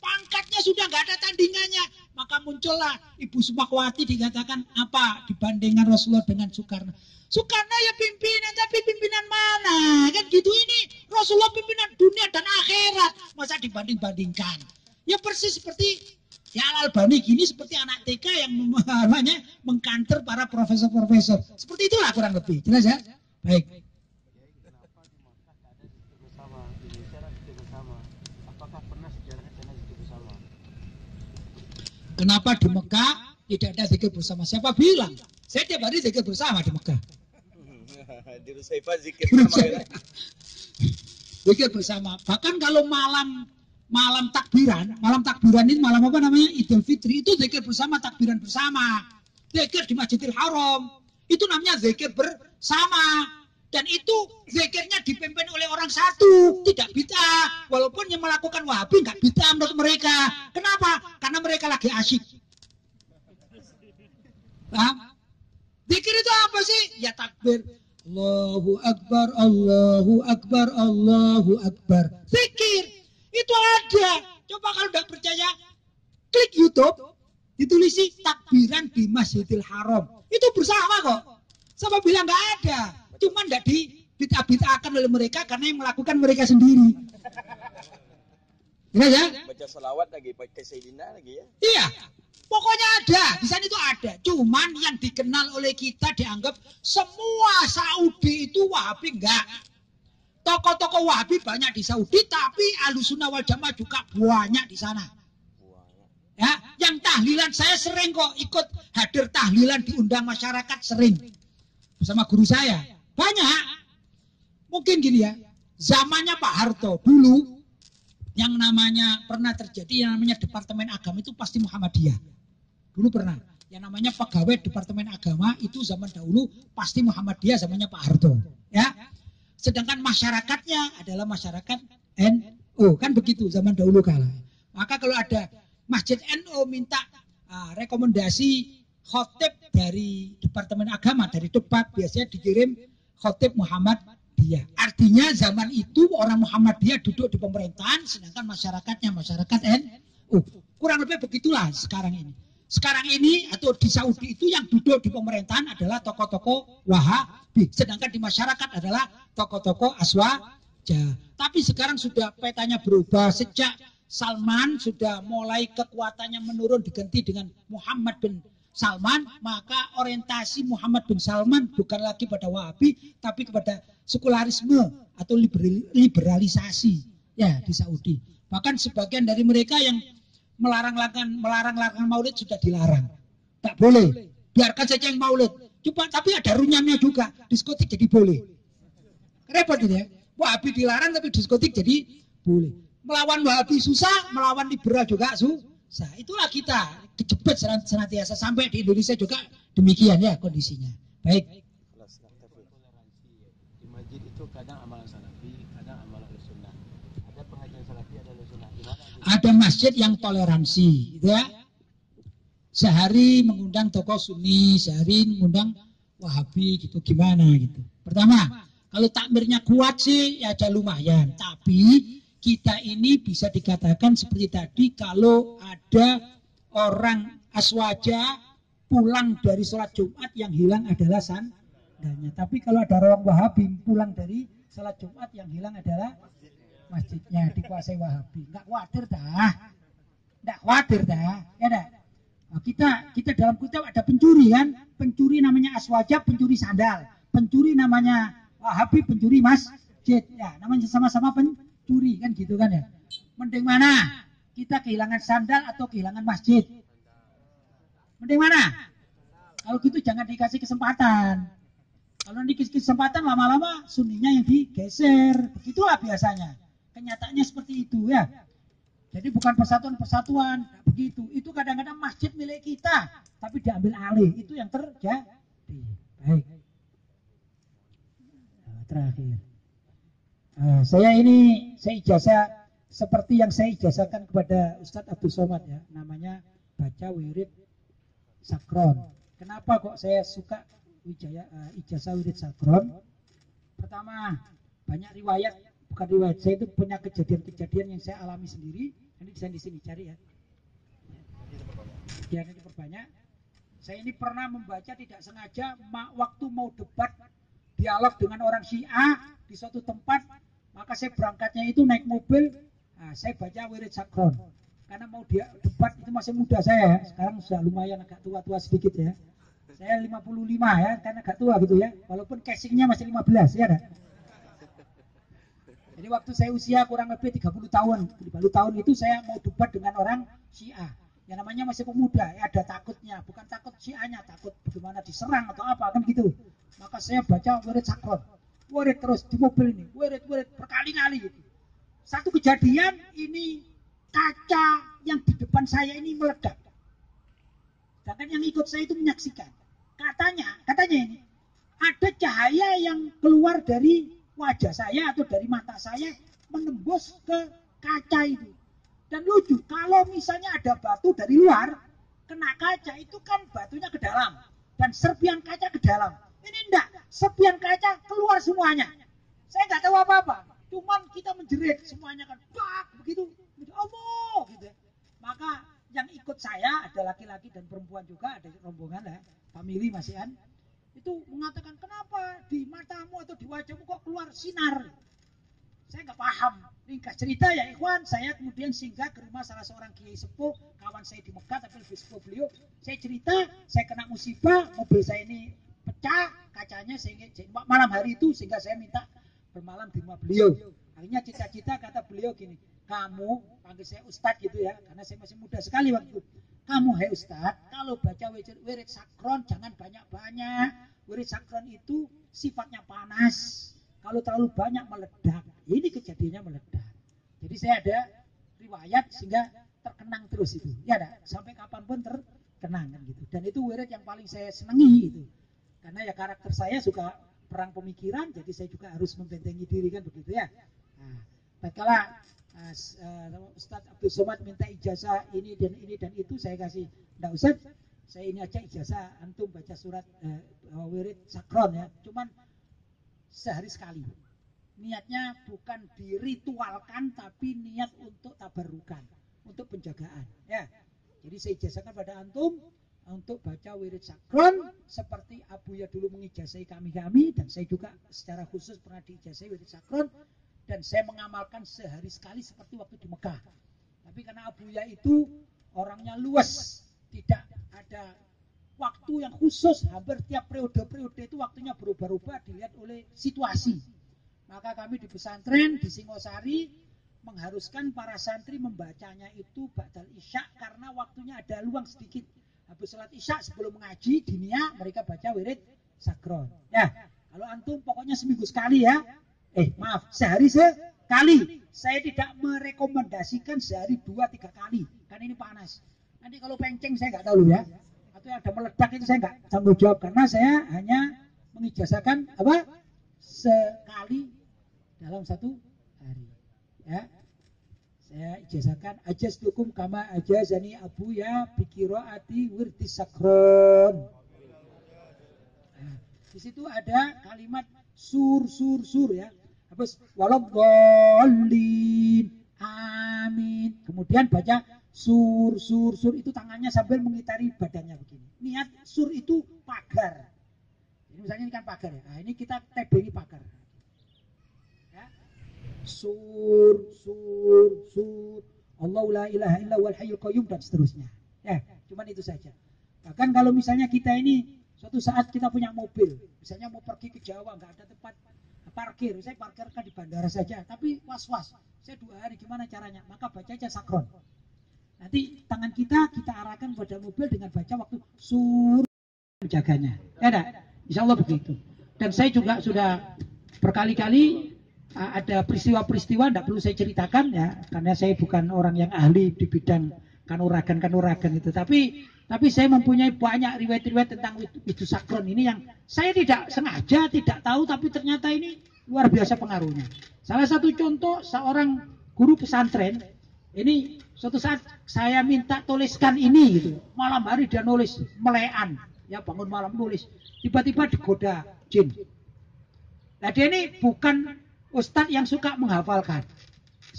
pangkatnya sudah nggak ada tandingannya. Maka muncullah Ibu Sumakwati dikatakan apa dibandingkan Rasulullah dengan Soekarno. Soekarno ya pimpinan, tapi pimpinan mana? Kan gitu ini. Rasulullah pimpinan dunia dan akhirat. Masa dibanding-bandingkan? Ya persis seperti Ya Al-Albani gini seperti anak TK yang namanya mengkanter para profesor-profesor. Seperti itulah kurang lebih. Jelas ya? Baik. Kenapa di Mekah tidak ada zikir bersama? Siapa bilang? Saya tiap hari zikir bersama di Mekah. di Rusaifah zikir bersama. zikir bersama. Bahkan kalau malam malam takbiran, malam takbiran ini malam apa namanya? Idul Fitri itu zikir bersama takbiran bersama. Zikir di Masjidil Haram. Itu namanya zikir bersama. Dan itu zikirnya dipimpin oleh orang satu, tidak bisa. Walaupun yang melakukan wahabi nggak bisa menurut mereka. Kenapa? Karena mereka lagi asyik. Paham? Zikir itu apa sih? Ya takbir. Allahu Akbar, Allahu Akbar, Allahu Akbar. Zikir. Itu ada. Coba kalau tidak percaya, klik YouTube, ditulisi takbiran di Masjidil Haram. Itu bersama kok. Sama bilang nggak ada, cuman tidak di bid'ah-bid'ahkan oleh mereka karena yang melakukan mereka sendiri. Ya, ya? Baca salawat lagi, pakai Sayyidina lagi ya. Iya. Pokoknya ada, di sana itu ada. Cuman yang dikenal oleh kita dianggap semua Saudi itu Wahabi enggak. Tokoh-tokoh Wahabi banyak di Saudi, tapi Alusuna wal Jamaah juga banyak di sana. Ya, yang tahlilan saya sering kok ikut hadir tahlilan diundang masyarakat sering bersama guru saya. Banyak. Mungkin gini ya, zamannya Pak Harto dulu yang namanya pernah terjadi yang namanya Departemen Agama itu pasti Muhammadiyah. Dulu pernah. Yang namanya pegawai Departemen Agama itu zaman dahulu pasti Muhammadiyah zamannya Pak Harto. Ya. Sedangkan masyarakatnya adalah masyarakat NU. Kan begitu zaman dahulu kala. Maka kalau ada Masjid NU minta uh, rekomendasi khotib dari Departemen Agama, dari debat biasanya dikirim khotib Muhammad dia. Artinya zaman itu orang Muhammadiyah duduk di pemerintahan, sedangkan masyarakatnya masyarakat NU. Kurang lebih begitulah sekarang ini. Sekarang ini atau di Saudi itu yang duduk di pemerintahan adalah tokoh-tokoh Wahabi, sedangkan di masyarakat adalah tokoh-tokoh Aswaja. Tapi sekarang sudah petanya berubah sejak Salman sudah mulai kekuatannya menurun diganti dengan Muhammad bin Salman, maka orientasi Muhammad bin Salman bukan lagi pada Wahabi, tapi kepada sekularisme atau liberalisasi ya di Saudi. Bahkan sebagian dari mereka yang melarang-larang melarang-larang maulid sudah dilarang. Tak boleh. Biarkan saja yang maulid. Coba tapi ada runyannya juga. Diskotik jadi boleh. Repot ini ya. Wahabi dilarang tapi diskotik jadi boleh. Melawan Wahabi susah, melawan liberal juga susah. Itulah kita kejebet senantiasa sampai di Indonesia juga demikian ya kondisinya. Baik. Di masjid itu kadang amalan salafi, kadang amalan sunnah. Ada pengajian salafi, ada sunnah. Ada masjid yang toleransi, gitu ya. Sehari mengundang tokoh Sunni, sehari mengundang Wahabi, gitu gimana gitu. Pertama, kalau takmirnya kuat sih ya ada lumayan, tapi kita ini bisa dikatakan seperti tadi kalau ada orang aswaja pulang dari sholat Jumat yang hilang adalah sandalnya. Tapi kalau ada orang Wahabi pulang dari sholat Jumat yang hilang adalah masjidnya dikuasai Wahabi. Enggak khawatir dah. Enggak khawatir dah. Ya dah. Nah, kita kita dalam kitab ada pencuri kan? Pencuri namanya Aswaja, pencuri sandal. Pencuri namanya Wahabi, pencuri masjid. Ya, namanya sama-sama pencuri kan gitu kan ya. Mending mana? Kita kehilangan sandal atau kehilangan masjid? Mending mana? Kalau gitu jangan dikasih kesempatan. Kalau dikasih kesempatan lama-lama suninya yang digeser. Begitulah biasanya kenyataannya seperti itu ya. Jadi bukan persatuan-persatuan, begitu. Itu kadang-kadang masjid milik kita, tapi diambil alih. Itu yang terjadi. Baik. Nah, terakhir. Nah, saya ini saya ijazah seperti yang saya ijazahkan kepada Ustadz Abdul Somad ya, namanya baca wirid sakron. Kenapa kok saya suka wijaya, uh, ijazah wirid sakron? Pertama, banyak riwayat bukan riwayat. Saya itu punya kejadian-kejadian yang saya alami sendiri. Ini bisa di sini cari ya. Ya ini perbanyak saya ini pernah membaca tidak sengaja waktu mau debat dialog dengan orang Syiah di suatu tempat maka saya berangkatnya itu naik mobil. Nah, saya baca wirid sakron. Karena mau dia debat itu masih muda saya ya. sekarang sudah lumayan agak tua-tua sedikit ya. Saya 55 ya karena agak tua gitu ya. Walaupun casingnya masih 15 ya ada jadi waktu saya usia kurang lebih 30 tahun, 30 tahun itu saya mau debat dengan orang Syiah. Yang namanya masih pemuda, ya ada takutnya, bukan takut Syiahnya, takut bagaimana diserang atau apa kan gitu. Maka saya baca wirid sakron, wirid terus di mobil ini, wirid wirid berkali-kali gitu. Satu kejadian ini kaca yang di depan saya ini meledak. Sedangkan yang ikut saya itu menyaksikan. Katanya, katanya ini ada cahaya yang keluar dari wajah saya atau dari mata saya menembus ke kaca itu. Dan lucu, kalau misalnya ada batu dari luar, kena kaca itu kan batunya ke dalam. Dan serpian kaca ke dalam. Ini enggak, serpian kaca keluar semuanya. Saya nggak tahu apa-apa. Cuman kita menjerit semuanya kan, bak, begitu. Allah, gitu. Maka yang ikut saya ada laki-laki dan perempuan juga, ada rombongan ya, family masih kan. Itu mengatakan kenapa di matamu atau di wajahmu kok keluar sinar. Saya nggak paham. Ringkas cerita ya Ikhwan, saya kemudian singgah ke rumah salah seorang kiai sepuh, kawan saya di Mekah tapi lebih sepuh beliau. Saya cerita, saya kena musibah, mobil saya ini pecah kacanya sehingga malam hari itu sehingga saya minta bermalam di rumah beliau. Akhirnya cita-cita kata beliau gini, kamu panggil saya Ustadz gitu ya, karena saya masih muda sekali waktu. Kamu hai Ustadz, kalau baca wirid sakron jangan banyak-banyak. Wirid sakron itu sifatnya panas. Kalau terlalu banyak meledak. Ini kejadiannya meledak. Jadi saya ada riwayat sehingga terkenang terus itu. Ya ada, sampai kapan pun terkenang kan gitu. Dan itu wirid yang paling saya senangi itu. Karena ya karakter saya suka perang pemikiran, jadi saya juga harus membentengi diri kan begitu ya. Nah, tatkala uh, uh, Ustadz Abdul Somad minta ijazah ini dan ini dan itu saya kasih, enggak usah, saya ini aja ijazah antum baca surat uh, wirid sakron ya, cuman sehari sekali. Niatnya bukan diritualkan tapi niat untuk tabarukan, untuk penjagaan. Ya, jadi saya ijazahkan pada antum untuk baca wirid sakron seperti Abu Ya dulu mengijazai kami-kami dan saya juga secara khusus pernah diijazai wirid sakron dan saya mengamalkan sehari sekali seperti waktu di Mekah. Tapi karena Abu Ya itu orangnya luas, tidak ada waktu yang khusus, hampir tiap periode-periode itu waktunya berubah-ubah dilihat oleh situasi. Maka kami di pesantren di Singosari mengharuskan para santri membacanya itu Ba'dal Isya karena waktunya ada luang sedikit. Habis sholat Isya sebelum mengaji dinia mereka baca wirid sakron. Ya, kalau antum pokoknya seminggu sekali ya. Eh maaf, sehari sekali. Saya tidak merekomendasikan sehari dua tiga kali. Karena ini panas. Nanti kalau penceng saya nggak tahu ya. Atau ada meledak itu saya nggak tanggung jawab. Karena saya hanya mengijazahkan apa? Sekali dalam satu hari. Ya. Saya ijazahkan ajas dukum kama ajazani abu ya ati wirti sakron. Nah, di situ ada kalimat sur sur sur ya habis walau amin kemudian baca sur sur sur itu tangannya sambil mengitari badannya begini. Niat sur itu pagar. Ini misalnya ini kan pagar ya. Nah, ini kita tebengi pagar. Ya. Sur sur sur Allah la ilaha illa wal hayyul qayyum dan seterusnya. Ya, cuman itu saja. Bahkan kalau misalnya kita ini suatu saat kita punya mobil, misalnya mau pergi ke Jawa nggak ada tempat parkir, saya parkirkan di bandara saja, tapi was-was, saya dua hari gimana caranya? Maka baca aja sakron. Nanti tangan kita kita arahkan pada mobil dengan baca waktu sur menjaganya. Ya ada, insya Allah begitu. Dan saya juga sudah berkali-kali ada peristiwa-peristiwa, tidak perlu saya ceritakan ya, karena saya bukan orang yang ahli di bidang kanuragan-kanuragan itu. Tapi tapi saya mempunyai banyak riwayat-riwayat tentang itu sakron ini yang saya tidak sengaja tidak tahu, tapi ternyata ini luar biasa pengaruhnya. Salah satu contoh seorang guru pesantren ini suatu saat saya minta tuliskan ini gitu. Malam hari dia nulis melean. Ya bangun malam nulis. Tiba-tiba digoda jin. Nah dia ini bukan ustadz yang suka menghafalkan.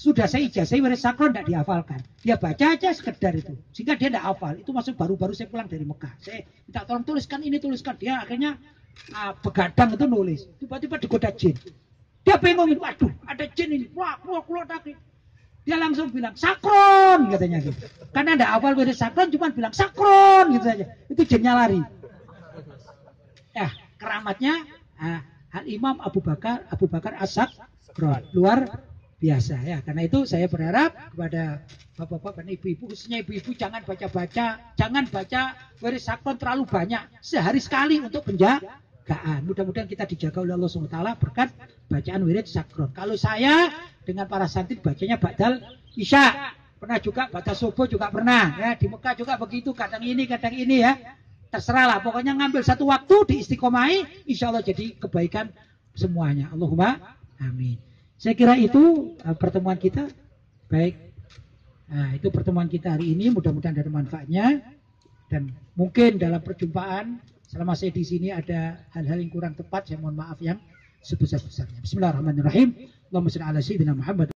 Sudah saya ijazah wirid sakron tidak dihafalkan. Dia baca aja sekedar itu. Sehingga dia tidak hafal. Itu masuk baru-baru saya pulang dari Mekah. Saya minta tolong tuliskan ini, tuliskan. Dia akhirnya uh, begadang itu nulis. Tiba-tiba digoda jin. Dia bingung, waduh ada jin ini. Wah, keluar, keluar, keluar. Dia langsung bilang sakron katanya gitu. Karena ada awal dari sakron cuma bilang sakron gitu saja. Itu jinnya lari. Ya, keramatnya ah, Al Imam Abu Bakar Abu Bakar Asad luar biasa ya. Karena itu saya berharap kepada bapak-bapak dan ibu-ibu khususnya ibu-ibu jangan baca-baca, jangan baca sakron terlalu banyak. Sehari sekali untuk penjagaan. Mudah-mudahan kita dijaga oleh Allah SWT berkat bacaan wirid sakron. Kalau saya dengan para santri bacanya badal isya. Pernah juga baca subuh juga pernah ya di Mekah juga begitu kadang ini kadang ini ya terserah lah pokoknya ngambil satu waktu di istiqomai insya Allah jadi kebaikan semuanya Allahumma amin saya kira itu uh, pertemuan kita. Baik. Nah, itu pertemuan kita hari ini. Mudah-mudahan ada manfaatnya. Dan mungkin dalam perjumpaan, selama saya di sini ada hal-hal yang kurang tepat. Saya mohon maaf yang sebesar-besarnya. Bismillahirrahmanirrahim. Allahumma salli ala sayyidina Muhammad.